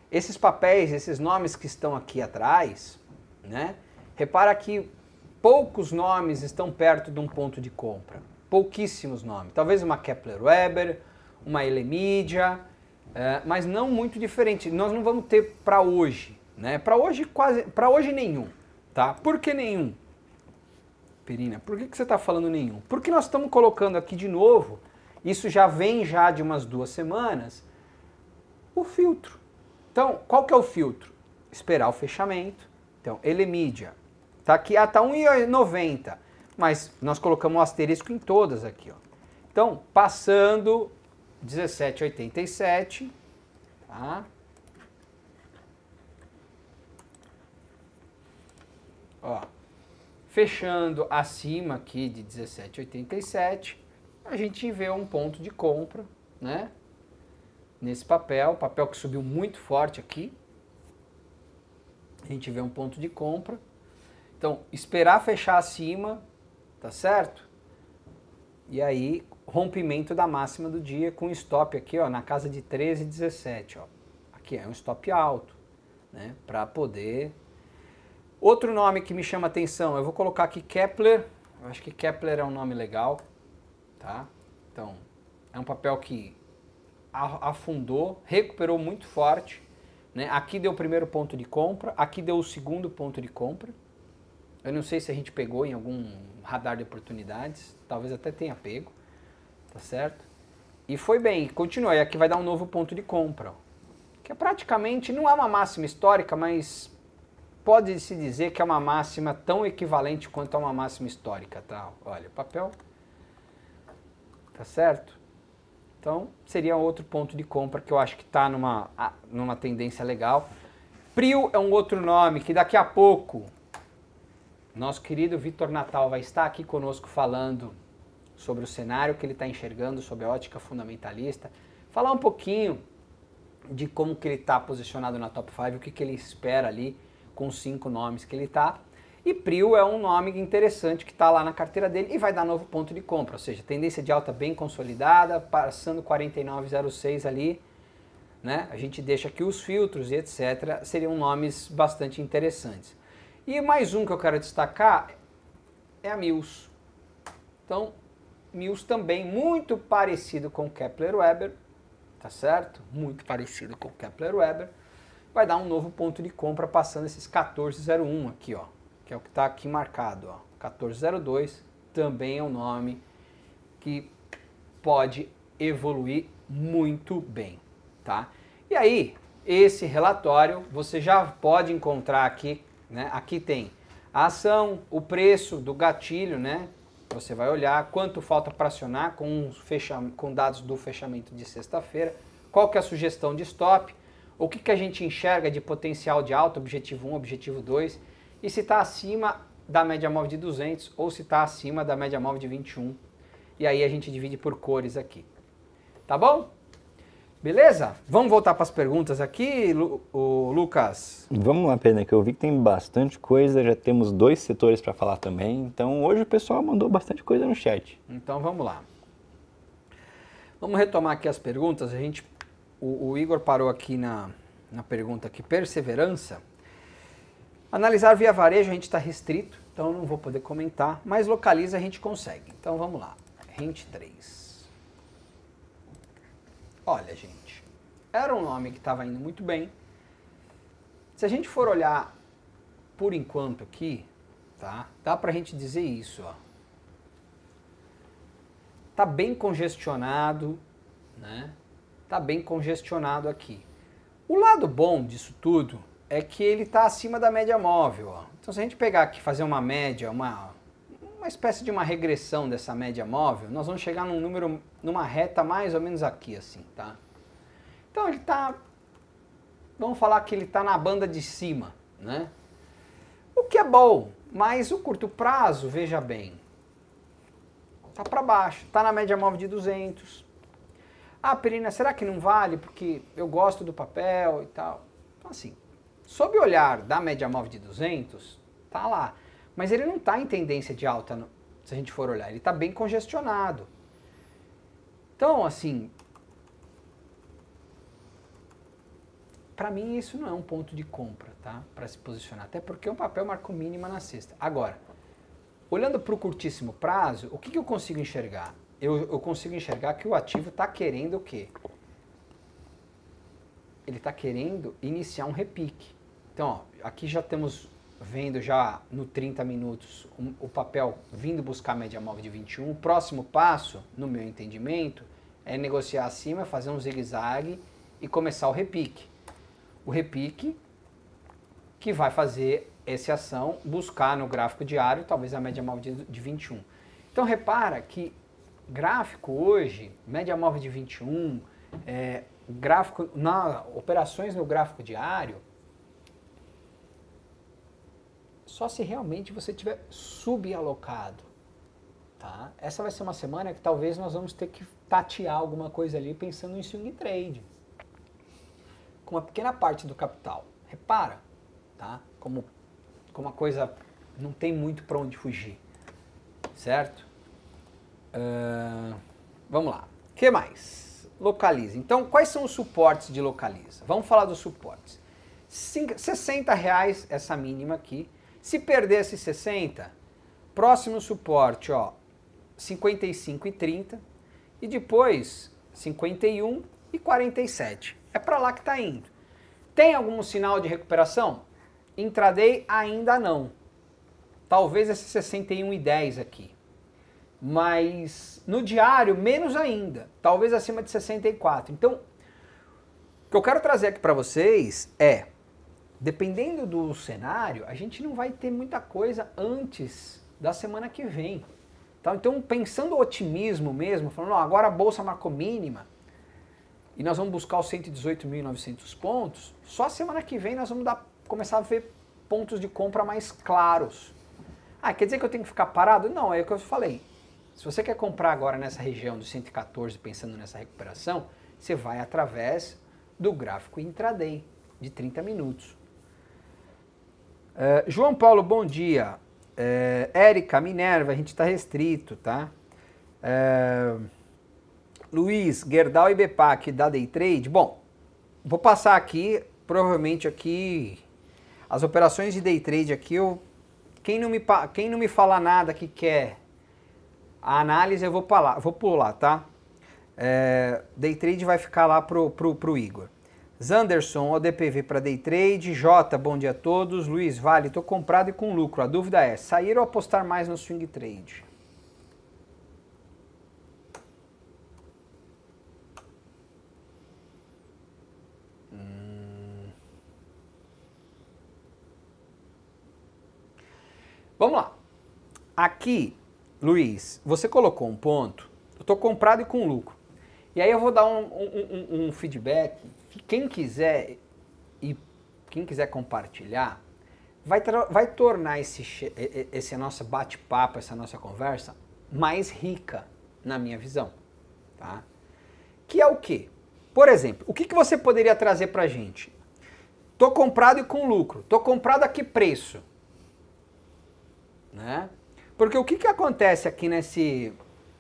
esses papéis, esses nomes que estão aqui atrás, né? Repara que poucos nomes estão perto de um ponto de compra. Pouquíssimos nomes. Talvez uma Kepler Weber, uma Elemídia, é, mas não muito diferente. Nós não vamos ter para hoje, né? Para hoje quase, para hoje nenhum, tá? Por que nenhum? Perina, por que, que você está falando nenhum? Porque nós estamos colocando aqui de novo isso já vem já de umas duas semanas, o filtro. Então, qual que é o filtro? Esperar o fechamento. Então, ele mídia. Tá aqui, ah, tá 1,90, mas nós colocamos um asterisco em todas aqui, ó. Então, passando 17,87, tá? Ó, fechando acima aqui de 17,87, a gente vê um ponto de compra, né? Nesse papel, papel que subiu muito forte aqui. A gente vê um ponto de compra. Então, esperar fechar acima, tá certo? E aí, rompimento da máxima do dia com stop aqui, ó, na casa de 13,17, ó. Aqui é um stop alto, né, para poder Outro nome que me chama atenção, eu vou colocar aqui Kepler. Eu acho que Kepler é um nome legal tá? Então, é um papel que afundou, recuperou muito forte, né? Aqui deu o primeiro ponto de compra, aqui deu o segundo ponto de compra. Eu não sei se a gente pegou em algum radar de oportunidades, talvez até tenha pego, tá certo? E foi bem, continua, e aqui vai dar um novo ponto de compra, ó, que é praticamente, não é uma máxima histórica, mas pode-se dizer que é uma máxima tão equivalente quanto a uma máxima histórica, tá? Olha, papel tá certo? Então, seria outro ponto de compra que eu acho que está numa, numa tendência legal. Prio é um outro nome que daqui a pouco nosso querido Vitor Natal vai estar aqui conosco falando sobre o cenário que ele está enxergando, sobre a ótica fundamentalista, falar um pouquinho de como que ele está posicionado na top 5, o que, que ele espera ali com os cinco nomes que ele está. E Prio é um nome interessante que está lá na carteira dele e vai dar novo ponto de compra, ou seja, tendência de alta bem consolidada, passando 49,06 ali, né? A gente deixa aqui os filtros e etc. Seriam nomes bastante interessantes. E mais um que eu quero destacar é a Mills. Então, Mills também muito parecido com Kepler-Weber, tá certo? Muito parecido com Kepler-Weber. Vai dar um novo ponto de compra passando esses 1401 aqui, ó, que é o que está aqui marcado, ó. 1402 também é um nome que pode evoluir muito bem, tá? E aí, esse relatório você já pode encontrar aqui, né? Aqui tem a ação, o preço do gatilho, né? Você vai olhar quanto falta para acionar com, com dados do fechamento de sexta-feira, qual que é a sugestão de stop, o que, que a gente enxerga de potencial de alta, objetivo 1, objetivo 2, e se está acima da média móvel de 200 ou se está acima da média móvel de 21. E aí a gente divide por cores aqui. Tá bom? Beleza? Vamos voltar para as perguntas aqui, Lu, o Lucas. Vamos lá, Pedro, que eu vi que tem bastante coisa, já temos dois setores para falar também. Então hoje o pessoal mandou bastante coisa no chat. Então vamos lá. Vamos retomar aqui as perguntas. A gente, o, o Igor parou aqui na, na pergunta aqui, perseverança. Analisar via varejo a gente está restrito, então não vou poder comentar, mas localiza a gente consegue. Então vamos lá. Rente 3. Olha, gente, era um nome que estava indo muito bem. Se a gente for olhar por enquanto aqui, tá? Dá pra gente dizer isso, ó. Tá bem congestionado, né? Tá bem congestionado aqui. O lado bom disso tudo é que ele está acima da média móvel, ó. Então se a gente pegar aqui fazer uma média, uma uma espécie de uma regressão dessa média móvel, nós vamos chegar num número, numa reta mais ou menos aqui, assim, tá? Então ele está, vamos falar que ele está na banda de cima, né? O que é bom, mas o curto prazo, veja bem, tá para baixo, tá na média móvel de 200. Ah, Perina, será que não vale porque eu gosto do papel e tal? Então assim, sob o olhar da média móvel de 200, tá lá. Mas ele não está em tendência de alta, se a gente for olhar. Ele está bem congestionado. Então, assim, para mim isso não é um ponto de compra, tá? Para se posicionar. Até porque o papel marcou mínima na sexta. Agora, olhando para o curtíssimo prazo, o que, que eu consigo enxergar? Eu, eu consigo enxergar que o ativo está querendo o quê? Ele está querendo iniciar um repique. Então, ó, aqui já temos vendo já no 30 minutos um, o papel vindo buscar a média móvel de 21, o próximo passo, no meu entendimento, é negociar acima, fazer um zigue-zague e começar o repique. O repique que vai fazer essa ação buscar no gráfico diário talvez a média móvel de, de 21. Então repara que gráfico hoje, média móvel de 21, é, gráfico na operações no gráfico diário, só se realmente você tiver subalocado. Tá? Essa vai ser uma semana que talvez nós vamos ter que tatear alguma coisa ali pensando em swing trade. Com uma pequena parte do capital. Repara, tá? Como, como a coisa não tem muito para onde fugir. Certo? Uh, vamos lá. O que mais? Localiza. Então, quais são os suportes de localiza? Vamos falar dos suportes. 60 reais essa mínima aqui. Se perdesse 60, próximo suporte, ó, 55 e 30 e depois 51 e 47. É para lá que está indo. Tem algum sinal de recuperação? Intraday ainda não. Talvez esse 61 e 10 aqui. Mas no diário menos ainda, talvez acima de 64. Então, o que eu quero trazer aqui para vocês é dependendo do cenário, a gente não vai ter muita coisa antes da semana que vem. Tá? Então, pensando otimismo mesmo, falando, agora a bolsa marcou mínima e nós vamos buscar os 118.900 pontos, só a semana que vem nós vamos dar, começar a ver pontos de compra mais claros. Ah, quer dizer que eu tenho que ficar parado? Não, é o que eu falei. Se você quer comprar agora nessa região dos 114, pensando nessa recuperação, você vai através do gráfico intraday de 30 minutos. Uh, João Paulo, bom dia. Uh, Érica, Minerva, a gente está restrito, tá? Uh, Luiz, Gerdau e Bepac da Day Trade. Bom, vou passar aqui, provavelmente aqui. As operações de day trade aqui, eu, quem, não me, quem não me falar nada que quer a análise, eu vou pular, vou pular tá? É, day trade vai ficar lá pro, pro, pro Igor. Zanderson, ODPV para day trade. J, bom dia a todos. Luiz, vale, estou comprado e com lucro. A dúvida é, sair ou apostar mais no swing trade? Hum. Vamos lá. Aqui, Luiz, você colocou um ponto. Eu estou comprado e com lucro. E aí eu vou dar um, um, um, um feedback quem quiser e quem quiser compartilhar, vai, vai tornar esse, esse nosso bate-papo, essa nossa conversa mais rica, na minha visão. Tá? Que é o quê? Por exemplo, o que, que você poderia trazer para gente? Tô comprado e com lucro. Tô comprado a que preço? Né? Porque o que, que acontece aqui nesse,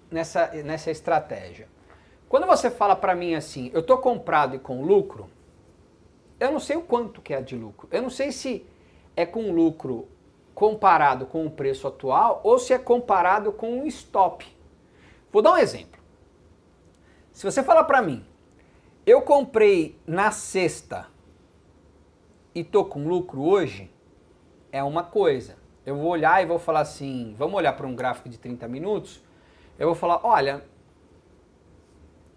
nessa, nessa estratégia? Quando você fala para mim assim, eu estou comprado e com lucro, eu não sei o quanto que é de lucro. Eu não sei se é com lucro comparado com o preço atual ou se é comparado com o stop. Vou dar um exemplo. Se você falar para mim, eu comprei na sexta e tô com lucro hoje, é uma coisa. Eu vou olhar e vou falar assim, vamos olhar para um gráfico de 30 minutos, eu vou falar, olha,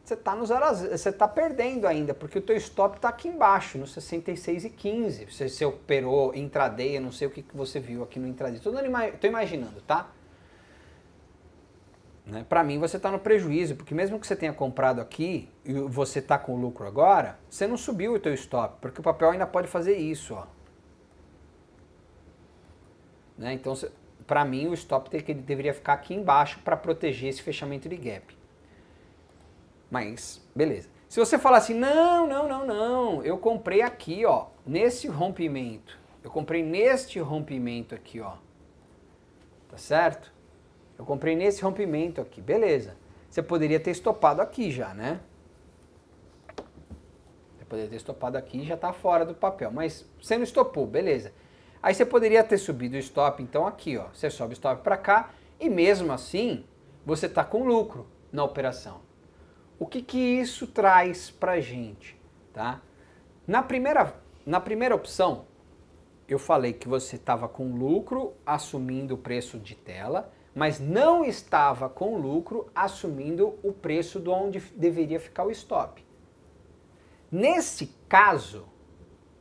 você está no 0 a 0, você está perdendo ainda, porque o teu stop está aqui embaixo, no 66 e 15. Você, operou intraday, eu não sei o que, que você viu aqui no intraday. Estou imaginando, tá? Né? Para mim você está no prejuízo, porque mesmo que você tenha comprado aqui e você está com lucro agora, você não subiu o teu stop, porque o papel ainda pode fazer isso, ó. Né? Então, para mim o stop deveria ficar aqui embaixo para proteger esse fechamento de gap. Mas, beleza. Se você falar assim, não, não, não, não, eu comprei aqui, ó, nesse rompimento. Eu comprei neste rompimento aqui, ó. Tá certo? Eu comprei nesse rompimento aqui, beleza. Você poderia ter estopado aqui já, né? Você poderia ter estopado aqui e já tá fora do papel, mas você não estopou, beleza. Aí você poderia ter subido o stop, então aqui, ó, você sobe o stop para cá e mesmo assim você tá com lucro na operação. O que, que isso traz para gente? Tá? Na, primeira, na primeira opção, eu falei que você estava com lucro assumindo o preço de tela, mas não estava com lucro assumindo o preço de onde deveria ficar o stop. Nesse caso,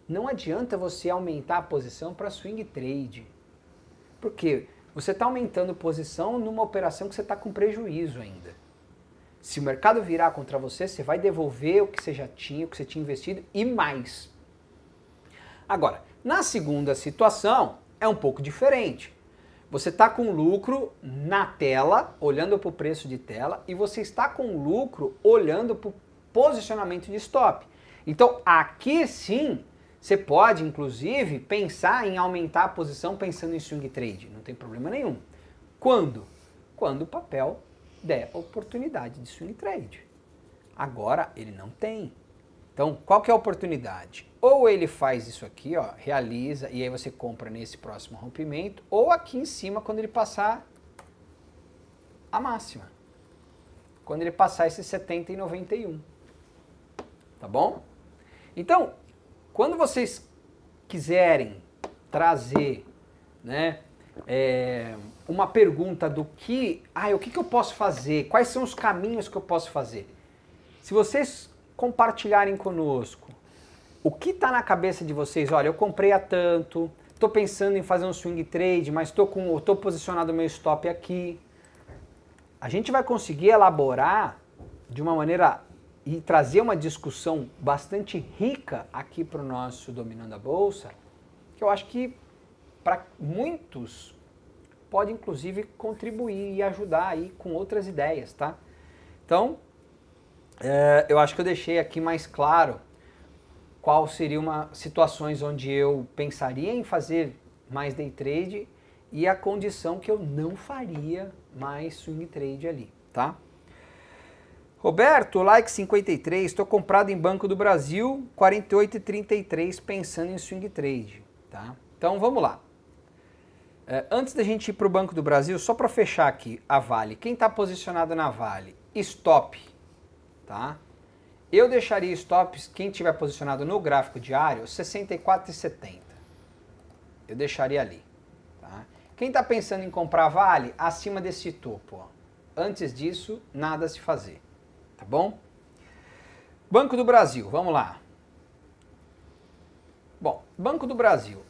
não adianta você aumentar a posição para swing trade. Porque você está aumentando posição numa operação que você está com prejuízo ainda. Se o mercado virar contra você, você vai devolver o que você já tinha, o que você tinha investido e mais. Agora, na segunda situação, é um pouco diferente. Você está com lucro na tela, olhando para o preço de tela, e você está com lucro olhando para o posicionamento de stop. Então, aqui sim, você pode, inclusive, pensar em aumentar a posição pensando em swing trade. Não tem problema nenhum. Quando? Quando o papel der oportunidade de swing trade. Agora ele não tem. Então, qual que é a oportunidade? Ou ele faz isso aqui, ó, realiza e aí você compra nesse próximo rompimento, ou aqui em cima quando ele passar a máxima. Quando ele passar esse 70 e 91. Tá bom? Então, quando vocês quiserem trazer, né, é, uma pergunta do que, ah, o que, que eu posso fazer, quais são os caminhos que eu posso fazer. Se vocês compartilharem conosco o que está na cabeça de vocês, olha, eu comprei a tanto, estou pensando em fazer um swing trade, mas estou com, estou posicionado meu stop aqui. A gente vai conseguir elaborar de uma maneira e trazer uma discussão bastante rica aqui para o nosso Dominando a Bolsa, que eu acho que para muitos pode inclusive contribuir e ajudar aí com outras ideias, tá? Então, é, eu acho que eu deixei aqui mais claro qual seria uma situações onde eu pensaria em fazer mais day trade e a condição que eu não faria mais swing trade ali, tá? Roberto, like 53, estou comprado em Banco do Brasil, 48,33 pensando em swing trade. Tá? Então vamos lá. É, antes da gente ir para o Banco do Brasil, só para fechar aqui a Vale. Quem está posicionado na Vale? Stop. Tá? Eu deixaria stops, quem tiver posicionado no gráfico diário, 64,70. Eu deixaria ali. Tá? Quem está pensando em comprar Vale, acima desse topo. Ó. Antes disso, nada se fazer. Tá bom? Banco do Brasil, vamos lá. Bom, Banco do Brasil.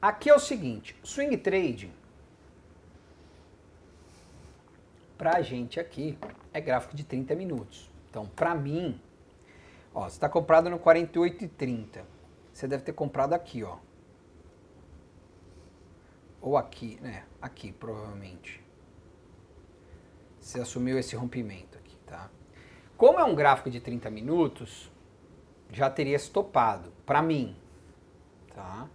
Aqui é o seguinte, swing trade pra gente aqui é gráfico de 30 minutos. Então, para mim, ó, você está comprado no 48,30. Você deve ter comprado aqui, ó. Ou aqui, né? Aqui, provavelmente. Você assumiu esse rompimento aqui, tá? Como é um gráfico de 30 minutos, já teria estopado, para mim, tá?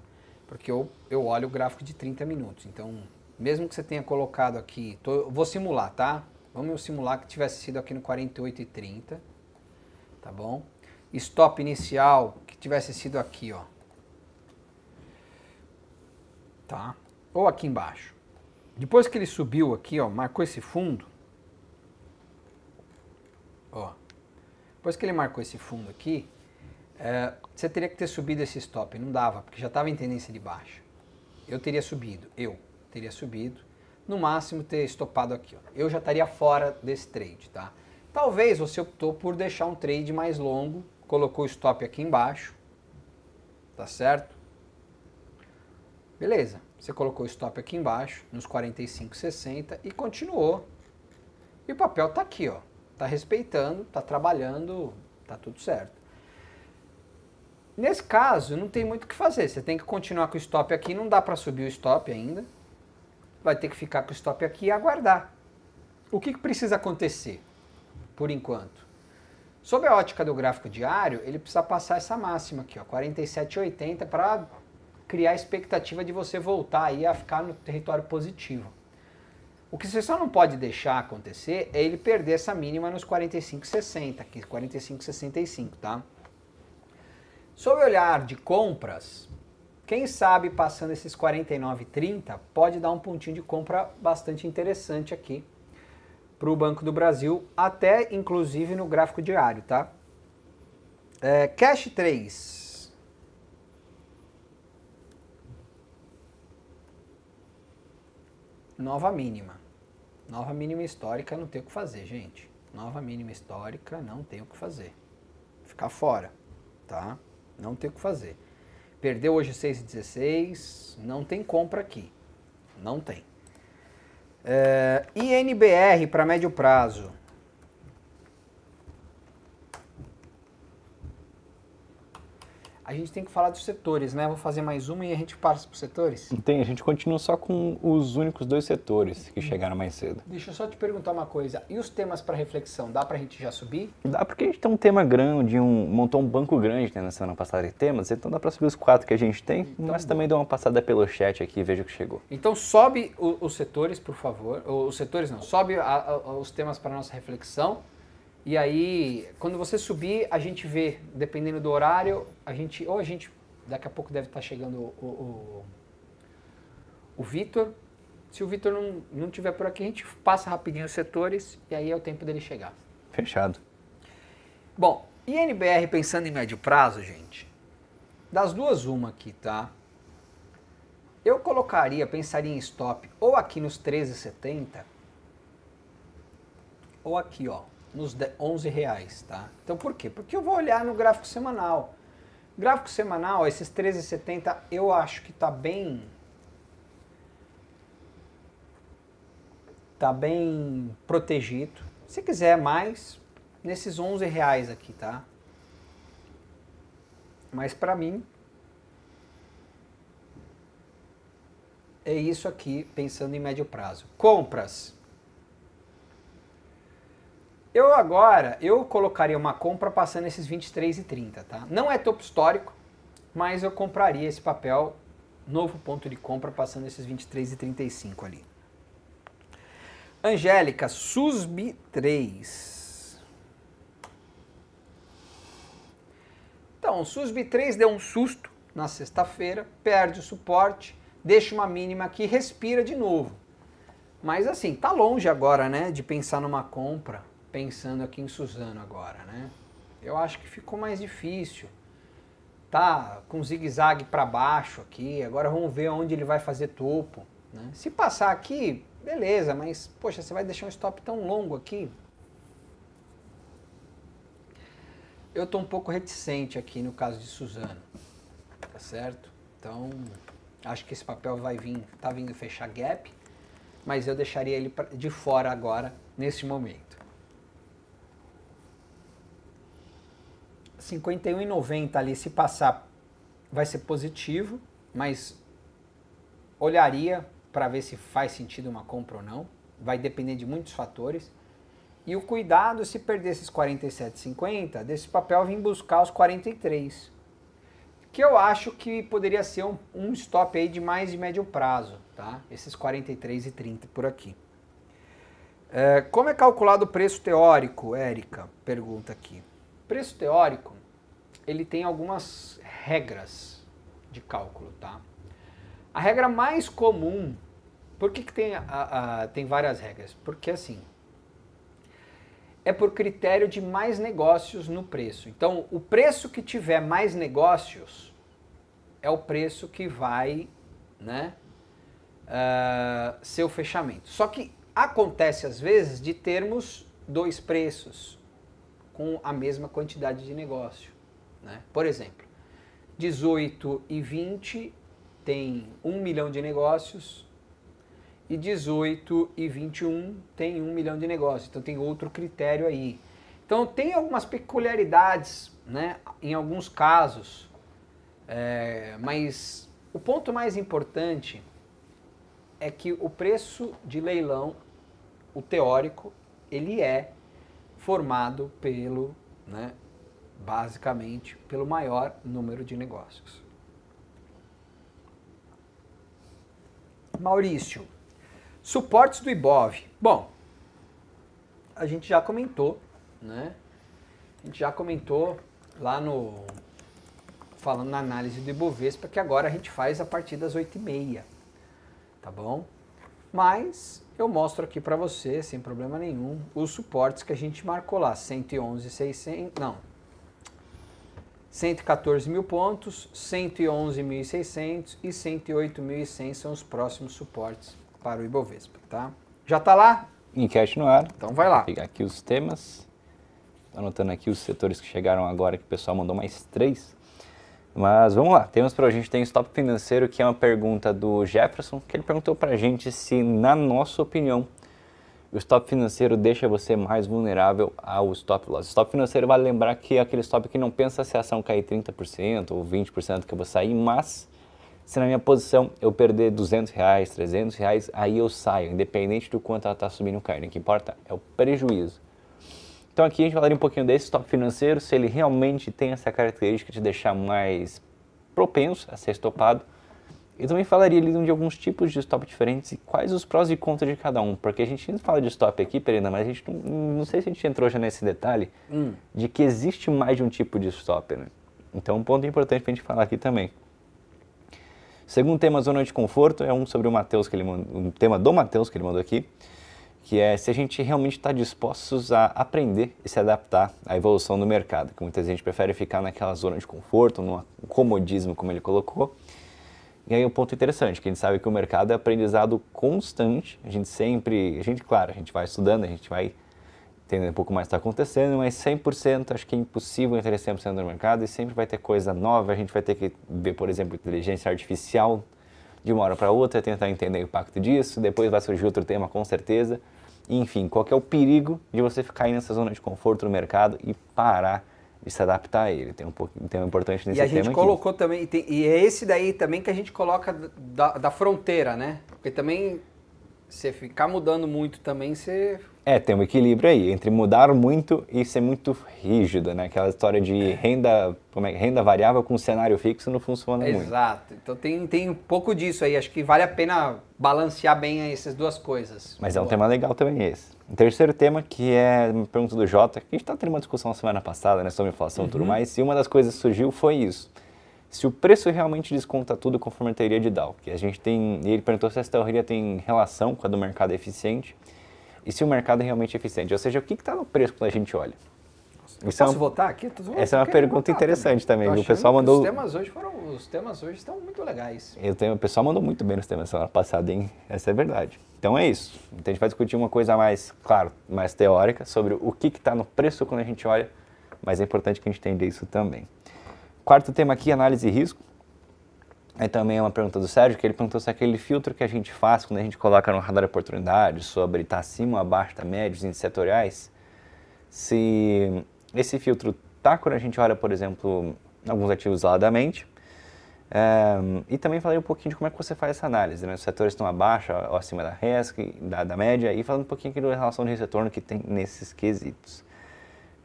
Porque eu, eu olho o gráfico de 30 minutos. Então, mesmo que você tenha colocado aqui, tô, vou simular, tá? Vamos simular que tivesse sido aqui no 48 e 30, tá bom? Stop inicial que tivesse sido aqui, ó. Tá? Ou aqui embaixo. Depois que ele subiu aqui, ó, marcou esse fundo, ó. Depois que ele marcou esse fundo aqui, é, você teria que ter subido esse stop. Não dava, porque já estava em tendência de baixa. Eu teria subido, eu teria subido no máximo ter estopado aqui. Ó. Eu já estaria fora desse trade, tá? Talvez você optou por deixar um trade mais longo, colocou o stop aqui embaixo, tá certo? Beleza, você colocou o stop aqui embaixo, nos 45,60 e continuou. E o papel tá aqui, ó. Tá respeitando, tá trabalhando, tá tudo certo. Nesse caso, não tem muito o que fazer. Você tem que continuar com o stop aqui, não dá para subir o stop ainda vai ter que ficar com o stop aqui e aguardar. O que, que precisa acontecer, por enquanto? Sob a ótica do gráfico diário, ele precisa passar essa máxima aqui, ó, 47,80 para criar a expectativa de você voltar aí a ficar no território positivo. O que você só não pode deixar acontecer é ele perder essa mínima nos 45,60, aqui 45,65, tá? Sob o olhar de compras, quem sabe passando esses 49,30 pode dar um pontinho de compra bastante interessante aqui para o Banco do Brasil, até inclusive no gráfico diário, tá? É, Cash 3. Nova mínima. Nova mínima histórica não tem o que fazer, gente. Nova mínima histórica não tem o que fazer. Ficar fora, tá? Não tem o que fazer. Perdeu hoje 6,16, não tem compra aqui. Não tem. É, INBR para médio prazo. A gente tem que falar dos setores, né? Vou fazer mais uma e a gente passa para os setores? Tem, a gente continua só com os únicos dois setores que chegaram mais cedo. Deixa eu só te perguntar uma coisa. E os temas para reflexão, dá para a gente já subir? Dá, porque a gente tem um tema grande, um, montou um banco grande né, na semana passada de temas, então dá para subir os quatro que a gente tem, então, mas também dá uma passada pelo chat aqui e veja o que chegou. Então sobe o, os setores, por favor. Os setores não, sobe a, a, os temas para nossa reflexão. E aí, quando você subir, a gente vê, dependendo do horário, a gente. Ou a gente. Daqui a pouco deve estar chegando o, o, o Vitor. Se o Vitor não, não tiver por aqui, a gente passa rapidinho os setores e aí é o tempo dele chegar. Fechado. Bom, INBR pensando em médio prazo, gente. Das duas, uma aqui, tá? Eu colocaria, pensaria em stop ou aqui nos 13,70 ou aqui, ó, nos 11 reais, tá? Então por quê? Porque eu vou olhar no gráfico semanal. Gráfico semanal, esses 13,70 eu acho que tá bem tá bem protegido. Se quiser mais, nesses 11 reais aqui, tá? Mas para mim é isso aqui pensando em médio prazo. Compras eu agora, eu colocaria uma compra passando esses 23,30, tá? Não é topo histórico, mas eu compraria esse papel, novo ponto de compra passando esses 23,35 ali. Angélica, SUSB 3. Então, o SUSB 3 deu um susto, na sexta-feira, perde o suporte, deixa uma mínima aqui, respira de novo. Mas assim, tá longe agora, né, de pensar numa compra, pensando aqui em Suzano agora, né? Eu acho que ficou mais difícil. Tá com zigue-zague para baixo aqui, agora vamos ver onde ele vai fazer topo, né? Se passar aqui, beleza, mas poxa, você vai deixar um stop tão longo aqui? Eu tô um pouco reticente aqui no caso de Suzano, tá certo? Então, acho que esse papel vai vir, tá vindo fechar gap, mas eu deixaria ele de fora agora, nesse momento. 51,90 ali, se passar, vai ser positivo, mas olharia para ver se faz sentido uma compra ou não. Vai depender de muitos fatores. E o cuidado se perder esses 47,50, desse papel vir buscar os 43. Que eu acho que poderia ser um, um stop aí de mais de médio prazo, tá? Esses 43,30 por aqui. É, como é calculado o preço teórico, Érica? Pergunta aqui. Preço teórico, ele tem algumas regras de cálculo, tá? A regra mais comum, por que, que tem, a, a, tem várias regras? Porque assim, é por critério de mais negócios no preço. Então, o preço que tiver mais negócios é o preço que vai né, uh, ser o fechamento. Só que acontece às vezes de termos dois preços com a mesma quantidade de negócio. Né? Por exemplo, 18 e 20 tem 1 milhão de negócios e 18 e 21 tem 1 milhão de negócios. Então tem outro critério aí. Então tem algumas peculiaridades, né, em alguns casos, é, mas o ponto mais importante é que o preço de leilão, o teórico, ele é formado pelo, né, basicamente, pelo maior número de negócios. Maurício, suportes do IBOV. Bom, a gente já comentou, né? A gente já comentou lá no falando na análise do Ibovespa que agora a gente faz a partir das 8h30, tá bom? Mas eu mostro aqui para você, sem problema nenhum, os suportes que a gente marcou lá, 111.600, não, 114 mil pontos, 111.600 e 108.100 são os próximos suportes para o Ibovespa, tá? Já tá lá? Enquete no ar. Então vai lá. Vou pegar aqui os temas. Anotando aqui os setores que chegaram agora, que o pessoal mandou mais três. Mas vamos lá, temos para a gente tem stop financeiro, que é uma pergunta do Jefferson, que ele perguntou para a gente se, na nossa opinião, o stop financeiro deixa você mais vulnerável ao stop loss. Stop financeiro vale lembrar que é aquele stop que não pensa se a ação cair 30% ou 20% que eu vou sair, mas se na minha posição eu perder 200 reais, 300 reais, aí eu saio, independente do quanto ela está subindo ou caindo. O que importa é o prejuízo. Então aqui a gente falaria um pouquinho desse stop financeiro, se ele realmente tem essa característica de deixar mais propenso a ser estopado eu também falaria ali de alguns tipos de stop diferentes e quais os prós e contras de cada um, porque a gente não fala de stop aqui, Perina, mas a gente não, não sei se a gente entrou já nesse detalhe hum. de que existe mais de um tipo de stop, né? Então, um ponto importante para a gente falar aqui também. Segundo tema, zona de conforto, é um sobre o Matheus que ele mandou, um tema do Matheus que ele mandou aqui, que é se a gente realmente está dispostos a aprender e se adaptar à evolução do mercado, que muita gente prefere ficar naquela zona de conforto, no comodismo, como ele colocou, e aí um ponto interessante, que a gente sabe que o mercado é aprendizado constante, a gente sempre, a gente, claro, a gente vai estudando, a gente vai entendendo um pouco mais o que está acontecendo, mas 100% acho que é impossível entender 100% no mercado e sempre vai ter coisa nova, a gente vai ter que ver, por exemplo, inteligência artificial de uma hora para outra, tentar entender o impacto disso, depois vai surgir outro tema com certeza, enfim, qual é o perigo de você ficar aí nessa zona de conforto no mercado e parar de se adaptar a ele. Tem um pouco, tem um importante nesse tema. E a gente colocou aqui. também, e, tem, e, é esse daí também que a gente coloca da, da fronteira, né? Porque também você ficar mudando muito também, você. É, tem um equilíbrio aí, entre mudar muito e ser muito rígido, né? Aquela história de é. renda, como é, renda variável com cenário fixo não funciona Exato. muito. Exato. Então tem, tem um pouco disso aí. Acho que vale a pena balancear bem essas duas coisas. Mas é um tema legal também esse. Um terceiro tema, que é uma pergunta do Jota, que a gente estava tendo uma discussão semana passada, né, sobre inflação e tudo uhum. mais, e uma das coisas que surgiu foi isso. Se o preço realmente desconta tudo conforme a teoria de Dow, que a gente tem, ele perguntou se essa teoria tem relação com a do mercado eficiente e se o mercado é realmente eficiente, ou seja, o que está no preço quando a gente olha. Eu Isso posso é uma, votar aqui? Essa é uma pergunta interessante também. também. O pessoal mandou. Os temas hoje foram, os temas hoje estão muito legais. Eu tenho, o pessoal mandou muito bem nos temas semana passada, hein? Essa é verdade. Então é isso. Então a gente vai discutir uma coisa mais, claro, mais teórica sobre o que está no preço quando a gente olha, mas é importante que a gente entenda isso também. Quarto tema aqui, análise de risco. Aí também é uma pergunta do Sérgio, que ele perguntou se aquele filtro que a gente faz quando a gente coloca no radar de oportunidade sobre estar tá acima ou abaixo da média, os índices setoriais, se esse filtro tá quando a gente olha, por exemplo, alguns ativos isoladamente. É, e também falei um pouquinho de como é que você faz essa análise, né? Os setores estão abaixo ou acima da RESC, da, da média, e falando um pouquinho aqui da relação de retorno que tem nesses quesitos.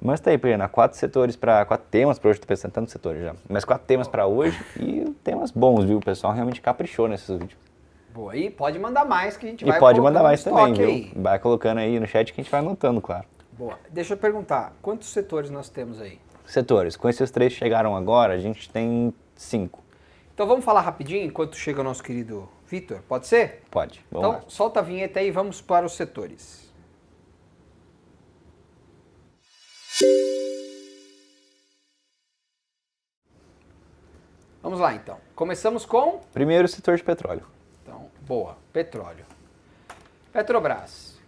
Mas tá aí, Plena, quatro setores para quatro temas para hoje, estou pensando tanto setores já, mas quatro temas para hoje e temas bons, viu? O pessoal realmente caprichou nesses vídeos. Boa, e pode mandar mais que a gente e vai E pode mandar mais também, viu? Aí. Vai colocando aí no chat que a gente vai anotando, claro. Boa. Deixa eu perguntar, quantos setores nós temos aí? Setores. Com esses três chegaram agora, a gente tem cinco. Então vamos falar rapidinho enquanto chega o nosso querido Vitor, pode ser? Pode. Vamos então lá. solta a vinheta aí e vamos para os setores. Vamos lá então. Começamos com? Primeiro setor de petróleo. Então, boa. Petróleo. Petrobras.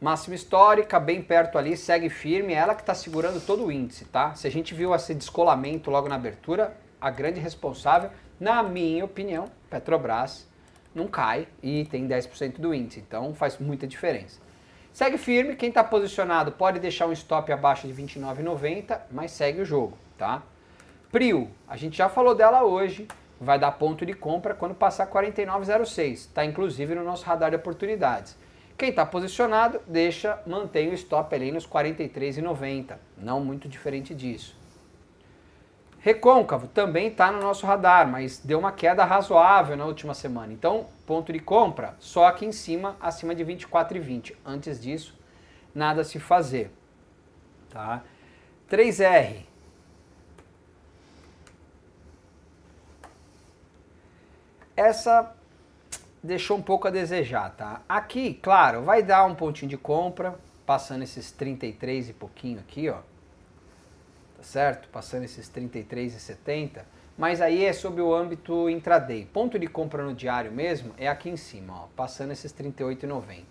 Máxima histórica, bem perto ali, segue firme, ela que está segurando todo o índice, tá? Se a gente viu esse descolamento logo na abertura, a grande responsável, na minha opinião, Petrobras, não cai e tem 10% do índice, então faz muita diferença. Segue firme, quem está posicionado pode deixar um stop abaixo de 29,90, mas segue o jogo, tá? Prio, a gente já falou dela hoje, vai dar ponto de compra quando passar 49,06, está inclusive no nosso radar de oportunidades. Quem está posicionado, deixa, mantém o stop ali nos 43,90. Não muito diferente disso. Recôncavo também está no nosso radar, mas deu uma queda razoável na última semana. Então, ponto de compra só aqui em cima, acima de 24,20. Antes disso, nada se fazer. Tá? 3R. Essa deixou um pouco a desejar, tá? Aqui, claro, vai dar um pontinho de compra, passando esses 33 e pouquinho aqui, ó. Certo? Passando esses 33 e 70, mas aí é sob o âmbito intraday. Ponto de compra no diário mesmo é aqui em cima, ó, passando esses 38,90.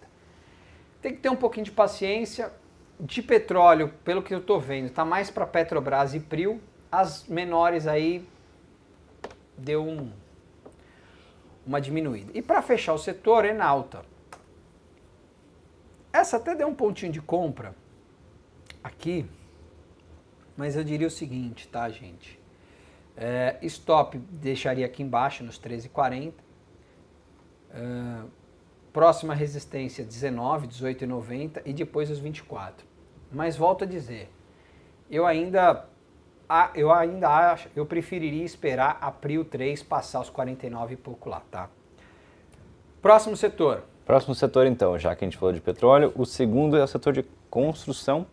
Tem que ter um pouquinho de paciência. De petróleo, pelo que eu tô vendo, tá mais para Petrobras e Prio. As menores aí deu um uma diminuída. E para fechar o setor, Enalta. Essa até deu um pontinho de compra aqui, mas eu diria o seguinte, tá, gente? É, stop deixaria aqui embaixo nos 13,40. É, próxima resistência 19, 18,90 e depois os 24. Mas volto a dizer, eu ainda eu ainda acho, eu preferiria esperar a Prio 3 passar os 49 e pouco lá, tá? Próximo setor. Próximo setor, então, já que a gente falou de petróleo, o segundo é o setor de construção.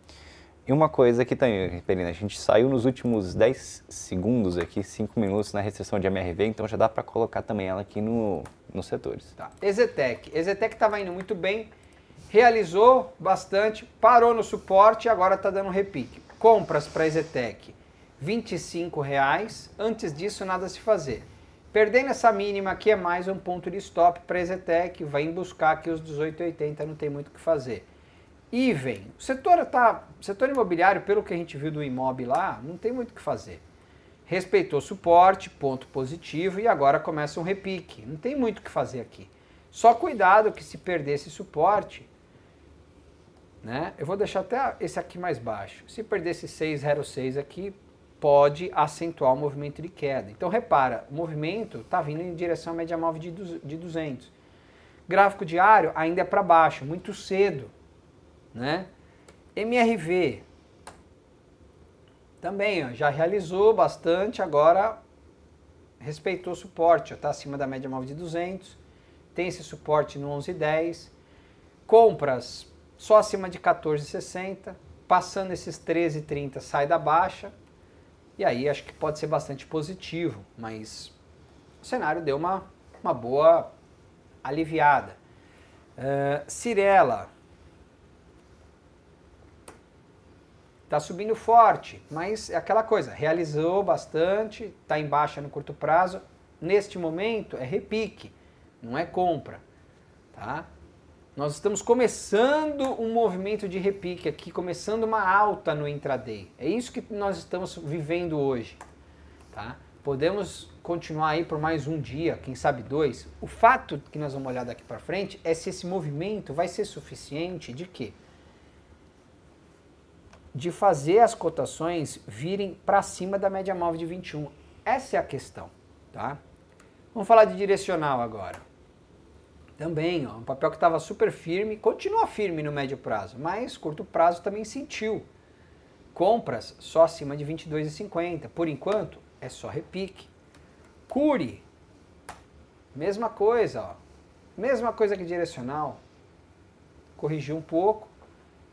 E uma coisa que também, Pelina, a gente saiu nos últimos 10 segundos aqui, 5 minutos na restrição de MRV, então já dá para colocar também ela aqui no, nos setores. Tá. Ezetec. Ezetec estava indo muito bem, realizou bastante, parou no suporte e agora está dando repique. Compras para Ezetec. 25 reais. Antes disso, nada se fazer. Perdendo essa mínima aqui é mais um ponto de stop para a Ezetec, vai buscar aqui os 18,80, não tem muito o que fazer. Vem, o setor, tá, setor imobiliário, pelo que a gente viu do imóvel lá, não tem muito o que fazer. Respeitou suporte, ponto positivo, e agora começa um repique. Não tem muito o que fazer aqui. Só cuidado que se perder esse suporte, né? Eu vou deixar até esse aqui mais baixo. Se perder esse 606 aqui, pode acentuar o movimento de queda. Então repara, o movimento está vindo em direção à média móvel de 200. Gráfico diário ainda é para baixo, muito cedo. Né? MRV também ó, já realizou bastante, agora respeitou o suporte, está acima da média móvel de 200, tem esse suporte no 11,10. Compras só acima de 14,60, passando esses 13,30 sai da baixa, E aí acho que pode ser bastante positivo, mas o cenário deu uma, uma boa aliviada. Uh, Cirela está subindo forte, mas é aquela coisa, realizou bastante, está em baixa no curto prazo. Neste momento é repique, não é compra. Tá? Nós estamos começando um movimento de repique aqui, começando uma alta no intraday. É isso que nós estamos vivendo hoje. Tá? Podemos continuar aí por mais um dia, quem sabe dois. O fato que nós vamos olhar daqui para frente é se esse movimento vai ser suficiente de quê? De fazer as cotações virem para cima da média móvel de 21. Essa é a questão, tá? Vamos falar de direcional agora. Também, ó, um papel que estava super firme, continua firme no médio prazo, mas curto prazo também sentiu. Compras só acima de 22,50. Por enquanto, é só repique. Cure, mesma coisa, ó. mesma coisa que direcional. Corrigiu um pouco,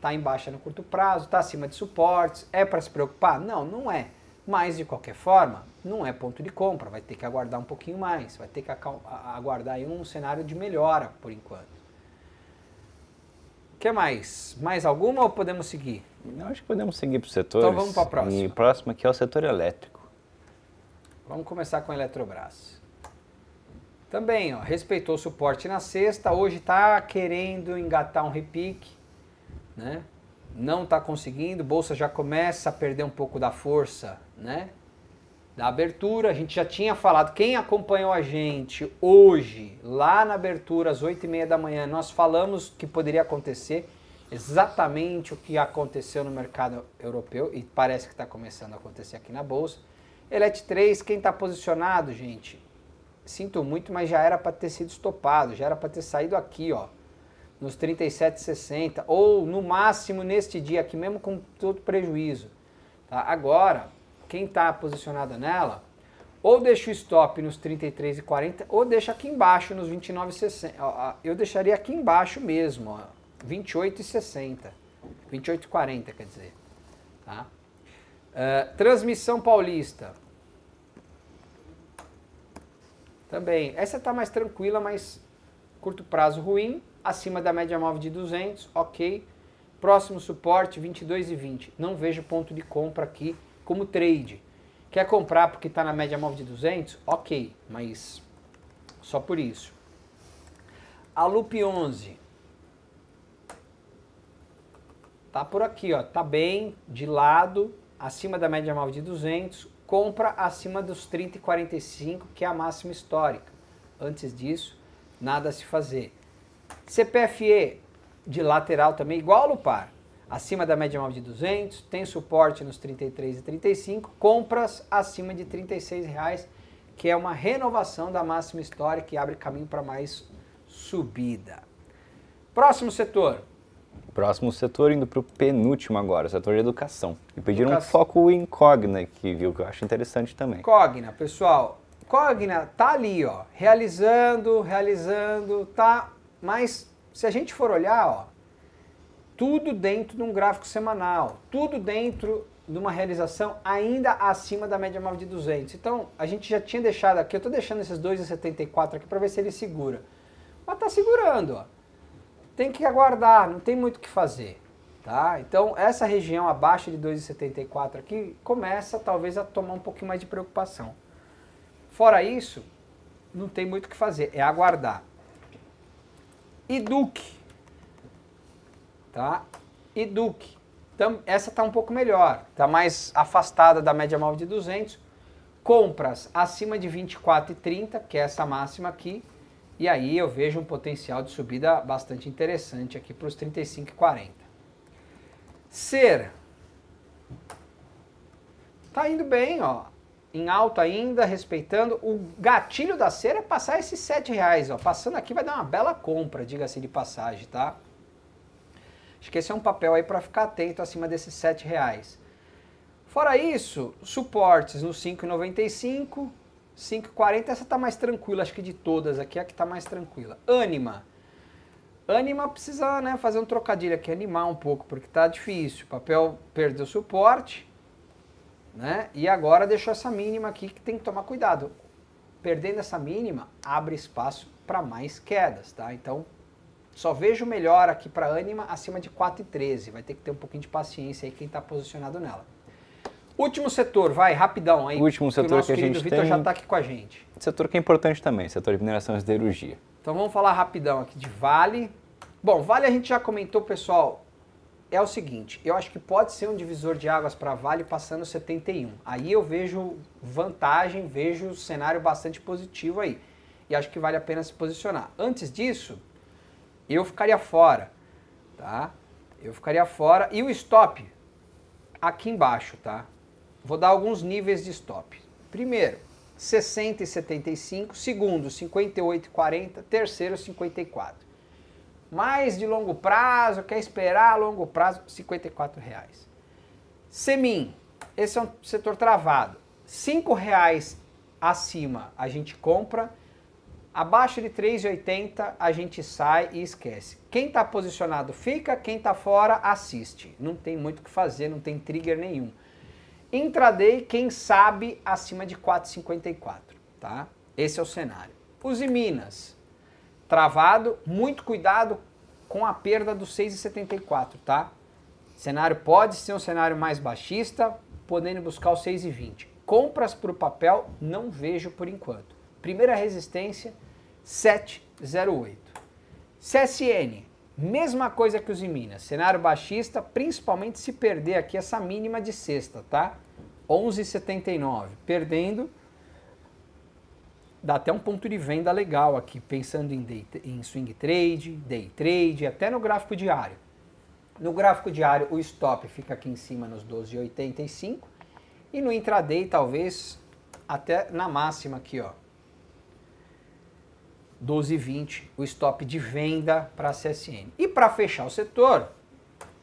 está em baixa no curto prazo, está acima de suportes. É para se preocupar? Não, não é. Mas de qualquer forma, não é ponto de compra, vai ter que aguardar um pouquinho mais, vai ter que aguardar um cenário de melhora por enquanto. O que mais? Mais alguma ou podemos seguir? Eu acho que podemos seguir para o setor. Então vamos para a próxima. E próximo aqui é o setor elétrico. Vamos começar com a Eletrobras. Também, ó, respeitou o suporte na sexta, hoje está querendo engatar um repique, né? Não está conseguindo, bolsa já começa a perder um pouco da força, né? Da abertura, a gente já tinha falado, quem acompanhou a gente hoje, lá na abertura, às 8 e meia da manhã, nós falamos que poderia acontecer exatamente o que aconteceu no mercado europeu e parece que está começando a acontecer aqui na Bolsa. Elet 3, quem está posicionado, gente, sinto muito, mas já era para ter sido estopado, já era para ter saído aqui, ó, nos 37,60, ou no máximo neste dia aqui, mesmo com todo prejuízo. Tá? Agora, quem está posicionado nela, ou deixa o stop nos 33,40, ou deixa aqui embaixo nos 29,60. Eu deixaria aqui embaixo mesmo, ó, 28,60. 28,40, quer dizer. Tá? Uh, transmissão paulista. Também. Essa está mais tranquila, mas curto prazo ruim. Acima da média móvel de 200, ok. Próximo suporte 22 e 20. Não vejo ponto de compra aqui como trade. Quer comprar porque está na média móvel de 200? Ok, mas só por isso. A Loop 11. Tá por aqui, ó. Tá bem de lado acima da média móvel de 200, compra acima dos 30,45, que é a máxima histórica. Antes disso, nada a se fazer. CPFE de lateral também, igual ao Lupar, acima da média móvel de 200, tem suporte nos 33,35, compras acima de 36 reais, que é uma renovação da máxima histórica e abre caminho para mais subida. Próximo setor, Próximo setor, indo para o penúltimo agora, o setor de educação. E pediram educação. um foco em Cogna aqui, viu? Que eu acho interessante também. Cogna, pessoal. Cogna tá ali, ó, realizando, realizando, tá. Mas se a gente for olhar, ó, tudo dentro de um gráfico semanal, tudo dentro de uma realização ainda acima da média móvel de 200. Então, a gente já tinha deixado aqui, eu estou deixando esses 2,74 aqui para ver se ele segura. Mas tá segurando, ó tem que aguardar, não tem muito o que fazer. Tá? Então, essa região abaixo de 2,74 aqui começa talvez a tomar um pouquinho mais de preocupação. Fora isso, não tem muito o que fazer, é aguardar. E Duque, tá? E Duque, então, essa está um pouco melhor, está mais afastada da média móvel de 200. Compras acima de 24,30, que é essa máxima aqui, e aí eu vejo um potencial de subida bastante interessante aqui para os 35,40. Ser. Tá indo bem, ó. Em alto ainda, respeitando. O gatilho da cera é passar esses 7 reais, ó. Passando aqui vai dar uma bela compra, diga-se de passagem, tá? Acho que esse é um papel aí para ficar atento acima desses 7 reais. Fora isso, suportes no 5,95 5,40, essa tá mais tranquila, acho que de todas aqui é a que tá mais tranquila. Anima. Anima precisa né, fazer um trocadilho aqui, animar um pouco, porque tá difícil. O papel perdeu suporte, né? E agora deixou essa mínima aqui que tem que tomar cuidado. Perdendo essa mínima, abre espaço para mais quedas, tá? Então, só vejo melhor aqui para Anima acima de 4,13. Vai ter que ter um pouquinho de paciência aí quem está posicionado nela. Último setor, vai, rapidão aí. Último setor que, que a gente Vitor tem- já está aqui com a gente. Setor que é importante também, setor de mineração e siderurgia. Então vamos falar rapidão aqui de Vale. Bom, Vale a gente já comentou, pessoal. É o seguinte, eu acho que pode ser um divisor de águas para Vale passando 71. Aí eu vejo vantagem, vejo cenário bastante positivo aí. E acho que vale a pena se posicionar. Antes disso, eu ficaria fora, tá? Eu ficaria fora. E o stop, aqui embaixo, tá? Vou dar alguns níveis de stop. Primeiro, 60 e 75. Segundo, 58 e 40. Terceiro, 54. Mais de longo prazo, quer esperar a longo prazo, 54 reais. Semin, esse é um setor travado. 5 reais acima a gente compra, abaixo de 3,80 a gente sai e esquece. Quem está posicionado fica, quem está fora assiste. Não tem muito o que fazer, não tem trigger nenhum. Intraday, quem sabe, acima de 4,54, tá? Esse é o cenário. Os Minas, travado, muito cuidado com a perda do 6,74, tá? Cenário pode ser um cenário mais baixista, podendo buscar o 6,20. Compras para o papel, não vejo por enquanto. Primeira resistência, 7,08. CSN, mesma coisa que os em Minas, cenário baixista, principalmente se perder aqui essa mínima de sexta, tá? 11,79, perdendo, dá até um ponto de venda legal aqui, pensando em, day, em swing trade, day trade, até no gráfico diário. No gráfico diário, o stop fica aqui em cima nos 12,85 e no intraday, talvez até na máxima aqui, ó. 12,20 o stop de venda para a CSN. E para fechar o setor,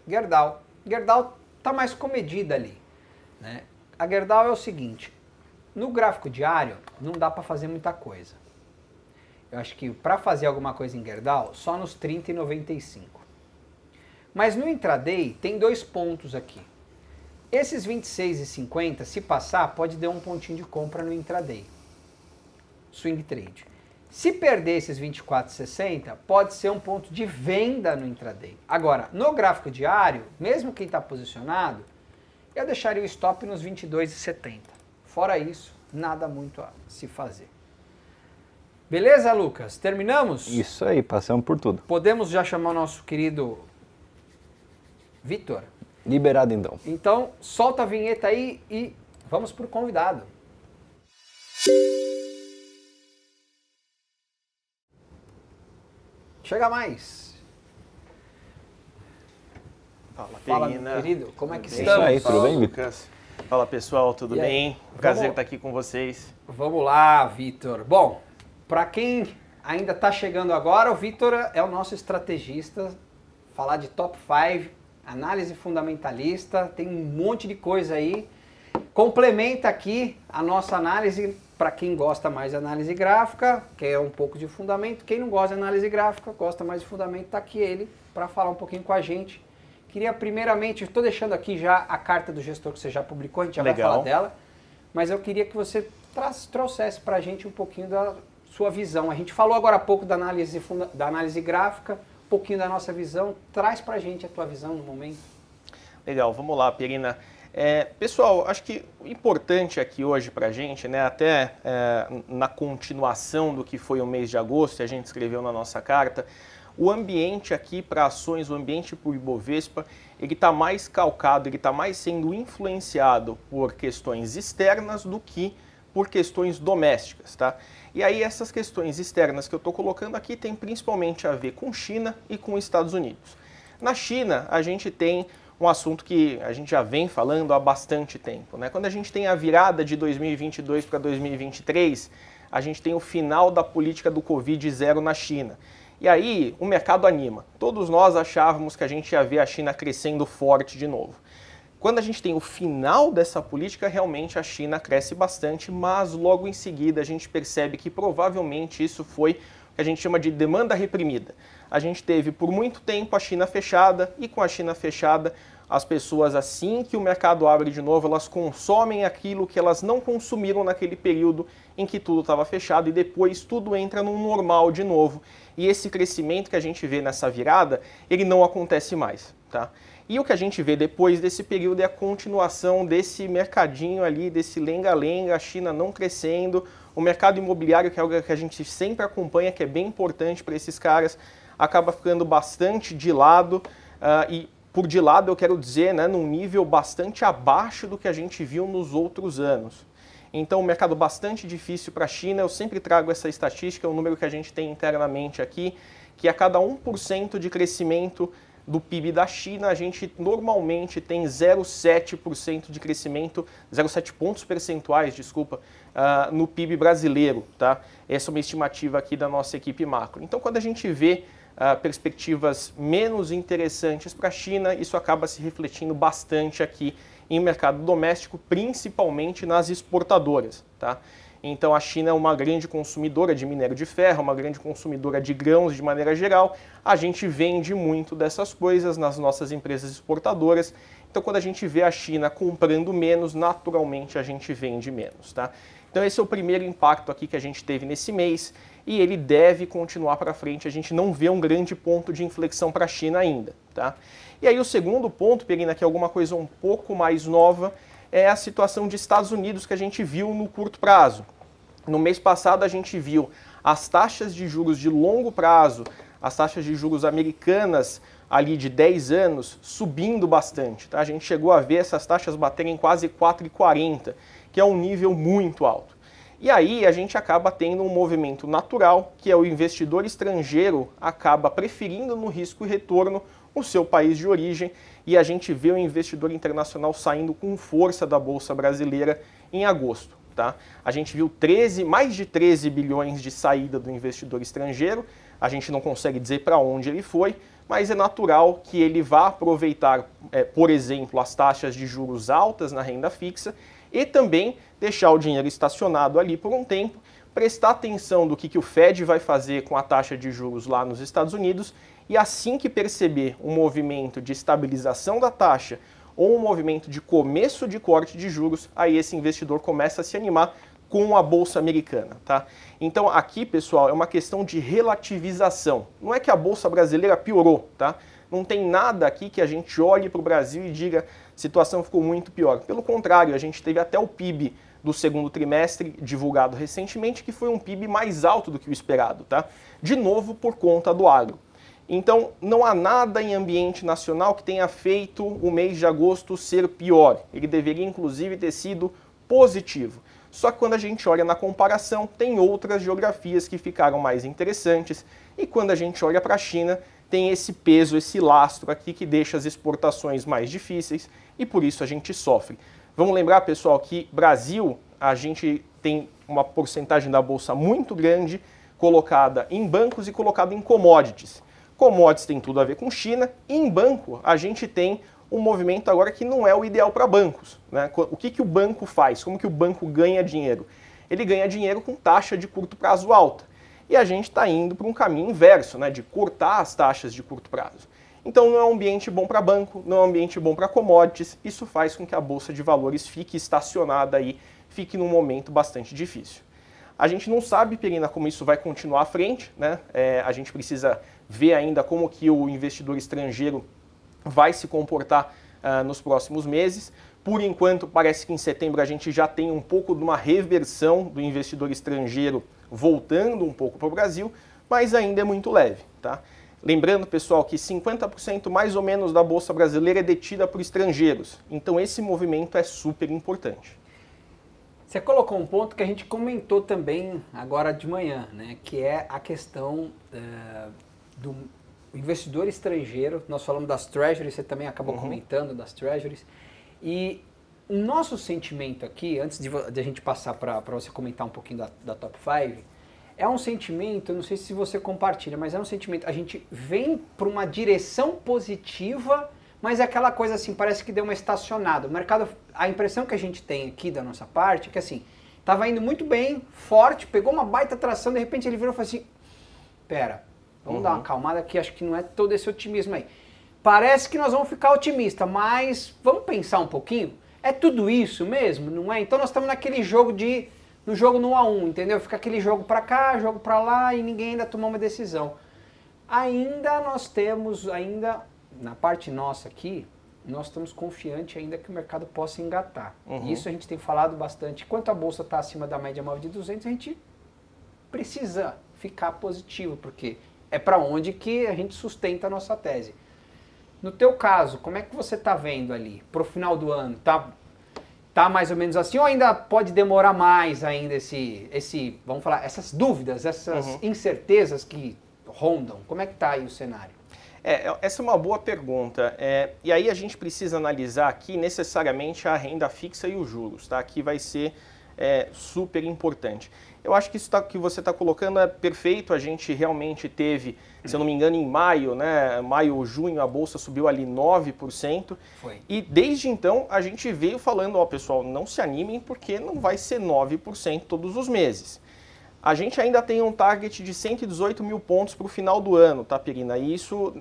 Gerdau. Gerdau está mais comedida ali. Né? A Gerdau é o seguinte, no gráfico diário não dá para fazer muita coisa. Eu acho que para fazer alguma coisa em Gerdau, só nos 30 e 95. Mas no intraday tem dois pontos aqui. Esses 26,50, se passar, pode dar um pontinho de compra no intraday. Swing trade. Se perder esses 24,60, pode ser um ponto de venda no intraday. Agora, no gráfico diário, mesmo quem está posicionado, eu deixaria o stop nos 22,70. Fora isso, nada muito a se fazer. Beleza, Lucas? Terminamos? Isso aí, passamos por tudo. Podemos já chamar o nosso querido Vitor? Liberado então. Então, solta a vinheta aí e vamos pro convidado. Chega mais. Fala, Fala, querido, como é que bem? estamos? aí, tudo bem? Lucas. Fala, pessoal, tudo E aí? bem? Prazer Vamos- estar aqui com vocês. Vamos lá, Vitor. Bom, para quem ainda está chegando agora, o Vitor é o nosso estrategista. Falar de top 5, análise fundamentalista, tem um monte de coisa aí. Complementa aqui a nossa análise para quem gosta mais de análise gráfica, que é um pouco de fundamento. Quem não gosta de análise gráfica, gosta mais de fundamento, tá aqui ele para falar um pouquinho com a gente. Queria primeiramente, estou deixando aqui já a carta do gestor que você já publicou, a gente já vai Legal. falar dela, mas eu queria que você trouxesse para a gente um pouquinho da sua visão. A gente falou agora há pouco da análise, da análise gráfica, um pouquinho da nossa visão. Traz para a gente a tua visão no momento. Legal, vamos lá, Perina. É, pessoal, acho que o importante aqui hoje para a gente, né, até é, na continuação do que foi o mês de agosto, a gente escreveu na nossa carta, o ambiente aqui para ações, o ambiente para o Ibovespa, ele está mais calcado, ele está mais sendo influenciado por questões externas do que por questões domésticas, tá? E aí essas questões externas que eu estou colocando aqui tem principalmente a ver com China e com Estados Unidos. Na China, a gente tem um assunto que a gente já vem falando há bastante tempo. Né? Quando a gente tem a virada de 2022 para 2023, a gente tem o final da política do Covid zero na China. E aí o mercado anima. Todos nós achávamos que a gente ia ver a China crescendo forte de novo. Quando a gente tem o final dessa política, realmente a China cresce bastante, mas logo em seguida a gente percebe que provavelmente isso foi o que a gente chama de demanda reprimida. A gente teve por muito tempo a China fechada e com a China fechada as pessoas, assim que o mercado abre de novo, elas consomem aquilo que elas não consumiram naquele período em que tudo estava fechado e depois tudo entra no normal de novo. E esse crescimento que a gente vê nessa virada, ele não acontece mais, tá? E o que a gente vê depois desse período é a continuação desse mercadinho ali, desse lenga-lenga, a China não crescendo, o mercado imobiliário, que é algo que a gente sempre acompanha, que é bem importante para esses caras, acaba ficando bastante de lado uh, e por de lado eu quero dizer, né, num nível bastante abaixo do que a gente viu nos outros anos. Então, um mercado bastante difícil para a China. Eu sempre trago essa estatística, é um número que a gente tem internamente aqui, que a cada 1% de crescimento do PIB da China, a gente normalmente tem 0,7% de crescimento, 0,7 pontos percentuais, desculpa, uh, no PIB brasileiro, tá? Essa é uma estimativa aqui da nossa equipe macro. Então, quando a gente vê uh, perspectivas menos interessantes para a China, isso acaba se refletindo bastante aqui em mercado doméstico, principalmente nas exportadoras. Tá? Então a China é uma grande consumidora de minério de ferro, uma grande consumidora de grãos de maneira geral. A gente vende muito dessas coisas nas nossas empresas exportadoras. Então quando a gente vê a China comprando menos, naturalmente a gente vende menos, tá? Então esse é o primeiro impacto aqui que a gente teve nesse mês e ele deve continuar para frente. A gente não vê um grande ponto de inflexão para a China ainda. Tá? E aí o segundo ponto, Perina, que é alguma coisa um pouco mais nova, é a situação de Estados Unidos que a gente viu no curto prazo. No mês passado a gente viu as taxas de juros de longo prazo, as taxas de juros americanas ali de 10 anos subindo bastante. Tá? A gente chegou a ver essas taxas baterem quase 4,40, que é um nível muito alto. E aí a gente acaba tendo um movimento natural, que é o investidor estrangeiro acaba preferindo no risco e retorno o seu país de origem, e a gente vê o investidor internacional saindo com força da bolsa brasileira em agosto. Tá? A gente viu 13, mais de 13 bilhões de saída do investidor estrangeiro. A gente não consegue dizer para onde ele foi, mas é natural que ele vá aproveitar, é, por exemplo, as taxas de juros altas na renda fixa e também deixar o dinheiro estacionado ali por um tempo, prestar atenção do que, que o Fed vai fazer com a taxa de juros lá nos Estados Unidos e assim que perceber um movimento de estabilização da taxa ou um movimento de começo de corte de juros, aí esse investidor começa a se animar com a bolsa americana, tá? Então aqui, pessoal, é uma questão de relativização. Não é que a bolsa brasileira piorou, tá? Não tem nada aqui que a gente olhe para o Brasil e diga situação ficou muito pior. Pelo contrário, a gente teve até o PIB do segundo trimestre divulgado recentemente, que foi um PIB mais alto do que o esperado, tá? De novo por conta do agro. Então, não há nada em ambiente nacional que tenha feito o mês de agosto ser pior. Ele deveria, inclusive, ter sido positivo. Só que quando a gente olha na comparação, tem outras geografias que ficaram mais interessantes. E quando a gente olha para a China, tem esse peso, esse lastro aqui que deixa as exportações mais difíceis e por isso a gente sofre. Vamos lembrar, pessoal, que Brasil, a gente tem uma porcentagem da bolsa muito grande colocada em bancos e colocada em commodities. Commodities tem tudo a ver com China, e em banco a gente tem um movimento agora que não é o ideal para bancos. Né? O que, que o banco faz? Como que o banco ganha dinheiro? Ele ganha dinheiro com taxa de curto prazo alta e a gente está indo para um caminho inverso, né, de cortar as taxas de curto prazo. Então não é um ambiente bom para banco, não é um ambiente bom para commodities, isso faz com que a bolsa de valores fique estacionada aí, fique num momento bastante difícil. A gente não sabe, Perina, como isso vai continuar à frente, né? É, a gente precisa ver ainda como que o investidor estrangeiro vai se comportar uh, nos próximos meses. Por enquanto, parece que em setembro a gente já tem um pouco de uma reversão do investidor estrangeiro voltando um pouco para o Brasil, mas ainda é muito leve. Tá? Lembrando, pessoal, que 50% mais ou menos da Bolsa Brasileira é detida por estrangeiros. Então esse movimento é super importante. Você colocou um ponto que a gente comentou também agora de manhã, né? que é a questão uh, do investidor estrangeiro. Nós falamos das treasuries, você também acabou uhum. comentando das treasuries. E o nosso sentimento aqui, antes de, de a gente passar para você comentar um pouquinho da, da Top 5, é um sentimento, não sei se você compartilha, mas é um sentimento, a gente vem para uma direção positiva, mas é aquela coisa assim, parece que deu uma estacionada. O mercado, a impressão que a gente tem aqui da nossa parte é que assim, estava indo muito bem, forte, pegou uma baita tração, de repente ele virou e falou assim, pera, vamos uhum. dar uma acalmada aqui, acho que não é todo esse otimismo aí. parece que nós vamos ficar otimistas, mas vamos pensar um pouquinho? É tudo isso mesmo, não é? Então nós estamos naquele jogo de no jogo no a 1, entendeu? Fica aquele jogo para cá, jogo para lá e ninguém ainda tomou uma decisão. Ainda nós temos ainda na parte nossa aqui, nós estamos confiantes ainda que o mercado possa engatar. Uhum. Isso a gente tem falado bastante. Enquanto a bolsa está acima da média móvel de 200, a gente precisa ficar positivo, porque é para onde que a gente sustenta a nossa tese. No teu caso, como é que você está vendo ali para o final do ano? Tá, tá mais ou menos assim ou ainda pode demorar mais ainda esse, esse vamos falar, essas dúvidas, essas uhum. incertezas que rondam? Como é que está aí o cenário? É, é, essa é uma boa pergunta. É, e aí a gente precisa analisar aqui necessariamente a renda fixa e os juros, tá? Que vai ser é, super importante. Eu acho que isso tá, que você está colocando é perfeito. A gente realmente teve, se eu não me engano, em maio, né? Maio ou junho, a bolsa subiu ali 9%. Foi. E desde então a gente veio falando, ó, pessoal, não se animem porque não vai ser 9% todos os meses. A gente ainda tem um target de 118 mil pontos para o final do ano, tá, Pirina? E isso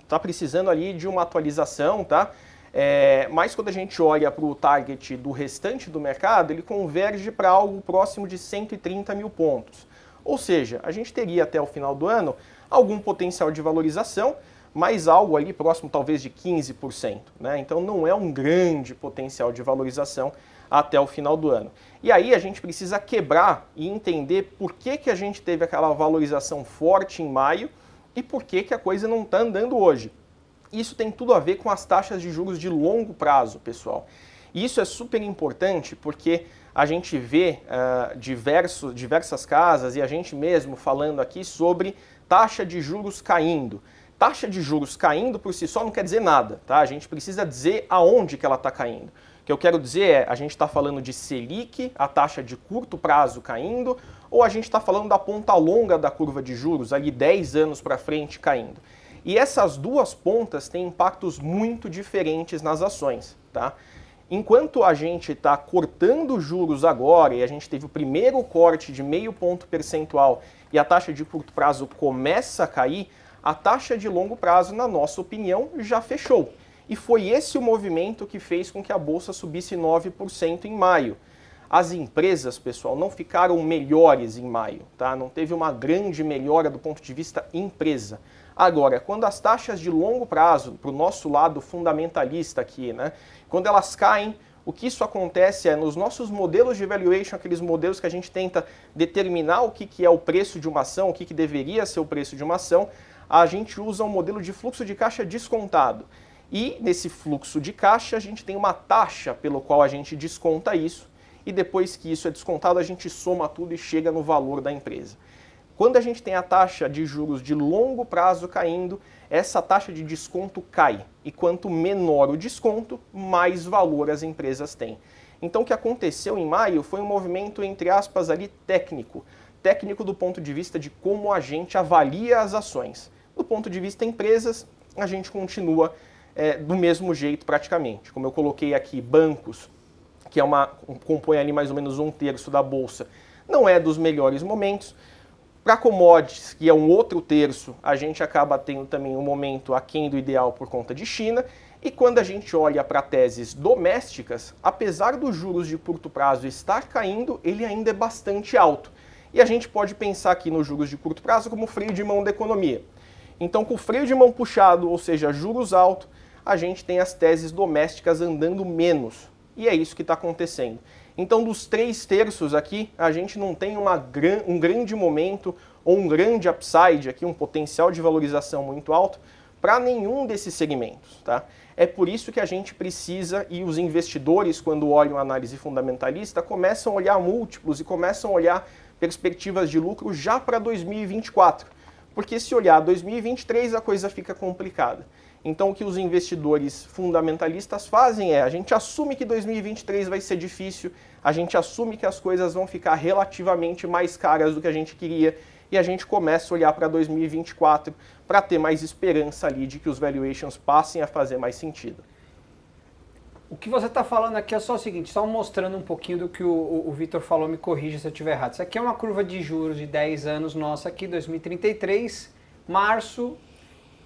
está é, precisando ali de uma atualização, tá? É, mas quando a gente olha para o target do restante do mercado, ele converge para algo próximo de 130 mil pontos. Ou seja, a gente teria até o final do ano algum potencial de valorização, mas algo ali próximo talvez de 15%. Né? Então não é um grande potencial de valorização até o final do ano. E aí a gente precisa quebrar e entender por que, que a gente teve aquela valorização forte em maio e por que, que a coisa não está andando hoje. Isso tem tudo a ver com as taxas de juros de longo prazo, pessoal. Isso é super importante porque a gente vê uh, diversas casas e a gente mesmo falando aqui sobre taxa de juros caindo. Taxa de juros caindo por si só não quer dizer nada, tá? A gente precisa dizer aonde que ela está caindo que eu quero dizer é, a gente está falando de Selic, a taxa de curto prazo caindo, ou a gente está falando da ponta longa da curva de juros, ali 10 anos para frente caindo. E essas duas pontas têm impactos muito diferentes nas ações, tá? Enquanto a gente está cortando juros agora e a gente teve o primeiro corte de meio ponto percentual e a taxa de curto prazo começa a cair, a taxa de longo prazo, na nossa opinião, já fechou. E foi esse o movimento que fez com que a bolsa subisse 9% em maio. As empresas, pessoal, não ficaram melhores em maio, tá? Não teve uma grande melhora do ponto de vista empresa. Agora, quando as taxas de longo prazo, para o nosso lado fundamentalista aqui, né? Quando elas caem, o que isso acontece é nos nossos modelos de valuation, aqueles modelos que a gente tenta determinar o que, que é o preço de uma ação, o que, que deveria ser o preço de uma ação, a gente usa um modelo de fluxo de caixa descontado. E nesse fluxo de caixa, a gente tem uma taxa pelo qual a gente desconta isso, e depois que isso é descontado, a gente soma tudo e chega no valor da empresa. Quando a gente tem a taxa de juros de longo prazo caindo, essa taxa de desconto cai. E quanto menor o desconto, mais valor as empresas têm. Então o que aconteceu em maio foi um movimento, entre aspas, ali técnico. Técnico do ponto de vista de como a gente avalia as ações. Do ponto de vista empresas, a gente continua é, do mesmo jeito praticamente. Como eu coloquei aqui, bancos, que é uma, compõe ali mais ou menos um terço da bolsa, não é dos melhores momentos. Para commodities, que é um outro terço, a gente acaba tendo também um momento aquém do ideal por conta de China. E quando a gente olha para teses domésticas, apesar dos juros de curto prazo estar caindo, ele ainda é bastante alto. E a gente pode pensar aqui nos juros de curto prazo como freio de mão da economia. Então, com o freio de mão puxado, ou seja, juros altos, a gente tem as teses domésticas andando menos. E é isso que está acontecendo. Então, dos três terços aqui, a gente não tem uma, um grande momento ou um grande upside aqui, um potencial de valorização muito alto para nenhum desses segmentos. Tá? É por isso que a gente precisa, e os investidores, quando olham a análise fundamentalista, começam a olhar múltiplos e começam a olhar perspectivas de lucro já para 2024. Porque se olhar 2023, a coisa fica complicada. Então, o que os investidores fundamentalistas fazem é: a gente assume que 2023 vai ser difícil, a gente assume que as coisas vão ficar relativamente mais caras do que a gente queria e a gente começa a olhar para 2024 para ter mais esperança ali de que os valuations passem a fazer mais sentido. O que você está falando aqui é só o seguinte, só mostrando um pouquinho do que o, o, o Vitor falou, me corrija se eu estiver errado. Isso aqui é uma curva de juros de 10 anos nossa aqui, 2033, março,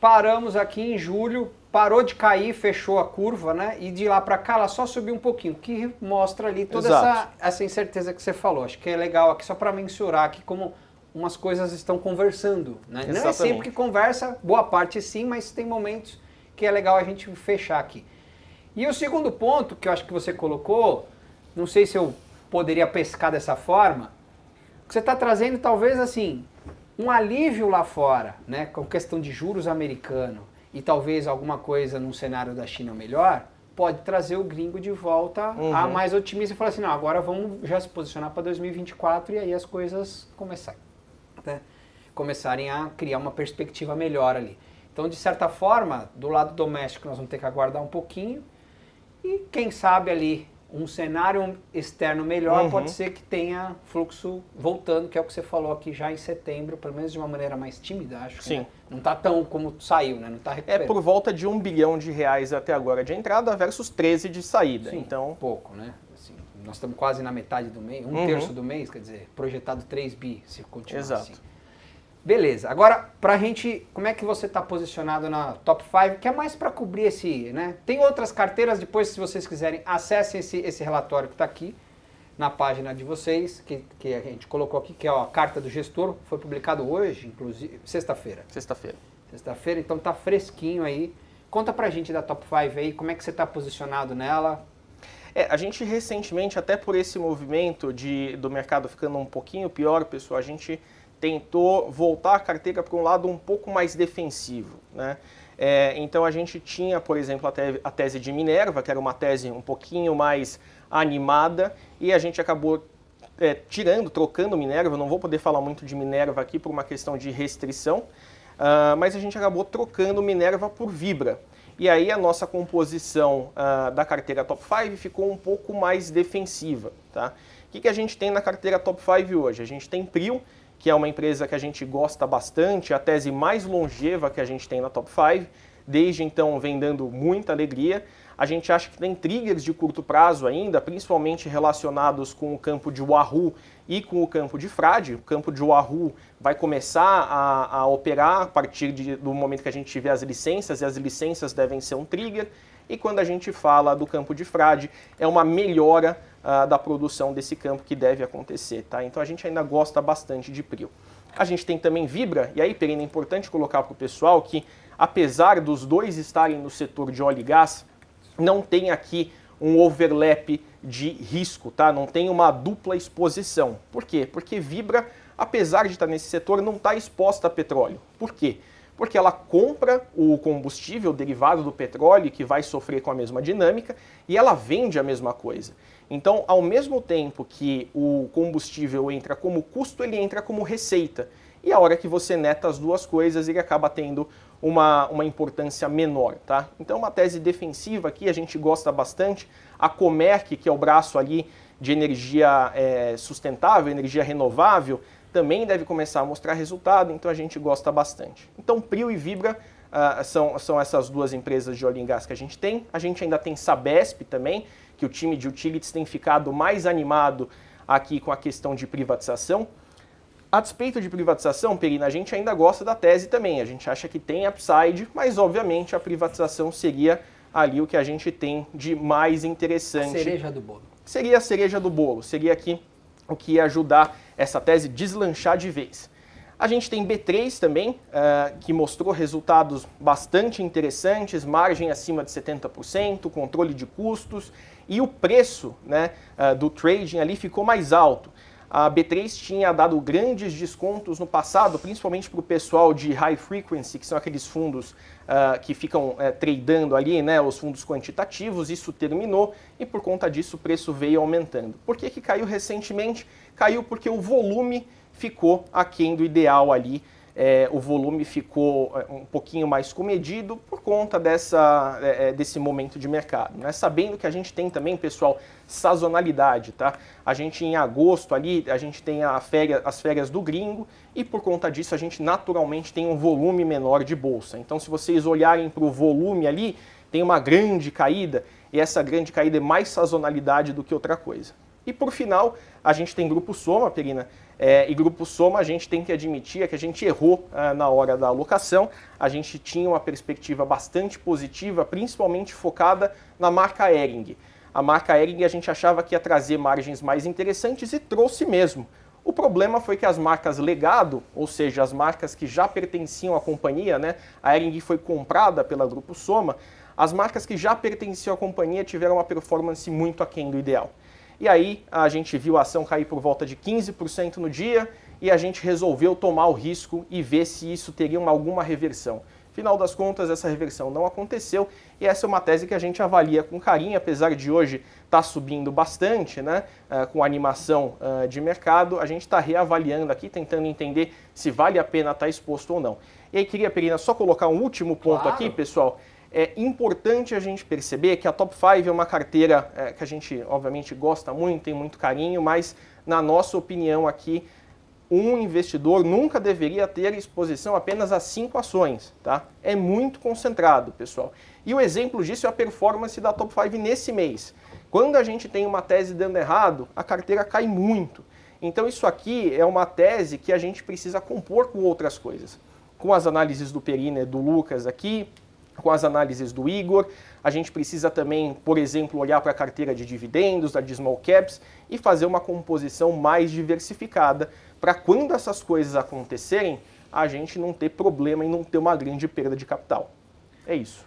Paramos aqui em julho, parou de cair, fechou a curva, né? E de lá para cá ela só subiu um pouquinho, que mostra ali toda essa, essa incerteza que você falou. Acho que é legal aqui só para mensurar aqui como umas coisas estão conversando, né? Não é sempre que conversa, boa parte sim, mas tem momentos que é legal a gente fechar aqui. E o segundo ponto que eu acho que você colocou, não sei se eu poderia pescar dessa forma, que você está trazendo talvez assim um alívio lá fora, né, com questão de juros americano e talvez alguma coisa num cenário da China melhor, pode trazer o gringo de volta uhum. a mais otimista e falar assim, não, agora vamos já se posicionar para 2024 e aí as coisas começarem, né? começarem a criar uma perspectiva melhor ali. Então, de certa forma, do lado doméstico nós vamos ter que aguardar um pouquinho e quem sabe ali um cenário externo melhor, uhum. pode ser que tenha fluxo voltando, que é o que você falou aqui já em setembro, pelo menos de uma maneira mais tímida, acho. Sim. Né? Não está tão como saiu, né? Não está recuperando. É por volta de um bilhão de reais até agora de entrada versus 13 de saída. Sim, então pouco, né? Assim, nós estamos quase na metade do mês, um uhum. terço do mês, quer dizer, projetado 3 bi, se continuar Exato. assim. Beleza. Agora, pra gente, como é que você está posicionado na top 5, que é mais para cobrir esse, né? Tem outras carteiras, depois se vocês quiserem, acessem esse, esse relatório que está aqui na página de vocês, que, que a gente colocou aqui, que é a carta do gestor, foi publicado hoje, inclusive, sexta-feira. Sexta-feira. Sexta-feira, então tá fresquinho aí. Conta pra gente da top 5 aí, como é que você está posicionado nela? É, a gente recentemente, até por esse movimento de, do mercado ficando um pouquinho pior, pessoal, a gente tentou voltar a carteira para um lado um pouco mais defensivo. Né? É, então a gente tinha, por exemplo, a, te a tese de Minerva, que era uma tese um pouquinho mais animada, e a gente acabou é, tirando, trocando Minerva. Não vou poder falar muito de Minerva aqui por uma questão de restrição, uh, mas a gente acabou trocando Minerva por Vibra. E aí a nossa composição uh, da carteira Top 5 ficou um pouco mais defensiva. Tá? O que, que a gente tem na carteira Top 5 hoje? A gente tem Prio, que é uma empresa que a gente gosta bastante, a tese mais longeva que a gente tem na Top 5. Desde então vem dando muita alegria. A gente acha que tem triggers de curto prazo ainda, principalmente relacionados com o campo de Wahoo e com o campo de Frade. O campo de Wahoo vai começar a, a operar a partir de, do momento que a gente tiver as licenças, e as licenças devem ser um trigger. E quando a gente fala do campo de Frade, é uma melhora uh, da produção desse campo que deve acontecer. Tá? Então a gente ainda gosta bastante de Prio. A gente tem também Vibra, e aí, Perina, é importante colocar para o pessoal que, apesar dos dois estarem no setor de óleo e gás, não tem aqui um overlap de risco, tá? Não tem uma dupla exposição. Por quê? Porque Vibra, apesar de estar nesse setor, não está exposta a petróleo. Por quê? Porque ela compra o combustível derivado do petróleo que vai sofrer com a mesma dinâmica e ela vende a mesma coisa. Então, ao mesmo tempo que o combustível entra como custo, ele entra como receita. E a hora que você neta as duas coisas, ele acaba tendo uma, uma importância menor, tá? Então, uma tese defensiva aqui, a gente gosta bastante. A Comerc, que é o braço ali de energia é, sustentável, energia renovável, também deve começar a mostrar resultado, então a gente gosta bastante. Então, Prio e Vibra uh, são, são essas duas empresas de óleo e gás que a gente tem. A gente ainda tem Sabesp também, que o time de utilities tem ficado mais animado aqui com a questão de privatização. A despeito de privatização, Perina, a gente ainda gosta da tese também. A gente acha que tem upside, mas obviamente a privatização seria ali o que a gente tem de mais interessante. A cereja do bolo. Seria a cereja do bolo. Seria aqui o que ia ajudar essa tese deslanchar de vez. A gente tem B3 também, uh, que mostrou resultados bastante interessantes, margem acima de 70%, controle de custos e o preço né, uh, do trading ali ficou mais alto. A B3 tinha dado grandes descontos no passado, principalmente para o pessoal de high frequency, que são aqueles fundos uh, que ficam tradando ali, né, os fundos quantitativos. Isso terminou e por conta disso o preço veio aumentando. Por que, que caiu recentemente? Caiu porque o volume ficou aquém do ideal ali é, o volume ficou é, um pouquinho mais comedido por conta dessa, é, é, desse momento de mercado. Né? Sabendo que a gente tem também, pessoal, sazonalidade, tá? A gente em agosto ali, a gente tem a férias, as férias do gringo e por conta disso a gente naturalmente tem um volume menor de bolsa. Então se vocês olharem para o volume ali, tem uma grande caída e essa grande caída é mais sazonalidade do que outra coisa. E por final, a gente tem Grupo Soma, Perina, é, e Grupo Soma a gente tem que admitir que a gente errou ah, na hora da alocação, a gente tinha uma perspectiva bastante positiva, principalmente focada na marca Ering. A marca Ering a gente achava que ia trazer margens mais interessantes e trouxe mesmo. O problema foi que as marcas legado, ou seja, as marcas que já pertenciam à companhia, né? A Ering foi comprada pela Grupo Soma, as marcas que já pertenciam à companhia tiveram uma performance muito aquém do ideal. E aí a gente viu a ação cair por volta de 15% no dia e a gente resolveu tomar o risco e ver se isso teria uma, alguma reversão. Final das contas, essa reversão não aconteceu e essa é uma tese que a gente avalia com carinho, apesar de hoje estar tá subindo bastante, né, uh, com animação uh, de mercado, a gente está reavaliando aqui, tentando entender se vale a pena estar tá exposto ou não. E aí queria, Perina, só colocar um último ponto claro. aqui, pessoal. É importante a gente perceber que a Top 5 é uma carteira é, que a gente, obviamente, gosta muito, tem muito carinho, mas, na nossa opinião aqui, um investidor nunca deveria ter exposição apenas a cinco ações, tá? É muito concentrado, pessoal. E o exemplo disso é a performance da Top 5 nesse mês. Quando a gente tem uma tese dando errado, a carteira cai muito. Então isso aqui é uma tese que a gente precisa compor com outras coisas. Com as análises do Perina e do Lucas aqui, com as análises do Igor. A gente precisa também, por exemplo, olhar para a carteira de dividendos, da de small caps e fazer uma composição mais diversificada para quando essas coisas acontecerem, a gente não ter problema e não ter uma grande perda de capital. É isso.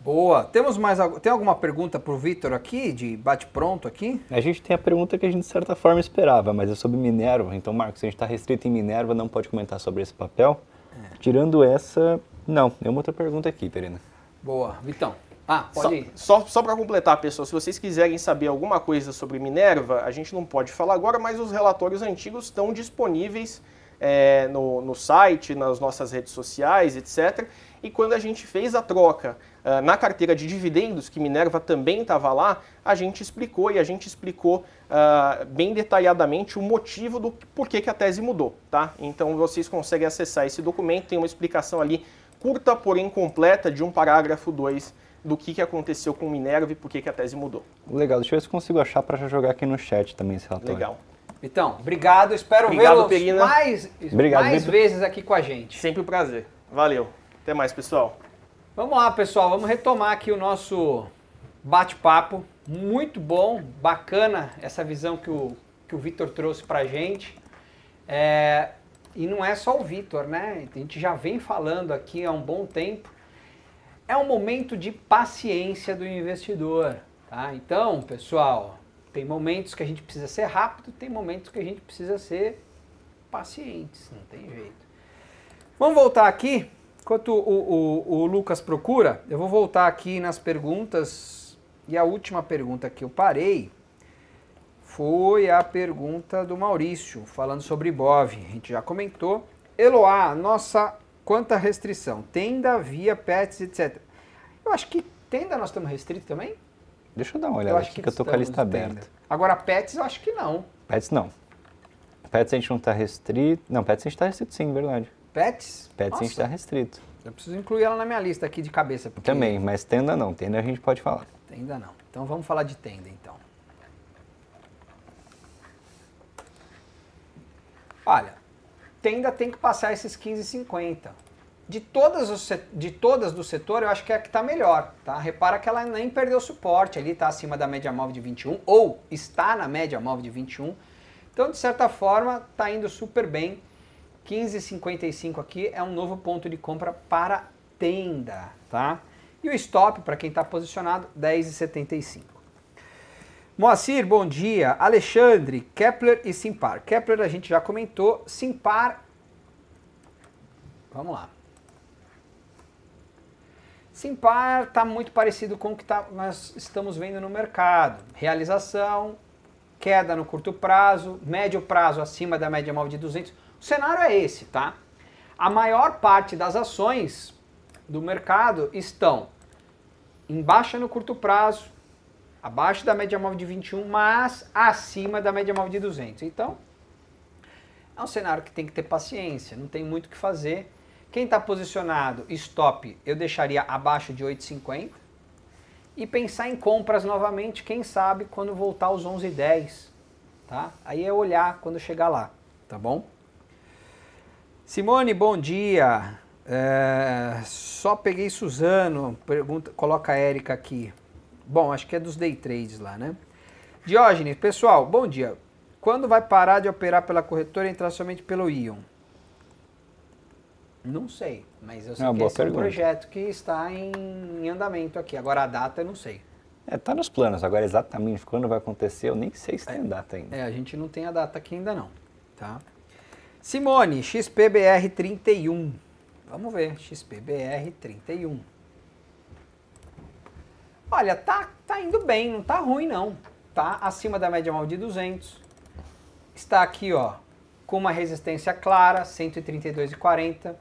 Boa. Temos mais tem alguma pergunta para o Vitor aqui, de bate-pronto aqui? A gente tem a pergunta que a gente, de certa forma, esperava, mas é sobre Minerva. Então, Marcos, se a gente está restrito em Minerva, não pode comentar sobre esse papel. É. Tirando essa, não, tem uma outra pergunta aqui, Perina. Boa. Vitão. Ah, pode só, ir. Só, só para completar, pessoal, se vocês quiserem saber alguma coisa sobre Minerva, a gente não pode falar agora, mas os relatórios antigos estão disponíveis é, no, no site, nas nossas redes sociais, etc. E quando a gente fez a troca uh, na carteira de dividendos, que Minerva também estava lá, a gente explicou e a gente explicou uh, bem detalhadamente o motivo do porquê que a tese mudou, tá? Então vocês conseguem acessar esse documento, tem uma explicação ali curta, porém completa, de um parágrafo 2 do que, que aconteceu com Minerva e por que, que a tese mudou. Legal, deixa eu ver se consigo achar para já jogar aqui no chat também esse relatório. Legal. Então, obrigado, espero vê-los mais, obrigado, mais vezes aqui com a gente. Sempre um prazer. Valeu. Até mais, pessoal. Vamos lá, pessoal, vamos retomar aqui o nosso bate-papo. Muito bom, bacana essa visão que o, que o Vitor trouxe para a gente. É, e não é só o Vitor, né? A gente já vem falando aqui há um bom tempo. É um momento de paciência do investidor, tá? Então, pessoal, tem momentos que a gente precisa ser rápido, tem momentos que a gente precisa ser pacientes, não tem jeito. Vamos voltar aqui. Enquanto o, o, o Lucas procura, eu vou voltar aqui nas perguntas. E a última pergunta que eu parei foi a pergunta do Maurício, falando sobre Bov. A gente já comentou. Eloá, nossa, quanta restrição? Tenda, via, pets, etc. Eu acho que tenda nós estamos restritos também? Deixa eu dar uma olhada eu aqui que, que eu tô com a lista aberta. Agora, pets eu acho que não. Pets não. Pets a gente não está restrito. Não, pets a gente está restrito sim, verdade. Pets? Pets Nossa. a gente está restrito. Eu preciso incluir ela na minha lista aqui de cabeça. Porque... Também, mas tenda não. Tenda a gente pode falar. Tenda não. Então vamos falar de tenda então. Olha, tenda tem que passar esses 15,50. De todas, os, de todas do setor, eu acho que é a que está melhor. Tá? Repara que ela nem perdeu suporte ali, está acima da média móvel de 21, ou está na média móvel de 21. Então, de certa forma, está indo super bem. 15,55 aqui é um novo ponto de compra para tenda. Tá? E o stop, para quem está posicionado, 10,75. Moacir, bom dia. Alexandre, Kepler e Simpar. Kepler a gente já comentou. Simpar. Vamos lá. Simpar está muito parecido com o que tá, nós estamos vendo no mercado. Realização, queda no curto prazo, médio prazo acima da média móvel de 200. O cenário é esse, tá? A maior parte das ações do mercado estão em baixa no curto prazo, abaixo da média móvel de 21, mas acima da média móvel de 200. Então, é um cenário que tem que ter paciência, não tem muito o que fazer. Quem está posicionado stop, eu deixaria abaixo de 8,50 e pensar em compras novamente, quem sabe, quando voltar aos 11,10. tá? Aí é olhar quando chegar lá, tá bom? Simone, bom dia. É, só peguei Suzano, pergunta, coloca a Érica aqui. Bom, acho que é dos day trades lá, né? Diógenes, pessoal, bom dia. Quando vai parar de operar pela corretora e entrar somente pelo Ion? Não sei, mas eu sei É que esse é um pergunta. projeto que está em, andamento aqui. Agora a data eu não sei. É, tá nos planos. Agora, exatamente quando vai acontecer, eu nem sei se tem data ainda. É, a gente não tem a data aqui ainda não, tá? Simone, XPBR 31. Vamos ver, XPBR 31. Olha, tá, tá indo bem, não tá ruim não. Tá acima da média móvel de 200. Está aqui, ó, com uma resistência clara, 132,40.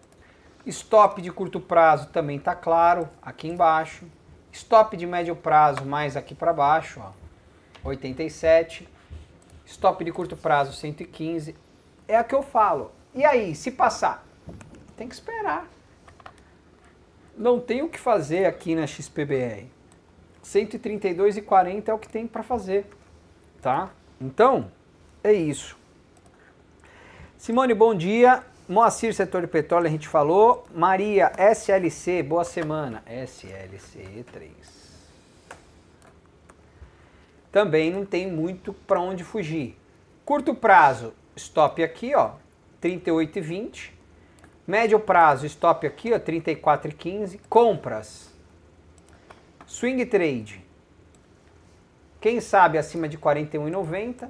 Stop de curto prazo também tá claro, aqui embaixo. Stop de médio prazo mais aqui para baixo, ó, 87. Stop de curto prazo 115. É a que eu falo. E aí, se passar? Tem que esperar. Não tem o que fazer aqui na XPBR. 132,40 é o que tem para fazer, tá? Então, é isso. Simone, bom dia. Moacir, setor de petróleo, a gente falou. Maria, SLC, boa semana. SLC 3. Também não tem muito para onde fugir. Curto prazo, stop aqui, ó, 38,20. Médio prazo, stop aqui, ó, 34,15. Compras. Swing trade. Quem sabe acima de 41,90.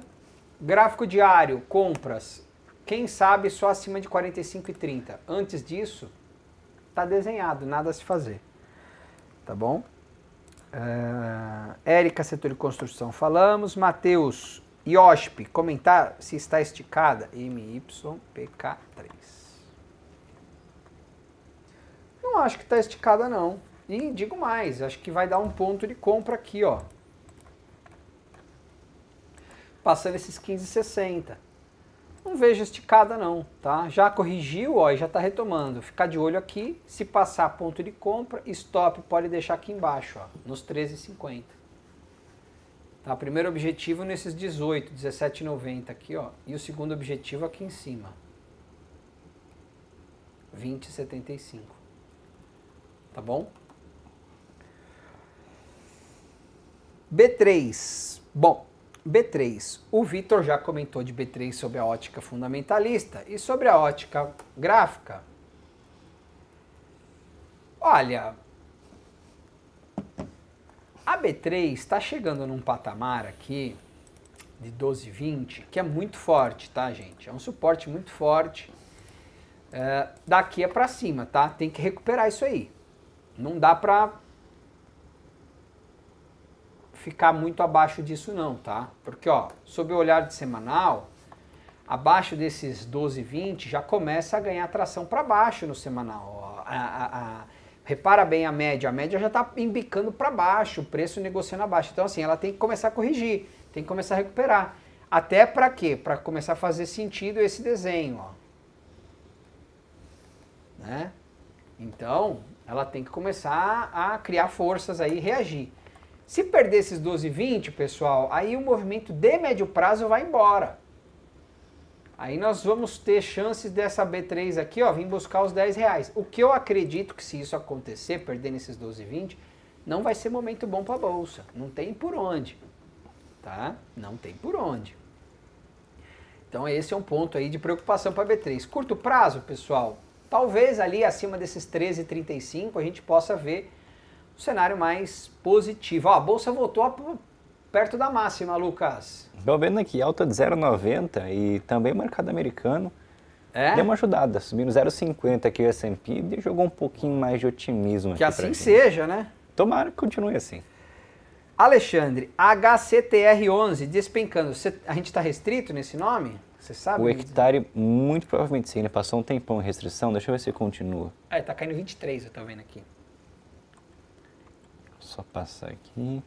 Gráfico diário, compras. Quem sabe só acima de 45,30. Antes disso, tá desenhado, nada a se fazer. Tá bom? Uh, Érica, setor de construção, falamos. Matheus, IOSP, comentar se está esticada. MYPK3. Não acho que está esticada, não. E digo mais, acho que vai dar um ponto de compra aqui, ó. Passando esses 15,60. Não vejo esticada não, tá? Já corrigiu, ó, e já está retomando. Ficar de olho aqui, se passar ponto de compra, stop pode deixar aqui embaixo, ó, nos 13,50. Tá? Primeiro objetivo nesses 18, 17,90 aqui, ó, e o segundo objetivo aqui em cima. 20,75. Tá bom? B3. Bom, B3. O Vitor já comentou de B3 sobre a ótica fundamentalista e sobre a ótica gráfica. Olha, a B3 está chegando num patamar aqui de 12,20 que é muito forte, tá, gente? É um suporte muito forte. É, daqui é para cima, tá? Tem que recuperar isso aí. Não dá pra ficar muito abaixo disso não, tá? Porque, ó, sob o olhar de semanal, abaixo desses 12,20 já começa a ganhar tração para baixo no semanal. A, a- a- repara bem a média, a média já está embicando para baixo, o preço negociando abaixo. Então, assim, ela tem que começar a corrigir, tem que começar a recuperar. Até para quê? Para começar a fazer sentido esse desenho, ó. Né? Então, ela tem que começar a criar forças aí reagir. Se perder esses 12,20, pessoal, aí o movimento de médio prazo vai embora. Aí nós vamos ter chances dessa B3 aqui, ó, vir buscar os 10 reais. O que eu acredito que se isso acontecer, perdendo esses 12,20, não vai ser momento bom para a bolsa. Não tem por onde, tá? Não tem por onde. Então esse é um ponto aí de preocupação para a B3. Curto prazo, pessoal, talvez ali acima desses 13,35 a gente possa ver um cenário mais positivo. Ó, a bolsa voltou perto da máxima, Lucas. Estou vendo aqui, alta de 0,90 e também o mercado americano É? deu uma ajudada, subindo 0,50 aqui o S&P e jogou um pouquinho mais de otimismo Que assim seja, né? Tomara que continue assim. Alexandre, HCTR11 despencando. Cê- a gente está restrito nesse nome? Você sabe? O hectare, muito provavelmente sim, ele passou um tempão em restrição, deixa eu ver se continua. É, tá caindo 23, eu tô vendo aqui. Só passar aqui.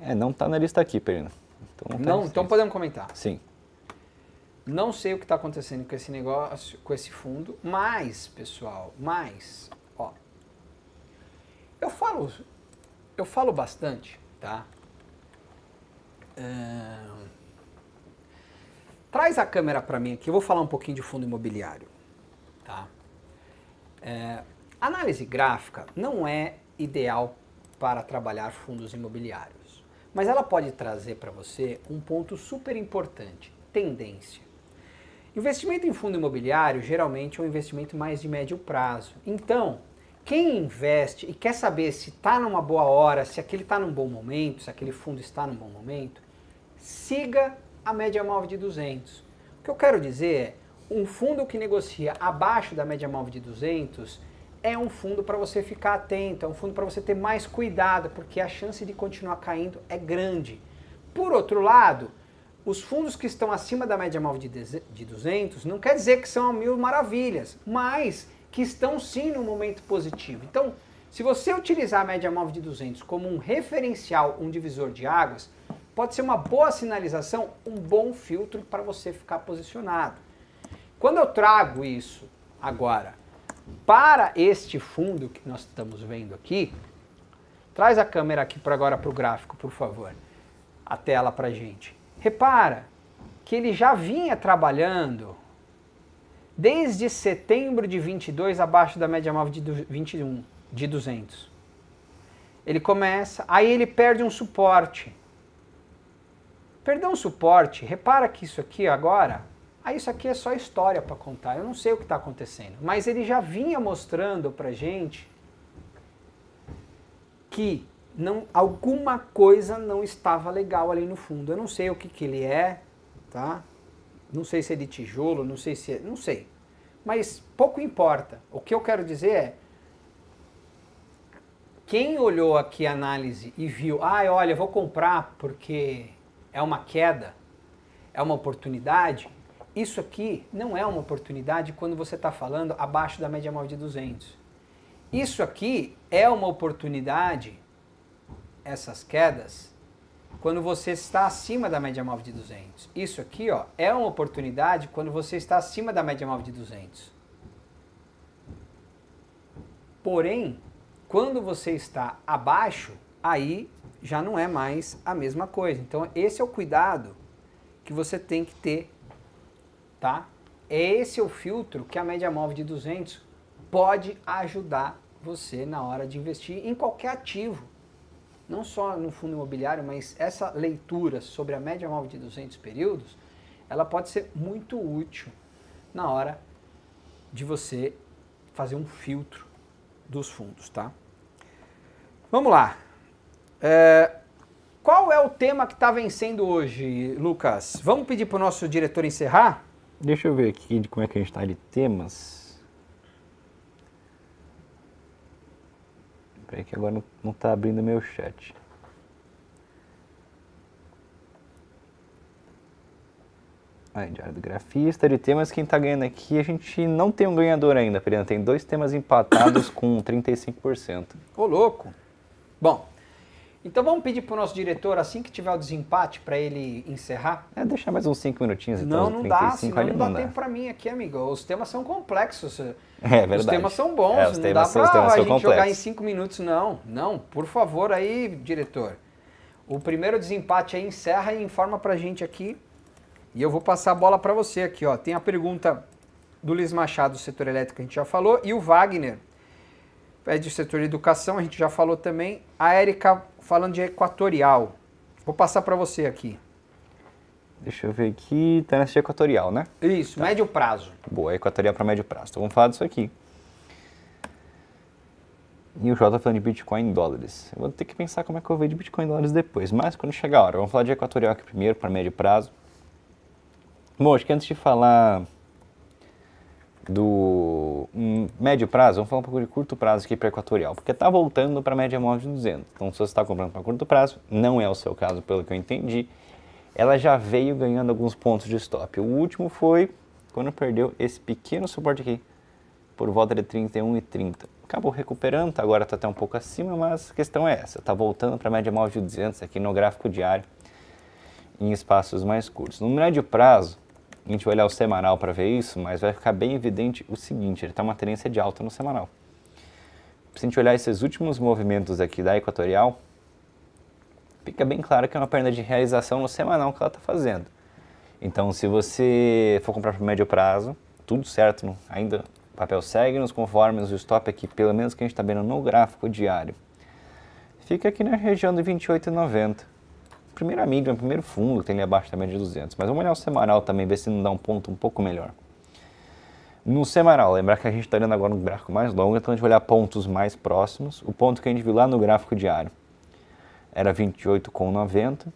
É, não tá na lista aqui, Perino. Então tá Não, em então podemos comentar. Sim. Não sei o que está acontecendo com esse negócio, com esse fundo, mas, pessoal, mas, ó, eu falo, eu falo bastante, tá? É... Traz a câmera para mim aqui, eu vou falar um pouquinho de fundo imobiliário. Tá? É... Análise gráfica não é ideal para trabalhar fundos imobiliários, mas ela pode trazer para você um ponto super importante, tendência. Investimento em fundo imobiliário geralmente é um investimento mais de médio prazo. Então, quem investe e quer saber se está numa boa hora, se aquele está num bom momento, se aquele fundo está num bom momento, siga a média móvel de 200. O que eu quero dizer é, um fundo que negocia abaixo da média móvel de 200 é um fundo para você ficar atento, é um fundo para você ter mais cuidado, porque a chance de continuar caindo é grande. Por outro lado, os fundos que estão acima da média móvel de 200 não quer dizer que são mil maravilhas, mas que estão sim no momento positivo. Então, se você utilizar a média móvel de 200 como um referencial, um divisor de águas, pode ser uma boa sinalização, um bom filtro para você ficar posicionado. Quando eu trago isso agora para este fundo que nós estamos vendo aqui, traz a câmera aqui para agora para o gráfico, por favor, a tela para gente. Repara que ele já vinha trabalhando desde setembro de 22 abaixo da média móvel de 21, de 200. Ele começa, aí ele perde um suporte. Perdeu um suporte, repara que isso aqui agora, aí isso aqui é só história para contar, eu não sei o que está acontecendo, mas ele já vinha mostrando para gente que não, alguma coisa não estava legal ali no fundo. Eu não sei o que, que ele é, tá? Não sei se é de tijolo, não sei se é, não sei. Mas pouco importa. O que eu quero dizer é quem olhou aqui a análise e viu, ah, olha, vou comprar porque é uma queda, é uma oportunidade, isso aqui não é uma oportunidade quando você está falando abaixo da média móvel de 200. Isso aqui é uma oportunidade essas quedas quando você está acima da média móvel de 200. Isso aqui ó, é uma oportunidade quando você está acima da média móvel de 200. Porém, quando você está abaixo, aí já não é mais a mesma coisa. Então, esse é o cuidado que você tem que ter, tá? Esse é o filtro que a média móvel de 200 pode ajudar você na hora de investir em qualquer ativo não só no fundo imobiliário, mas essa leitura sobre a média móvel de 200 períodos, ela pode ser muito útil na hora de você fazer um filtro dos fundos, tá? Vamos lá. É, qual é o tema que está vencendo hoje, Lucas? Vamos pedir para o nosso diretor encerrar? Deixa eu ver aqui de como é que a gente está de temas. Peraí que agora não está abrindo meu chat. Aí, diário do grafista, de temas, quem está ganhando aqui, a gente não tem um ganhador ainda, Perina. Tem dois temas empatados com 35%. Ô, louco! Bom, então vamos pedir para o nosso diretor, assim que tiver o desempate, para ele encerrar? É, deixar mais uns 5 minutinhos. Então, não, não dá, senão não dá, dá tempo para mim aqui, amigo. Os temas são complexos. É verdade. Os temas são bons, é, não dá para a gente complexos. jogar em 5 minutos, não. Não, por favor aí, diretor. O primeiro desempate aí encerra e informa para a gente aqui. E eu vou passar a bola para você aqui, ó. Tem a pergunta do Luiz Machado, do setor elétrico, a gente já falou, e o Wagner, é do setor de educação, a gente já falou também. A Érica falando de equatorial. Vou passar para você aqui. Deixa eu ver aqui, tá nessa equatorial, né? Isso, tá. médio prazo. Boa, equatorial para médio prazo. Então vamos falar disso aqui. E o Jota tá falando de Bitcoin em dólares. Eu vou ter que pensar como é que eu vejo de Bitcoin em dólares depois, mas quando chegar a hora, vamos falar de equatorial aqui primeiro, para médio prazo. Bom, acho que antes de falar do médio prazo, vamos falar um pouco de curto prazo aqui para equatorial, porque está voltando para a média móvel de 200. Então, se você está comprando para curto prazo, não é o seu caso, pelo que eu entendi, ela já veio ganhando alguns pontos de stop. O último foi quando perdeu esse pequeno suporte aqui, por volta de 31,30. Acabou recuperando, agora está até um pouco acima, mas a questão é essa, está voltando para a média móvel de 200 aqui no gráfico diário, em espaços mais curtos. No médio prazo, a gente vai olhar o semanal para ver isso, mas vai ficar bem evidente o seguinte, ele está uma tendência de alta no semanal. Se a gente olhar esses últimos movimentos aqui da equatorial, fica bem claro que é uma perna de realização no semanal que ela está fazendo. Então, se você for comprar para médio prazo, tudo certo, ainda o papel segue nos conformes, o stop aqui, pelo menos que a gente está vendo no gráfico diário, fica aqui na região de 28,90. Primeira mídia, primeiro fundo, tem ali abaixo da média de 200. Mas vamos olhar o semanal também, ver se não dá um ponto um pouco melhor. No semanal, lembrar que a gente está olhando agora no gráfico mais longo, então a gente vai olhar pontos mais próximos. O ponto que a gente viu lá no gráfico diário era 28,90.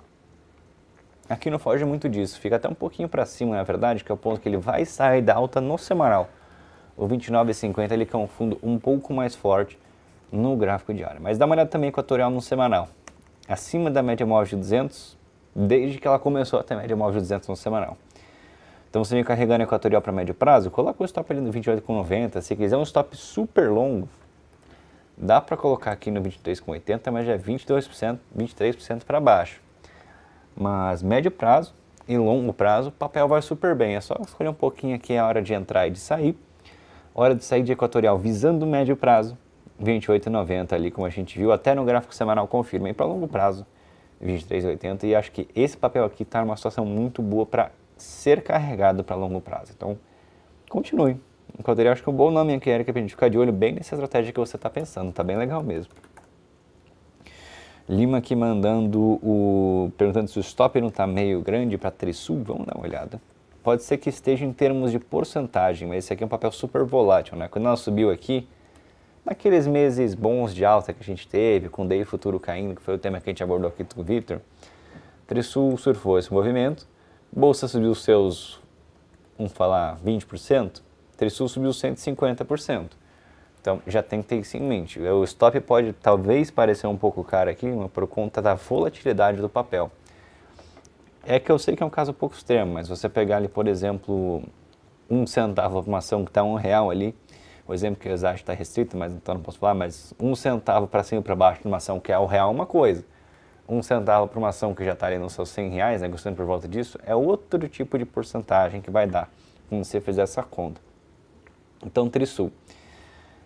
Aqui não foge muito disso, fica até um pouquinho para cima, na verdade, que é o ponto que ele vai sair da alta no semanal. O 29,50 ele é um fundo um pouco mais forte no gráfico diário. Mas dá uma olhada também equatorial no semanal acima da média móvel de 200 desde que ela começou a ter média móvel de 200 no semanal. Então você vem carregando equatorial para médio prazo, coloca o stop ali no 28,90. Se quiser um stop super longo, dá para colocar aqui no 23,80, mas já é 22%, 23% para baixo. Mas médio prazo e longo prazo, o papel vai super bem. É só escolher um pouquinho aqui a hora de entrar e de sair. Hora de sair de equatorial visando o médio prazo, 28,90 ali, como a gente viu, até no gráfico semanal confirma. E para longo prazo, 23,80. E acho que esse papel aqui está numa situação muito boa para ser carregado para longo prazo. Então, continue. Enquanto eu acho que um bom nome aqui, Erika, para a gente ficar de olho bem nessa estratégia que você está pensando. Tá bem legal mesmo. Lima aqui mandando o. perguntando se o stop não está meio grande para Trisul. Vamos dar uma olhada. Pode ser que esteja em termos de porcentagem, mas esse aqui é um papel super volátil, né? Quando ela subiu aqui, Naqueles meses bons de alta que a gente teve, com o Day Futuro caindo, que foi o tema que a gente abordou aqui com o Victor, Trisul surfou esse movimento, Bolsa subiu seus, vamos falar, 20%, Trisul subiu 150%. Então já tem que ter isso em mente. O stop pode talvez parecer um pouco caro aqui, mas por conta da volatilidade do papel. É que eu sei que é um caso pouco extremo, mas você pegar ali, por exemplo, um centavo uma ação que está um real ali, o exemplo que eu acho está restrito, mas então não posso falar, mas um centavo para cima e para baixo de uma ação que é o real é uma coisa. Um centavo para uma ação que já está ali nos seus 100 reais, negociando por volta disso, é outro tipo de porcentagem que vai dar quando você fizer essa conta. Então, Trisul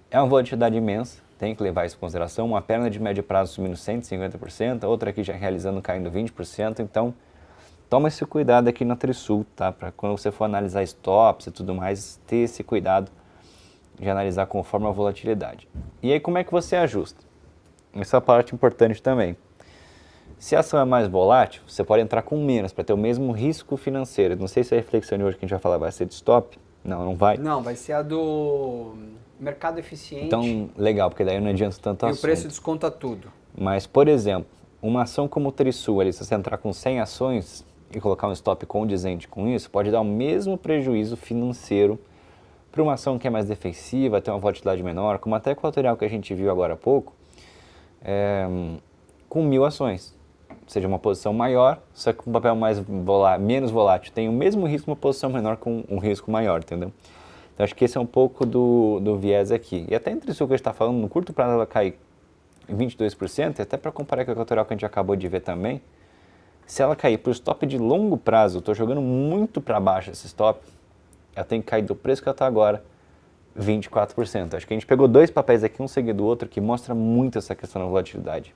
é uma volatilidade imensa, tem que levar isso em consideração. Uma perna de médio prazo subindo 150%, outra aqui já realizando caindo 20%. Então, toma esse cuidado aqui na Trisul, tá? Para quando você for analisar stops e tudo mais, ter esse cuidado de analisar conforme a volatilidade. E aí como é que você ajusta? Essa é a parte importante também. Se a ação é mais volátil, você pode entrar com menos para ter o mesmo risco financeiro. Não sei se a reflexão de hoje que a gente vai falar vai ser de stop. Não, não vai. Não, vai ser a do mercado eficiente. Então, legal, porque daí não adianta tanto E assunto. o preço desconta tudo. Mas, por exemplo, uma ação como o Trisul, ali, se você entrar com 100 ações e colocar um stop condizente com isso, pode dar o mesmo prejuízo financeiro para uma ação que é mais defensiva, tem uma volatilidade menor, como até equatorial que a gente viu agora há pouco, é, com mil ações. Ou seja, uma posição maior, só que um papel mais volá menos volátil. Tem o mesmo risco, uma posição menor com um risco maior, entendeu? Então acho que esse é um pouco do, do viés aqui. E até entre isso que a gente está falando, no curto prazo ela cai 22%, e até para comparar com a equatorial que a gente acabou de ver também, se ela cair para o stop de longo prazo, estou jogando muito para baixo esse stop, ela tem que cair do preço que ela está agora, 24%. Acho que a gente pegou dois papéis aqui, um seguido do outro, que mostra muito essa questão da volatilidade.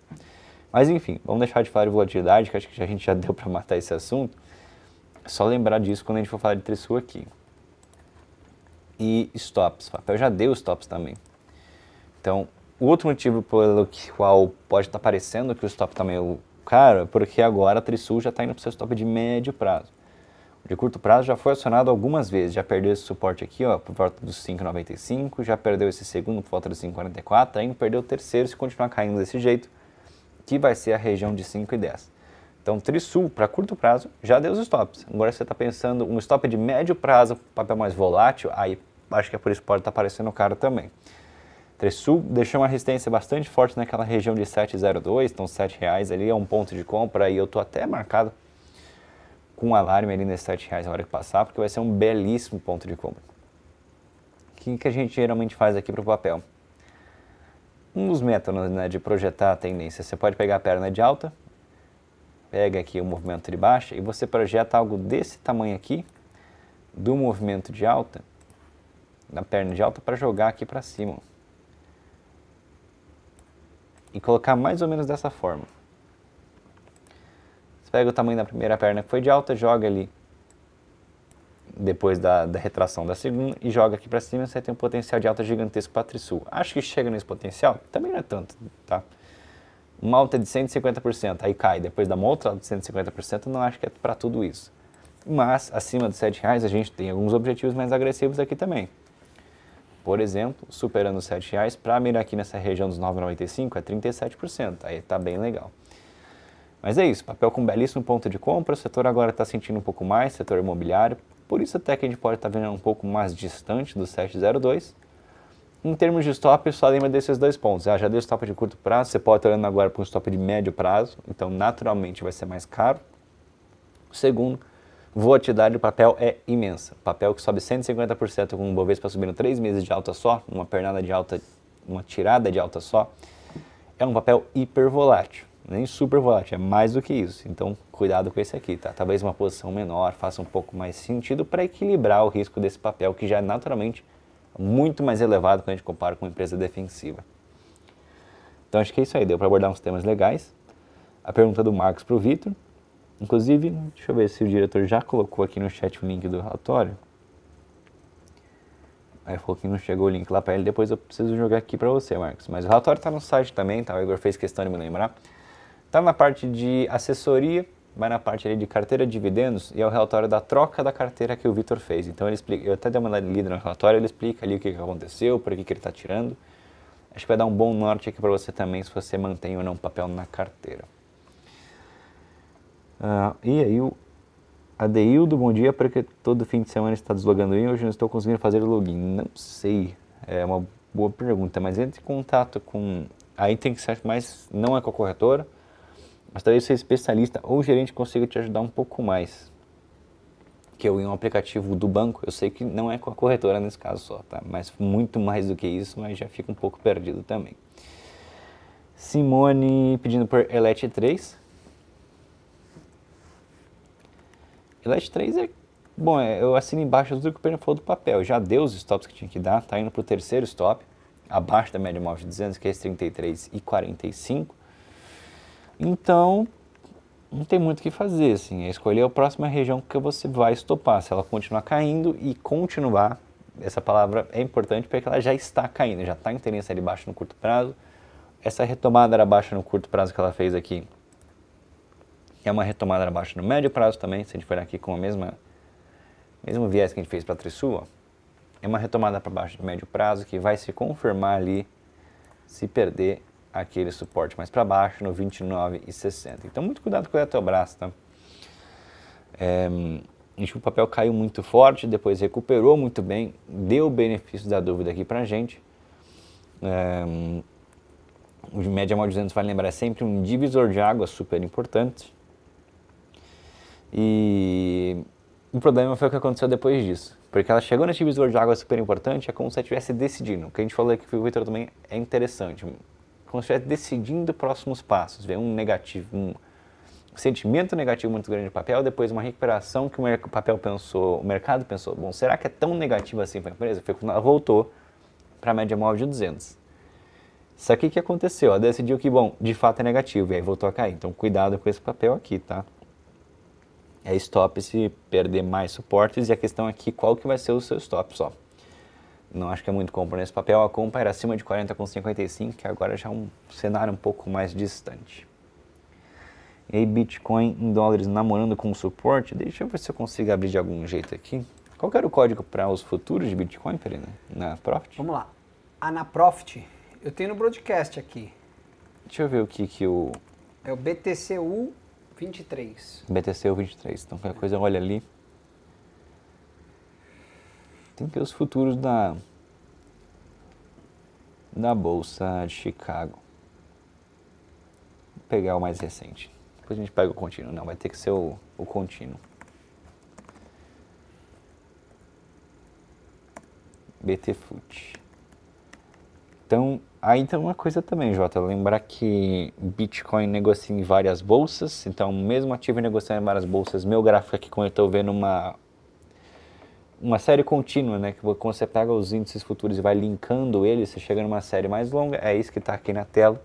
Mas enfim, vamos deixar de falar de volatilidade, que acho que a gente já deu para matar esse assunto. Só lembrar disso quando a gente for falar de Trisul aqui. E stops, o papel já deu stops também. Então, o outro motivo pelo qual pode estar tá parecendo que o stop está meio caro é porque agora a Trisul já está indo para o seu stop de médio prazo de curto prazo já foi acionado algumas vezes, já perdeu esse suporte aqui ó, por volta dos 5,95, já perdeu esse segundo por volta dos 5,44, ainda perdeu o terceiro se continuar caindo desse jeito, que vai ser a região de 5,10. Então, Trisul, para curto prazo, já deu os stops. Agora você está pensando um stop de médio prazo, papel mais volátil, aí acho que é por isso que pode estar tá aparecendo caro também. Trisul deixou uma resistência bastante forte naquela região de 7,02, então R$ 7,00 ali é um ponto de compra e eu estou até marcado com um alarme ali nesses 7 reais na hora que passar, porque vai ser um belíssimo ponto de compra. O que, que a gente geralmente faz aqui para o papel? Um dos métodos né, de projetar a tendência, você pode pegar a perna de alta, pega aqui o movimento de baixa e você projeta algo desse tamanho aqui, do movimento de alta, da perna de alta, para jogar aqui para cima. E colocar mais ou menos dessa forma. Pega o tamanho da primeira perna que foi de alta, joga ali depois da, da retração da segunda e joga aqui para cima, você tem um potencial de alta gigantesco para Trisul. Acho que chega nesse potencial? Também não é tanto, tá? Uma alta de 150%, aí cai, depois dá uma outra alta de 150%, não acho que é para tudo isso. Mas, acima de R$ reais a gente tem alguns objetivos mais agressivos aqui também. Por exemplo, superando os R$ reais para mirar aqui nessa região dos 9,95 é 37%, aí está bem legal. Mas é isso, papel com belíssimo ponto de compra, o setor agora está sentindo um pouco mais, setor imobiliário, por isso até que a gente pode estar tá vendo um pouco mais distante do 702. Em termos de stop, só lembra desses dois pontos. Ah, já deu stop de curto prazo, você pode estar olhando agora para um stop de médio prazo, então naturalmente vai ser mais caro. Segundo, volatilidade do papel é imensa. Papel que sobe 150% com o Bovespa subindo 3 meses de alta só, uma pernada de alta, uma tirada de alta só, é um papel hiper volátil nem super volátil, é mais do que isso. Então, cuidado com esse aqui, tá? Talvez uma posição menor faça um pouco mais sentido para equilibrar o risco desse papel, que já é naturalmente muito mais elevado quando a gente compara com uma empresa defensiva. Então, acho que é isso aí. Deu para abordar uns temas legais. A pergunta do Marcos para o Vitor. Inclusive, deixa eu ver se o diretor já colocou aqui no chat o link do relatório. Aí falou que não chegou o link lá para ele, depois eu preciso jogar aqui para você, Marcos. Mas o relatório está no site também, tá? O Igor fez questão de me lembrar. Está na parte de assessoria, vai na parte ali de carteira de dividendos e é o relatório da troca da carteira que o Vitor fez. Então ele explica, eu até dei uma lida no relatório, ele explica ali o que, que aconteceu, por que, que ele está tirando. Acho que vai dar um bom norte aqui para você também se você mantém ou não papel na carteira. Uh, e aí o Adeildo, bom dia, porque todo fim de semana está deslogando aí, hoje não estou conseguindo fazer o login. Não sei, é uma boa pergunta, mas entre em contato com... Aí tem que ser mais, não é com a corretora, mas talvez ser especialista ou gerente consiga te ajudar um pouco mais. Que eu em um aplicativo do banco, eu sei que não é com a corretora nesse caso só, tá? Mas muito mais do que isso, mas já fica um pouco perdido também. Simone pedindo por Elite 3. Elite 3 é Bom, é, eu assino embaixo tudo que o Pedro falou do papel. Já deu os stops que tinha que dar, tá indo para o terceiro stop, abaixo da média móvel de 200, que é esse 33 e 45. Então, não tem muito o que fazer, assim, é escolher a próxima região que você vai estopar. Se ela continuar caindo e continuar, essa palavra é importante porque ela já está caindo, já está em tendência ali baixo no curto prazo. Essa retomada era baixa no curto prazo que ela fez aqui é uma retomada era baixa no médio prazo também, se a gente for aqui com a mesma mesmo viés que a gente fez para a Trisul, é uma retomada para baixo no médio prazo que vai se confirmar ali se perder aquele suporte mais para baixo no 29,60. Então, muito cuidado com o Eletrobras, tá? É, o papel caiu muito forte, depois recuperou muito bem, deu o benefício da dúvida aqui para a gente. É, o média mal 200, vale lembrar, é sempre um divisor de água super importante. E o problema foi o que aconteceu depois disso. Porque ela chegou nesse divisor de água super importante, é como se ela estivesse decidindo. O que a gente falou aqui o Victor também é interessante como se estivesse decidindo próximos passos, ver um negativo, um sentimento negativo muito grande no papel, depois uma recuperação que o papel pensou, o mercado pensou, bom, será que é tão negativo assim para a empresa? Voltou para a média móvel de 200. Só que o que aconteceu? Ela decidiu que, bom, de fato é negativo, e aí voltou a cair. Então, cuidado com esse papel aqui, tá? É stop se perder mais suportes, e a questão aqui, qual que vai ser o seu stop só. Não acho que é muito compra nesse papel. A compra era acima de 40 com 55, que agora já é um cenário um pouco mais distante. E aí, Bitcoin em dólares namorando com suporte. Deixa eu ver se eu consigo abrir de algum jeito aqui. Qual era o código para os futuros de Bitcoin, Perina? Na Profit? Vamos lá. A na Profit, eu tenho no broadcast aqui. Deixa eu ver o que que o... É o BTCU 23. BTCU 23. Então, qualquer coisa, olha ali. Tem que ver os futuros da, da Bolsa de Chicago. Vou pegar o mais recente. Depois a gente pega o contínuo. Não, vai ter que ser o, o contínuo. BT Foot. Então, aí tem uma coisa também, Jota. Lembrar que Bitcoin negocia em várias bolsas. Então, mesmo ativo negociando em várias bolsas, meu gráfico aqui, como eu estou vendo uma uma série contínua, né? Que quando você pega os índices futuros e vai linkando eles, você chega numa série mais longa, é isso que está aqui na tela.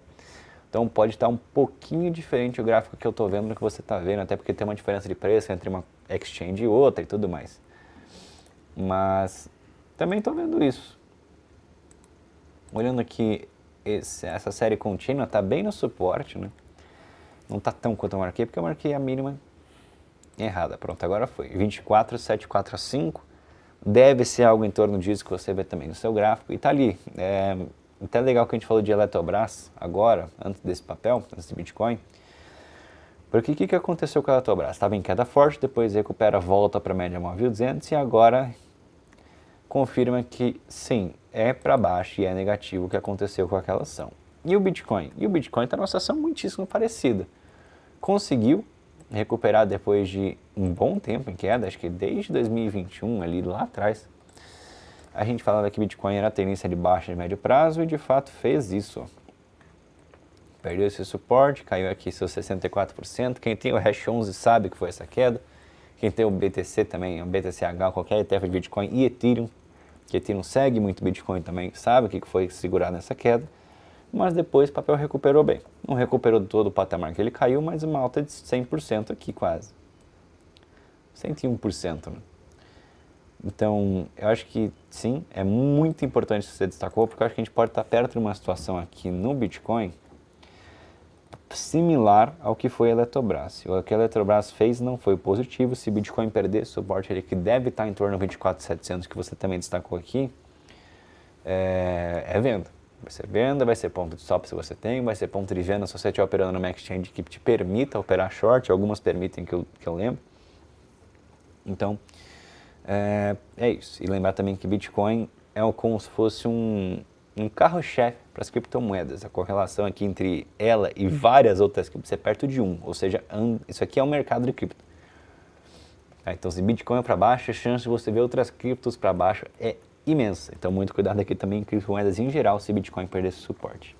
Então pode estar um pouquinho diferente o gráfico que eu estou vendo do que você está vendo, até porque tem uma diferença de preço entre uma exchange e outra e tudo mais. Mas também estou vendo isso. Olhando aqui, esse, essa série contínua está bem no suporte, né? Não está tão quanto eu marquei, porque eu marquei a mínima errada. Pronto, agora foi. 24, 7, 4 a 5. Deve ser algo em torno disso que você vê também no seu gráfico. E está ali. É, até legal que a gente falou de Eletrobras agora, antes desse papel, antes Bitcoin. Porque o que, que aconteceu com a Eletrobras? Estava em queda forte, depois recupera, volta para a média móvel 200 e agora confirma que sim, é para baixo e é negativo o que aconteceu com aquela ação. E o Bitcoin? E o Bitcoin está numa situação muitíssimo parecida. Conseguiu recuperar depois de um bom tempo em queda, acho que desde 2021, ali lá atrás, a gente falava que Bitcoin era tendência de baixa de médio prazo e de fato fez isso. Perdeu esse suporte, caiu aqui seus 64%. Quem tem o Hash 11 sabe que foi essa queda. Quem tem o BTC também, o BTCH, qualquer ETF de Bitcoin e Ethereum, que Ethereum segue muito Bitcoin também, sabe o que foi segurar nessa queda. Mas depois o papel recuperou bem. Não recuperou todo o patamar que ele caiu, mas uma alta de 100% aqui quase. 101%, né? Então, eu acho que sim, é muito importante que você destacou, porque eu acho que a gente pode estar perto de uma situação aqui no Bitcoin similar ao que foi a Eletrobras. O que a Eletrobras fez não foi positivo. Se Bitcoin perder suporte ele que deve estar em torno de 24.700 que você também destacou aqui, é, é, venda. Vai ser venda, vai ser ponto de stop se você tem, vai ser ponto de venda se você estiver operando numa exchange que te permita operar short, algumas permitem que eu, que eu lembro. Então, é, é isso. E lembrar também que Bitcoin é como se fosse um, um carro-chefe para as criptomoedas. A correlação aqui entre ela e várias outras criptos é perto de 1. Ou seja, isso aqui é o mercado de cripto. É, então, se Bitcoin é para baixo, a chance de você ver outras criptos para baixo é imensa. Então, muito cuidado aqui também em criptomoedas em geral se Bitcoin perder esse suporte.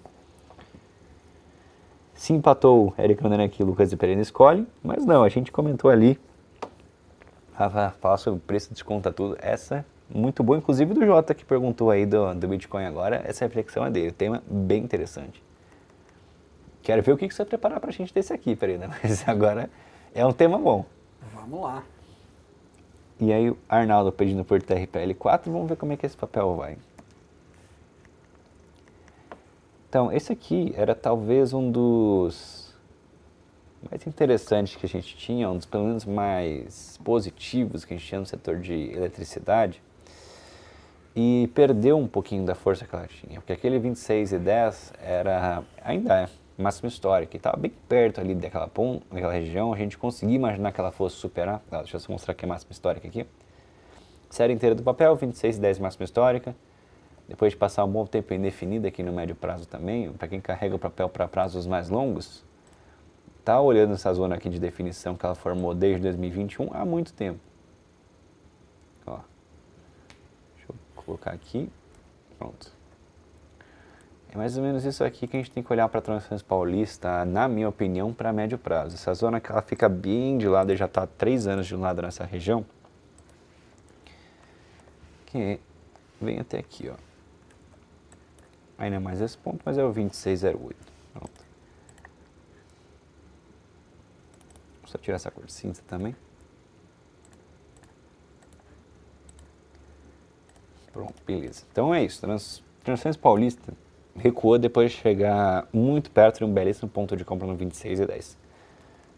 Se empatou Eric mandando aqui, Lucas e Pereira escolhe, mas não, a gente comentou ali Rafa, fala sobre preço, desconta tudo. Essa é muito boa, inclusive do Jota que perguntou aí do, do Bitcoin agora. Essa reflexão é dele, tema bem interessante. Quero ver o que, que você vai preparar pra gente desse aqui, Pereira. Mas agora é um tema bom. Vamos lá. E aí, Arnaldo pedindo por TRPL4, vamos ver como é que esse papel vai. Então, esse aqui era talvez um dos mais interessantes que a gente tinha, um dos pelo menos mais positivos que a gente tinha no setor de eletricidade, e perdeu um pouquinho da força que ela tinha, porque aquele 26 e 10 era, ainda é, máximo histórico, e estava bem perto ali daquela, daquela região, a gente conseguia imaginar que ela fosse superar, ah, deixa eu mostrar aqui a máxima histórica aqui, série inteira do papel, 26 e 10 máxima histórica, depois de passar um bom tempo indefinido aqui no médio prazo também, para quem carrega o papel para prazos mais longos, está olhando essa zona aqui de definição que ela formou desde 2021 há muito tempo. Ó. Deixa eu colocar aqui. Pronto. É mais ou menos isso aqui que a gente tem que olhar para a Transições Paulista, na minha opinião, para médio prazo. Essa zona que ela fica bem de lado, já está há três anos de lado nessa região, que vem até aqui, ó. Ainda mais esse ponto, mas é o 2608. Pronto. Só tirar essa cor cinza também. Pronto, beleza. Então é isso. Trans, Transferência Paulista recuou depois de chegar muito perto de um belíssimo ponto de compra no 26 e 10.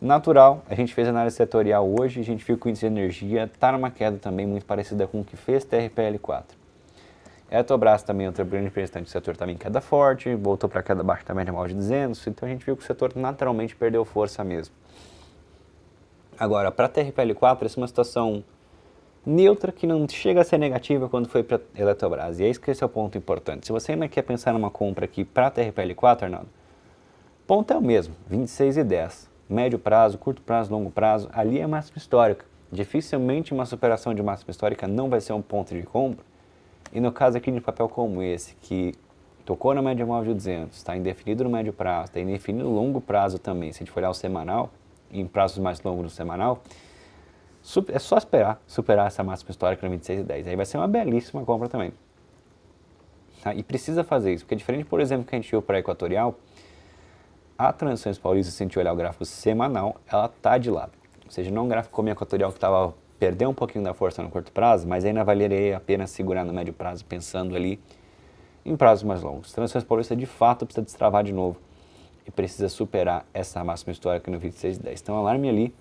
Natural, a gente fez análise setorial hoje, a gente viu que o índice de energia está numa queda também muito parecida com o que fez TRPL4. A Eletrobras também, outra grande representante do setor, também queda forte, voltou para queda baixa também de mal de 200, então a gente viu que o setor naturalmente perdeu força mesmo. Agora, para a TRPL4, essa é uma situação neutra que não chega a ser negativa quando foi para a Eletrobras. E é isso que esse é o ponto importante. Se você ainda quer pensar numa compra aqui para a TRPL4, Arnaldo, ponto é o mesmo, 26 e 10. Médio prazo, curto prazo, longo prazo, ali é máxima histórica. Dificilmente uma superação de máxima histórica não vai ser um ponto de compra. E no caso aqui de papel como esse, que tocou na média móvel de 200, está indefinido no médio prazo, está indefinido no longo prazo também, se a gente for olhar o semanal, em prazos mais longos no semanal, é só esperar superar essa máxima histórica no 26,10. Aí vai ser uma belíssima compra também. Tá? E precisa fazer isso, porque diferente, por exemplo, que a gente viu para a Equatorial, A Transações Paulista, se a gente olhar o gráfico semanal, ela está de lado. Ou seja, não é um gráfico como equatorial que estava perdendo um pouquinho da força no curto prazo, mas ainda valeria a pena segurar no médio prazo, pensando ali em prazos mais longos. Transações Paulista de fato precisa destravar de novo e precisa superar essa máxima histórica no 26,10. Então alarme ali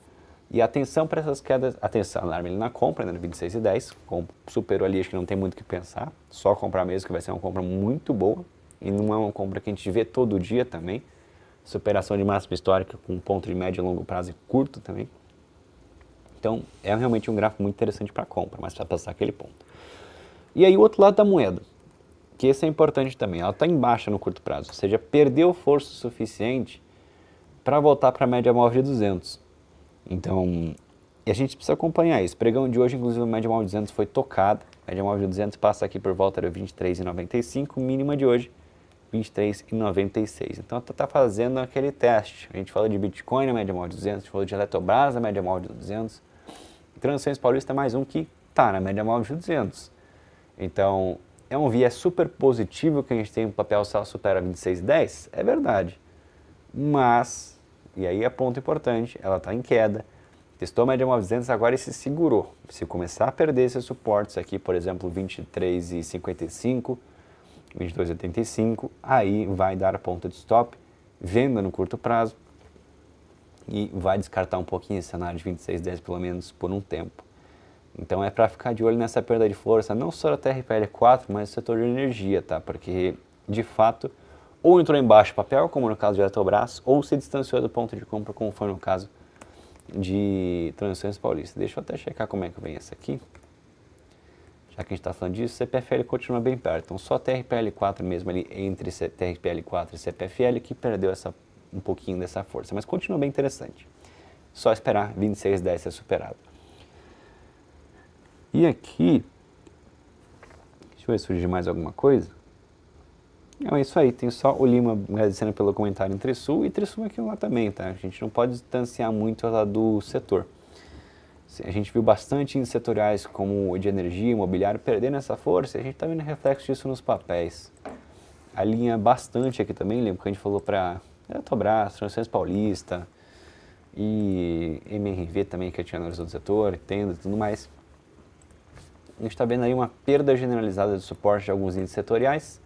e atenção para essas quedas, atenção, alarme ali na compra, né, no 26,10, superou ali, acho que não tem muito o que pensar, só comprar mesmo, que vai ser uma compra muito boa e não é uma compra que a gente vê todo dia também. Superação de máxima histórica com ponto de médio e longo prazo e curto também. Então, é realmente um gráfico muito interessante para compra, mas para passar aquele ponto. E aí, o outro lado da moeda, que esse é importante também, ela está em baixa no curto prazo, ou seja, perdeu força suficiente para voltar para a média móvel de 200. Então, e a gente precisa acompanhar isso. Pregão de hoje, inclusive, a média móvel de 200 foi tocada. A média móvel de 200 passa aqui por volta de 23,95, mínima de hoje 23,96. Então está tá fazendo aquele teste. A gente falou de Bitcoin na média móvel de 200, a gente falou de Eletrobras na média móvel de 200. Transações Paulista é mais um que está na média móvel de 200. Então é um viés super positivo que a gente tem um papel se ela supera 26,10, é verdade. Mas, e aí é ponto importante, ela está em queda. Testou a média móvel de 200 agora e se segurou. Se começar a perder esses suportes aqui, por exemplo, 23,55, 22,85, aí vai dar a ponta de stop, venda no curto prazo e vai descartar um pouquinho esse cenário de 26,10 pelo menos por um tempo. Então é para ficar de olho nessa perda de força, não só da TRPL4, mas do setor de energia, tá? Porque de fato ou entrou embaixo papel, como no caso de Eletrobras, ou se distanciou do ponto de compra, como foi no caso de Transições Paulista. Deixa eu até checar como é que vem essa aqui já que a gente está falando disso, CPFL continua bem perto. Então só TRPL4 mesmo ali entre TRPL4 e CPFL que perdeu essa, um pouquinho dessa força, mas continua bem interessante. Só esperar 26,10 ser superado. E aqui, deixa eu ver se surge mais alguma coisa. É isso aí, tem só o Lima agradecendo pelo comentário em Trisul e Trisul aqui lá também, tá? A gente não pode distanciar muito lá do setor. A gente viu bastante em setoriais como de energia, imobiliário, perdendo essa força e a gente está vendo reflexo disso nos papéis. Alinha bastante aqui também, lembro que a gente falou para Eletrobras, Transições Paulista e MRV também, que tinha analisado do setor, Tenda e tudo mais. A gente está vendo aí uma perda generalizada de suporte de alguns índices setoriais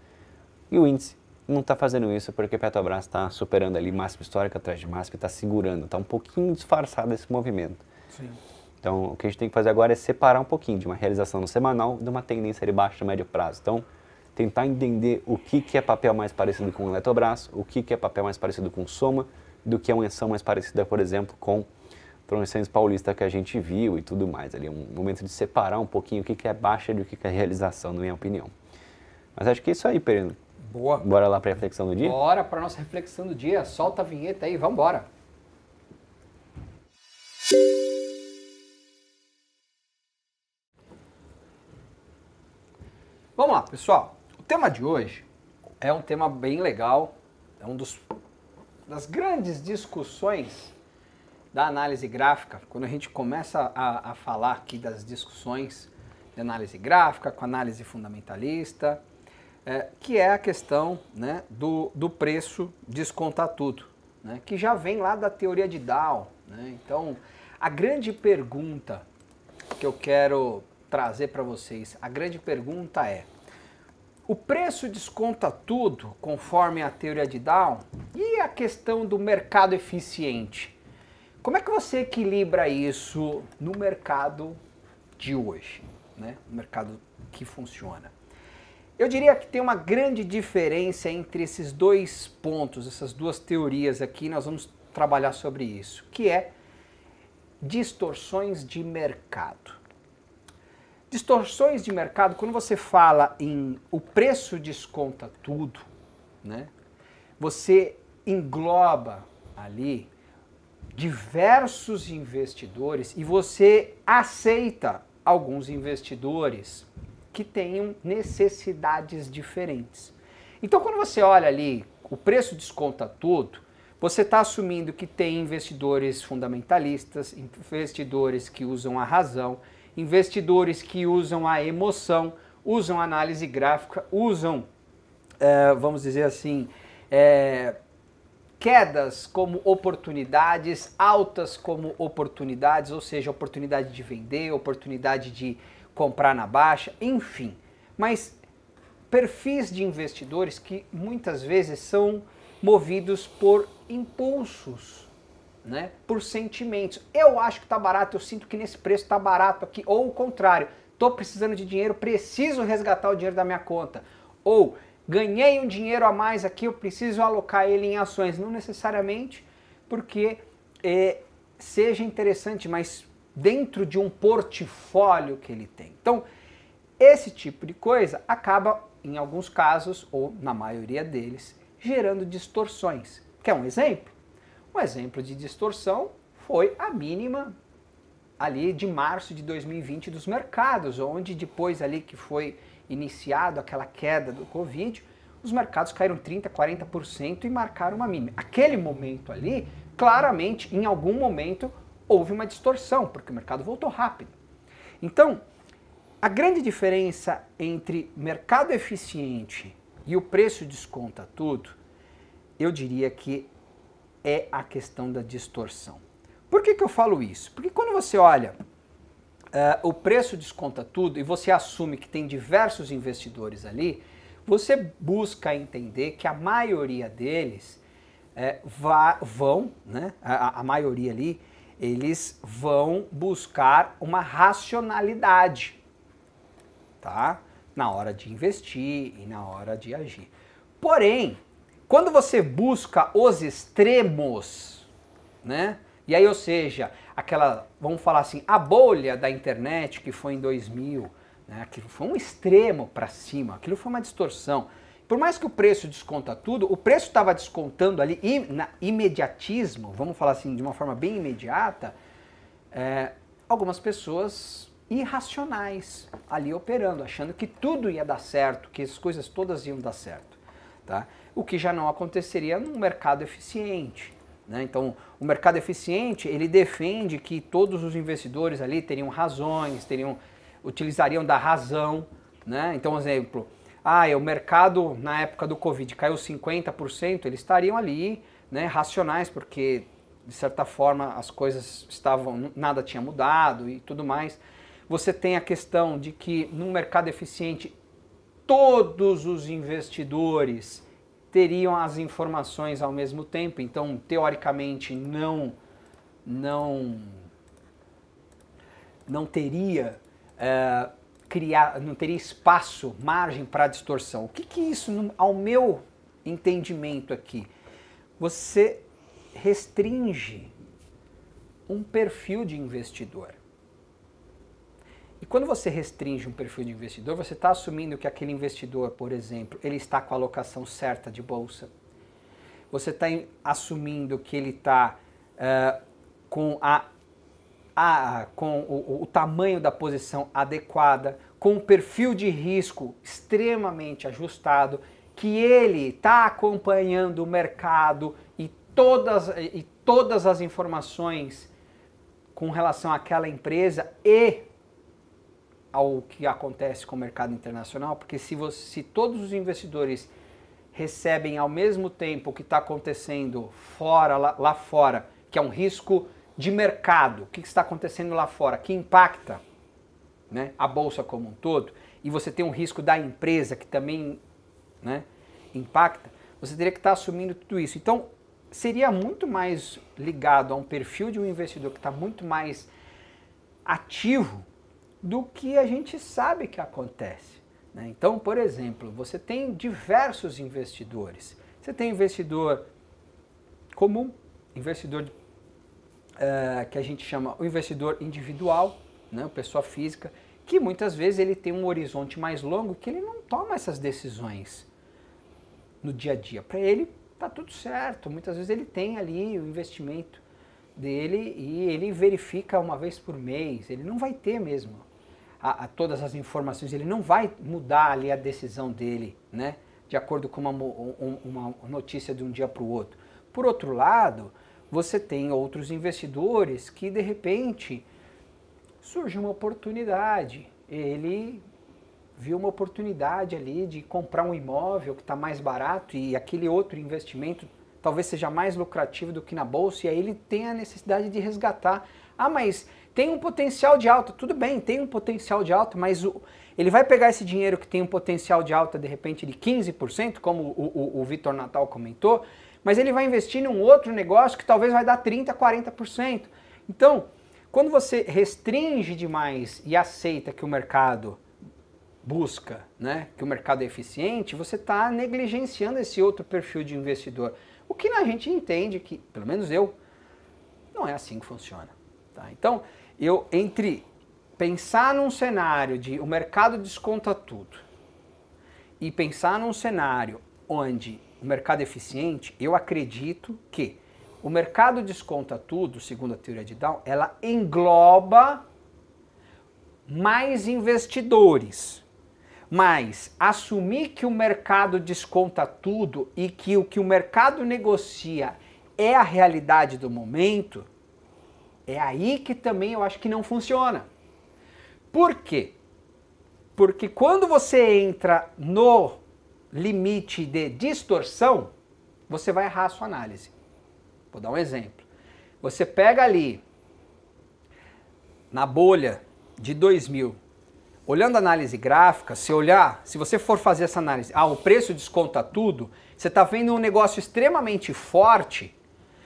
e o índice não está fazendo isso porque Petrobras está superando ali máxima histórica atrás de máxima e está segurando, está um pouquinho disfarçado esse movimento. Sim. Então, o que a gente tem que fazer agora é separar um pouquinho de uma realização no semanal de uma tendência de baixo e médio prazo. Então, tentar entender o que, que é papel mais parecido com o Eletrobras, o que, que é papel mais parecido com Soma, do que é uma ação mais parecida, por exemplo, com Promoções Paulista que a gente viu e tudo mais. Ali, um momento de separar um pouquinho o que, que é baixa e o que, que é realização, na minha opinião. Mas acho que é isso aí, Perino. Boa. Bora lá para a reflexão do dia? Bora para nossa reflexão do dia. Solta a vinheta aí, vamos embora. Vamos lá, pessoal. O tema de hoje é um tema bem legal, é um dos das grandes discussões da análise gráfica, quando a gente começa a, a falar aqui das discussões de análise gráfica, com análise fundamentalista, é, que é a questão né, do, do preço descontar tudo, né, que já vem lá da teoria de Dow. Né? Então, a grande pergunta que eu quero trazer para vocês. A grande pergunta é: o preço desconta tudo conforme a teoria de Dow? E a questão do mercado eficiente? Como é que você equilibra isso no mercado de hoje, né? O mercado que funciona. Eu diria que tem uma grande diferença entre esses dois pontos, essas duas teorias aqui, nós vamos trabalhar sobre isso, que é distorções de mercado. Distorções de mercado, quando você fala em o preço desconta tudo, né? Você engloba ali diversos investidores e você aceita alguns investidores que tenham necessidades diferentes. Então, quando você olha ali o preço desconta tudo, você está assumindo que tem investidores fundamentalistas, investidores que usam a razão, investidores que usam a emoção, usam análise gráfica, usam, é, vamos dizer assim, é, quedas como oportunidades, altas como oportunidades, ou seja, oportunidade de vender, oportunidade de comprar na baixa, enfim. Mas perfis de investidores que muitas vezes são movidos por impulsos, né? por sentimentos. Eu acho que está barato, eu sinto que nesse preço está barato aqui, ou o contrário, estou precisando de dinheiro, preciso resgatar o dinheiro da minha conta. Ou ganhei um dinheiro a mais aqui, eu preciso alocar ele em ações. Não necessariamente porque é, seja interessante, mas dentro de um portfólio que ele tem. Então, esse tipo de coisa acaba, em alguns casos, ou na maioria deles, gerando distorções. Quer um exemplo? Um exemplo de distorção foi a mínima ali de março de 2020 dos mercados, onde depois ali que foi iniciado aquela queda do Covid, os mercados caíram 30%, 40% e marcaram uma mínima. Aquele momento ali, claramente, em algum momento, houve uma distorção, porque o mercado voltou rápido. Então, a grande diferença entre mercado eficiente e o preço desconta tudo, eu diria que é a questão da distorção. Por que, que eu falo isso? Porque quando você olha uh, o preço desconta tudo e você assume que tem diversos investidores ali, você busca entender que a maioria deles é, vá, vão, né, a, a maioria ali, eles vão buscar uma racionalidade, tá? Na hora de investir e na hora de agir. Porém, quando você busca os extremos, né? E aí, ou seja, aquela, vamos falar assim, a bolha da internet que foi em 2000, né? Aquilo foi um extremo para cima, aquilo foi uma distorção. Por mais que o preço desconta tudo, o preço estava descontando ali na imediatismo, vamos falar assim de uma forma bem imediata, é, algumas pessoas irracionais ali operando, achando que tudo ia dar certo, que as coisas todas iam dar certo. Tá? O que já não aconteceria num mercado eficiente. Né? Então, o mercado eficiente ele defende que todos os investidores ali teriam razões, teriam utilizariam da razão, né? Então, exemplo, ah, o mercado na época do Covid caiu 50%, eles estariam ali, né, racionais, porque de certa forma as coisas estavam, nada tinha mudado e tudo mais. Você tem a questão de que num mercado eficiente todos os investidores teriam as informações ao mesmo tempo, então teoricamente não não não teria é, criar, não teria espaço, margem para distorção. O que, que isso, ao meu entendimento aqui, você restringe um perfil de investidor. E quando você restringe um perfil de investidor, você está assumindo que aquele investidor, por exemplo, ele está com a alocação certa de bolsa. Você está assumindo que ele está uh, é, com a a, com o, o tamanho da posição adequada, com o perfil de risco extremamente ajustado, que ele está acompanhando o mercado e todas, e todas as informações com relação àquela empresa e ao que acontece com o mercado internacional, porque se, você, se todos os investidores recebem ao mesmo tempo o que está acontecendo fora lá, lá fora, que é um risco de mercado, o que está acontecendo lá fora, que impacta né, a bolsa como um todo, e você tem um risco da empresa que também né, impacta, você teria que estar assumindo tudo isso. Então, seria muito mais ligado a um perfil de um investidor que está muito mais ativo do que a gente sabe que acontece. Né? Então, por exemplo, você tem diversos investidores. Você tem investidor comum, investidor de é, que a gente chama o investidor individual, né, pessoa física, que muitas vezes ele tem um horizonte mais longo que ele não toma essas decisões no dia a dia. Para ele tá tudo certo. Muitas vezes ele tem ali o investimento dele e ele verifica uma vez por mês. Ele não vai ter mesmo a, a todas as informações. Ele não vai mudar ali a decisão dele, né? De acordo com uma, uma notícia de um dia para o outro. Por outro lado, você tem outros investidores que de repente surge uma oportunidade. Ele viu uma oportunidade ali de comprar um imóvel que está mais barato e aquele outro investimento talvez seja mais lucrativo do que na bolsa, e aí ele tem a necessidade de resgatar. Ah, mas tem um potencial de alta. Tudo bem, tem um potencial de alta, mas o, ele vai pegar esse dinheiro que tem um potencial de alta, de repente, de 15%, como o, o, o Vitor Natal comentou, mas ele vai investir num outro negócio que talvez vai dar 30%, 40%. Então, quando você restringe demais e aceita que o mercado busca, né, que o mercado é eficiente, você está negligenciando esse outro perfil de investidor. O que a gente entende que, pelo menos eu, não é assim que funciona. Tá? Então, eu entre pensar num cenário de o mercado desconta tudo e pensar num cenário onde mercado eficiente, eu acredito que o mercado desconta tudo, segundo a teoria de Down, ela engloba mais investidores. Mas assumir que o mercado desconta tudo e que o que o mercado negocia é a realidade do momento, é aí que também eu acho que não funciona. Por quê? Porque quando você entra no limite de distorção, você vai errar a sua análise. Vou dar um exemplo. Você pega ali na bolha de 2000 olhando a análise gráfica, se olhar, se você for fazer essa análise, ah, o preço desconta tudo, você está vendo um negócio extremamente forte,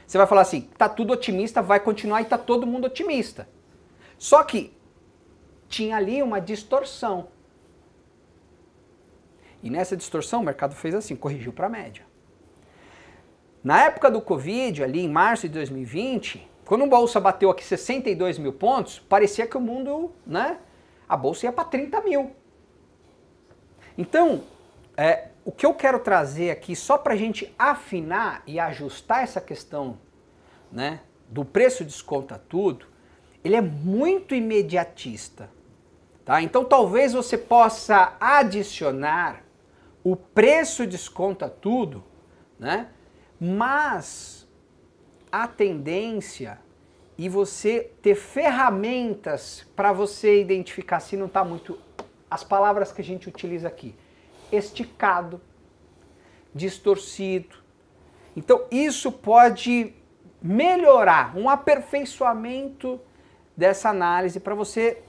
você vai falar assim, tá tudo otimista, vai continuar e tá todo mundo otimista. Só que tinha ali uma distorção. E nessa distorção o mercado fez assim, corrigiu para a média. Na época do Covid, ali em março de 2020, quando o bolsa bateu aqui 62 mil pontos, parecia que o mundo, né, a bolsa ia para 30 mil. Então, é, o que eu quero trazer aqui, só para a gente afinar e ajustar essa questão né, do preço desconta tudo, ele é muito imediatista. Tá? Então, talvez você possa adicionar o preço desconta tudo, né? mas a tendência e você ter ferramentas para você identificar se não está muito. As palavras que a gente utiliza aqui: esticado, distorcido. Então, isso pode melhorar, um aperfeiçoamento dessa análise para você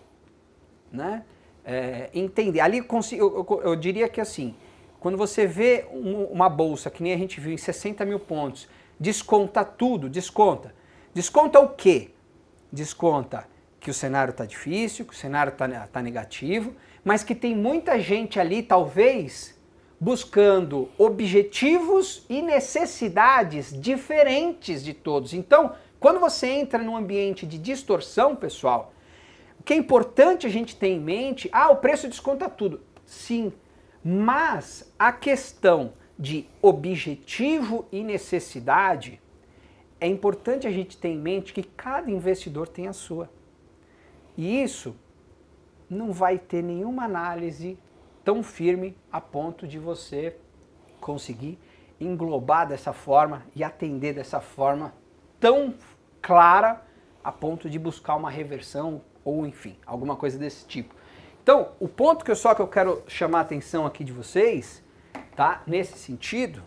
né, é, entender. Ali eu, eu, eu, diria que assim, quando você vê um, uma bolsa, que nem a gente viu em 60 mil pontos, desconta tudo, desconta Desconta o quê? Desconta que o cenário está difícil, que o cenário está tá negativo, mas que tem muita gente ali, talvez, buscando objetivos e necessidades diferentes de todos. Então, quando você entra num ambiente de distorção, pessoal, o que é importante a gente ter em mente, ah, o preço desconta tudo. Sim, mas a questão de objetivo e necessidade é importante a gente ter em mente que cada investidor tem a sua. E isso não vai ter nenhuma análise tão firme a ponto de você conseguir englobar dessa forma e atender dessa forma tão clara a ponto de buscar uma reversão ou enfim, alguma coisa desse tipo. Então, o ponto que eu só que eu quero chamar a atenção aqui de vocês, tá? Nesse sentido,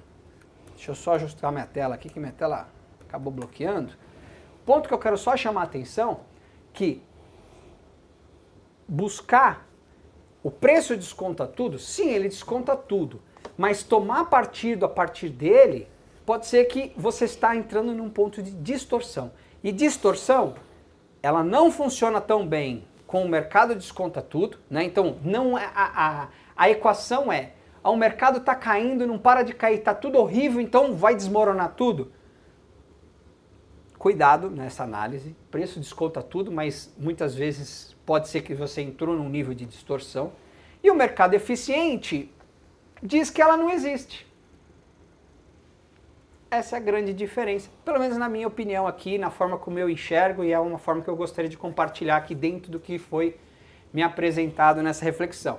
deixa eu só ajustar minha tela aqui que minha tela acabou bloqueando. Ponto que eu quero só chamar a atenção que buscar o preço desconta tudo? Sim, ele desconta tudo. Mas tomar partido a partir dele pode ser que você está entrando num ponto de distorção. E distorção, ela não funciona tão bem com o mercado desconta tudo, né? Então, não é a, a, a equação é, ah, o mercado está caindo, não para de cair, está tudo horrível, então vai desmoronar tudo cuidado nessa análise. Preço desconta tudo, mas muitas vezes pode ser que você entrou num nível de distorção. E o mercado eficiente diz que ela não existe. Essa é a grande diferença, pelo menos na minha opinião aqui, na forma como eu enxergo e é uma forma que eu gostaria de compartilhar aqui dentro do que foi me apresentado nessa reflexão.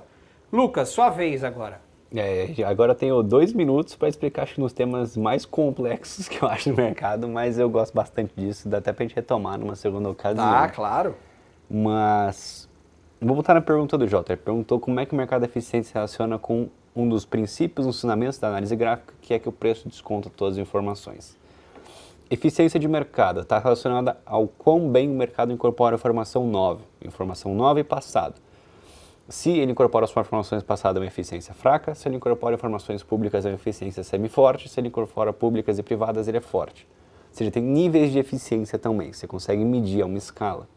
Lucas, sua vez agora. É, agora eu tenho dois minutos para explicar acho, nos temas mais complexos que eu acho no mercado, mas eu gosto bastante disso, dá até para a gente retomar numa segunda ocasião. Ah, claro. Mas vou voltar na pergunta do Jota. Ele perguntou como é que o mercado eficiente se relaciona com um dos princípios, os fundamentos da análise gráfica, que é que o preço desconta todas as informações. Eficiência de mercado está relacionada ao quão bem o mercado incorpora informação nova, informação nova e passada. Se ele incorpora só informações passadas, é uma eficiência fraca. Se ele incorpora informações públicas, é uma eficiência semi-forte. Se ele incorpora públicas e privadas, ele é forte. Ou seja, tem níveis de eficiência também. Você consegue medir a uma escala.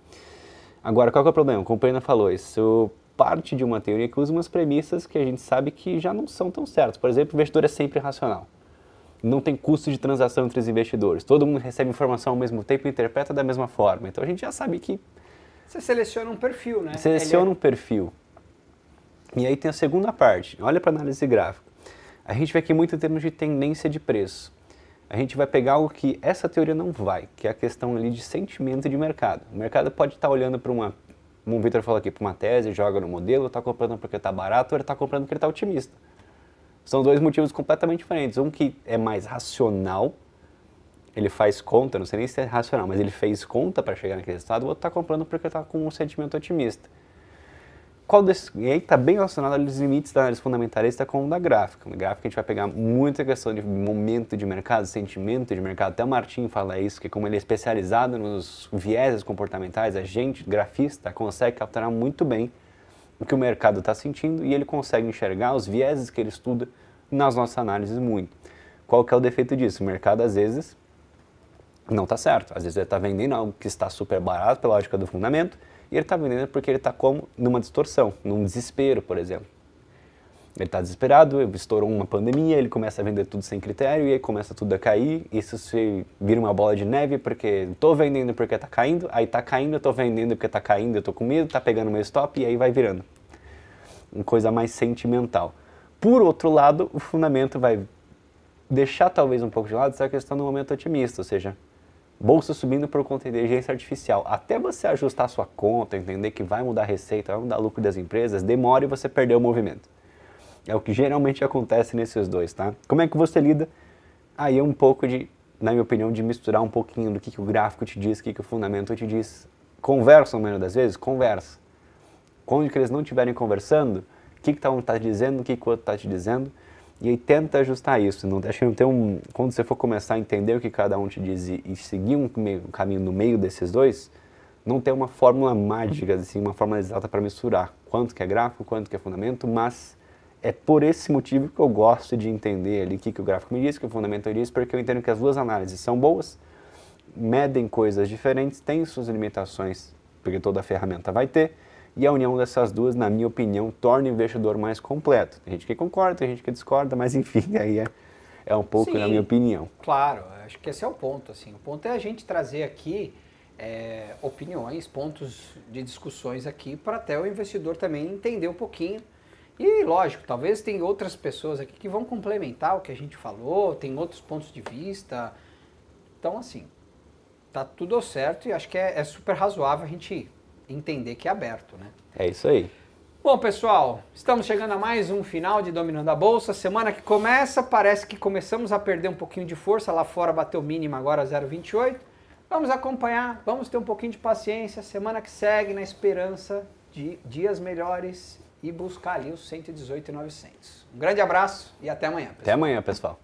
Agora, qual é o problema? Como a Pena falou, isso parte de uma teoria que usa umas premissas que a gente sabe que já não são tão certas. Por exemplo, o investidor é sempre racional. Não tem custo de transação entre os investidores. Todo mundo recebe informação ao mesmo tempo e interpreta da mesma forma. Então a gente já sabe que. Você seleciona um perfil, né? Seleciona é... um perfil. E aí tem a segunda parte. Olha para a análise gráfica. A gente vê aqui muito em termos de tendência de preço. A gente vai pegar algo que essa teoria não vai, que é a questão ali de sentimento de mercado. O mercado pode estar olhando para uma, como o Victor falou aqui, para uma tese, joga no modelo, está comprando porque está barato, ou ele está comprando porque ele está otimista. São dois motivos completamente diferentes. Um que é mais racional, ele faz conta, não sei nem se é racional, mas ele fez conta para chegar naquele estado, o outro está comprando porque está com um sentimento otimista. Qual desse, e aí está bem relacionado aos limites da análise fundamentalista com o da gráfica. Na gráfica a gente vai pegar muita questão de momento de mercado, sentimento de mercado. Até o Martin fala isso, que como ele é especializado nos vieses comportamentais, a gente, grafista, consegue capturar muito bem o que o mercado está sentindo e ele consegue enxergar os vieses que ele estuda nas nossas análises muito. Qual que é o defeito disso? O mercado às vezes não está certo. Às vezes ele está vendendo algo que está super barato pela lógica do fundamento e ele está vendendo porque ele está como numa distorção, num desespero, por exemplo. Ele está desesperado, estourou uma pandemia, ele começa a vender tudo sem critério e aí começa tudo a cair. Isso se vira uma bola de neve porque estou vendendo porque está caindo, aí está caindo, estou vendendo porque está caindo, eu com medo, está pegando meu stop e aí vai virando. Uma coisa mais sentimental. Por outro lado, o fundamento vai deixar talvez um pouco de lado essa questão do momento otimista, ou seja, bolsa subindo por conta de inteligência artificial. Até você ajustar sua conta, entender que vai mudar a receita, vai mudar o lucro das empresas, demora e você perdeu o movimento. É o que geralmente acontece nesses dois, tá? Como é que você lida? Aí é um pouco de, na minha opinião, de misturar um pouquinho do que, que o gráfico te diz, o que, que o fundamento te diz. Conversam, na maioria das vezes? Conversa. Quando eles não estiverem conversando, o que, que tá um está dizendo, o que, que o outro está te dizendo, e aí tenta ajustar isso. Não deixa não ter um. Quando você for começar a entender o que cada um te diz e, e seguir um, meio, um, caminho no meio desses dois, não tem uma fórmula mágica, assim, uma fórmula exata para misturar quanto que é gráfico, quanto que é fundamento, mas é por esse motivo que eu gosto de entender ali o que, que o gráfico me diz, o que o fundamento me diz, porque eu entendo que as duas análises são boas, medem coisas diferentes, têm suas limitações, porque toda ferramenta vai ter, e a união dessas duas, na minha opinião, torna o investidor mais completo. Tem gente que concorda, tem gente que discorda, mas enfim, aí é, é um pouco Sim, na minha opinião. Claro, acho que esse é o ponto. Assim. O ponto é a gente trazer aqui é, opiniões, pontos de discussões aqui para até o investidor também entender um pouquinho. E lógico, talvez tem outras pessoas aqui que vão complementar o que a gente falou, tem outros pontos de vista. Então, assim, tá tudo certo e acho que é, é super razoável a gente entender que é aberto, né? É isso aí. Bom, pessoal, estamos chegando a mais um final de Dominando a Bolsa. Semana que começa, parece que começamos a perder um pouquinho de força. Lá fora bateu mínimo agora 0,28. Vamos acompanhar, vamos ter um pouquinho de paciência. Semana que segue, na esperança de dias melhores e buscar ali os 118,900. Um grande abraço e até amanhã. Pessoal. Até amanhã, pessoal.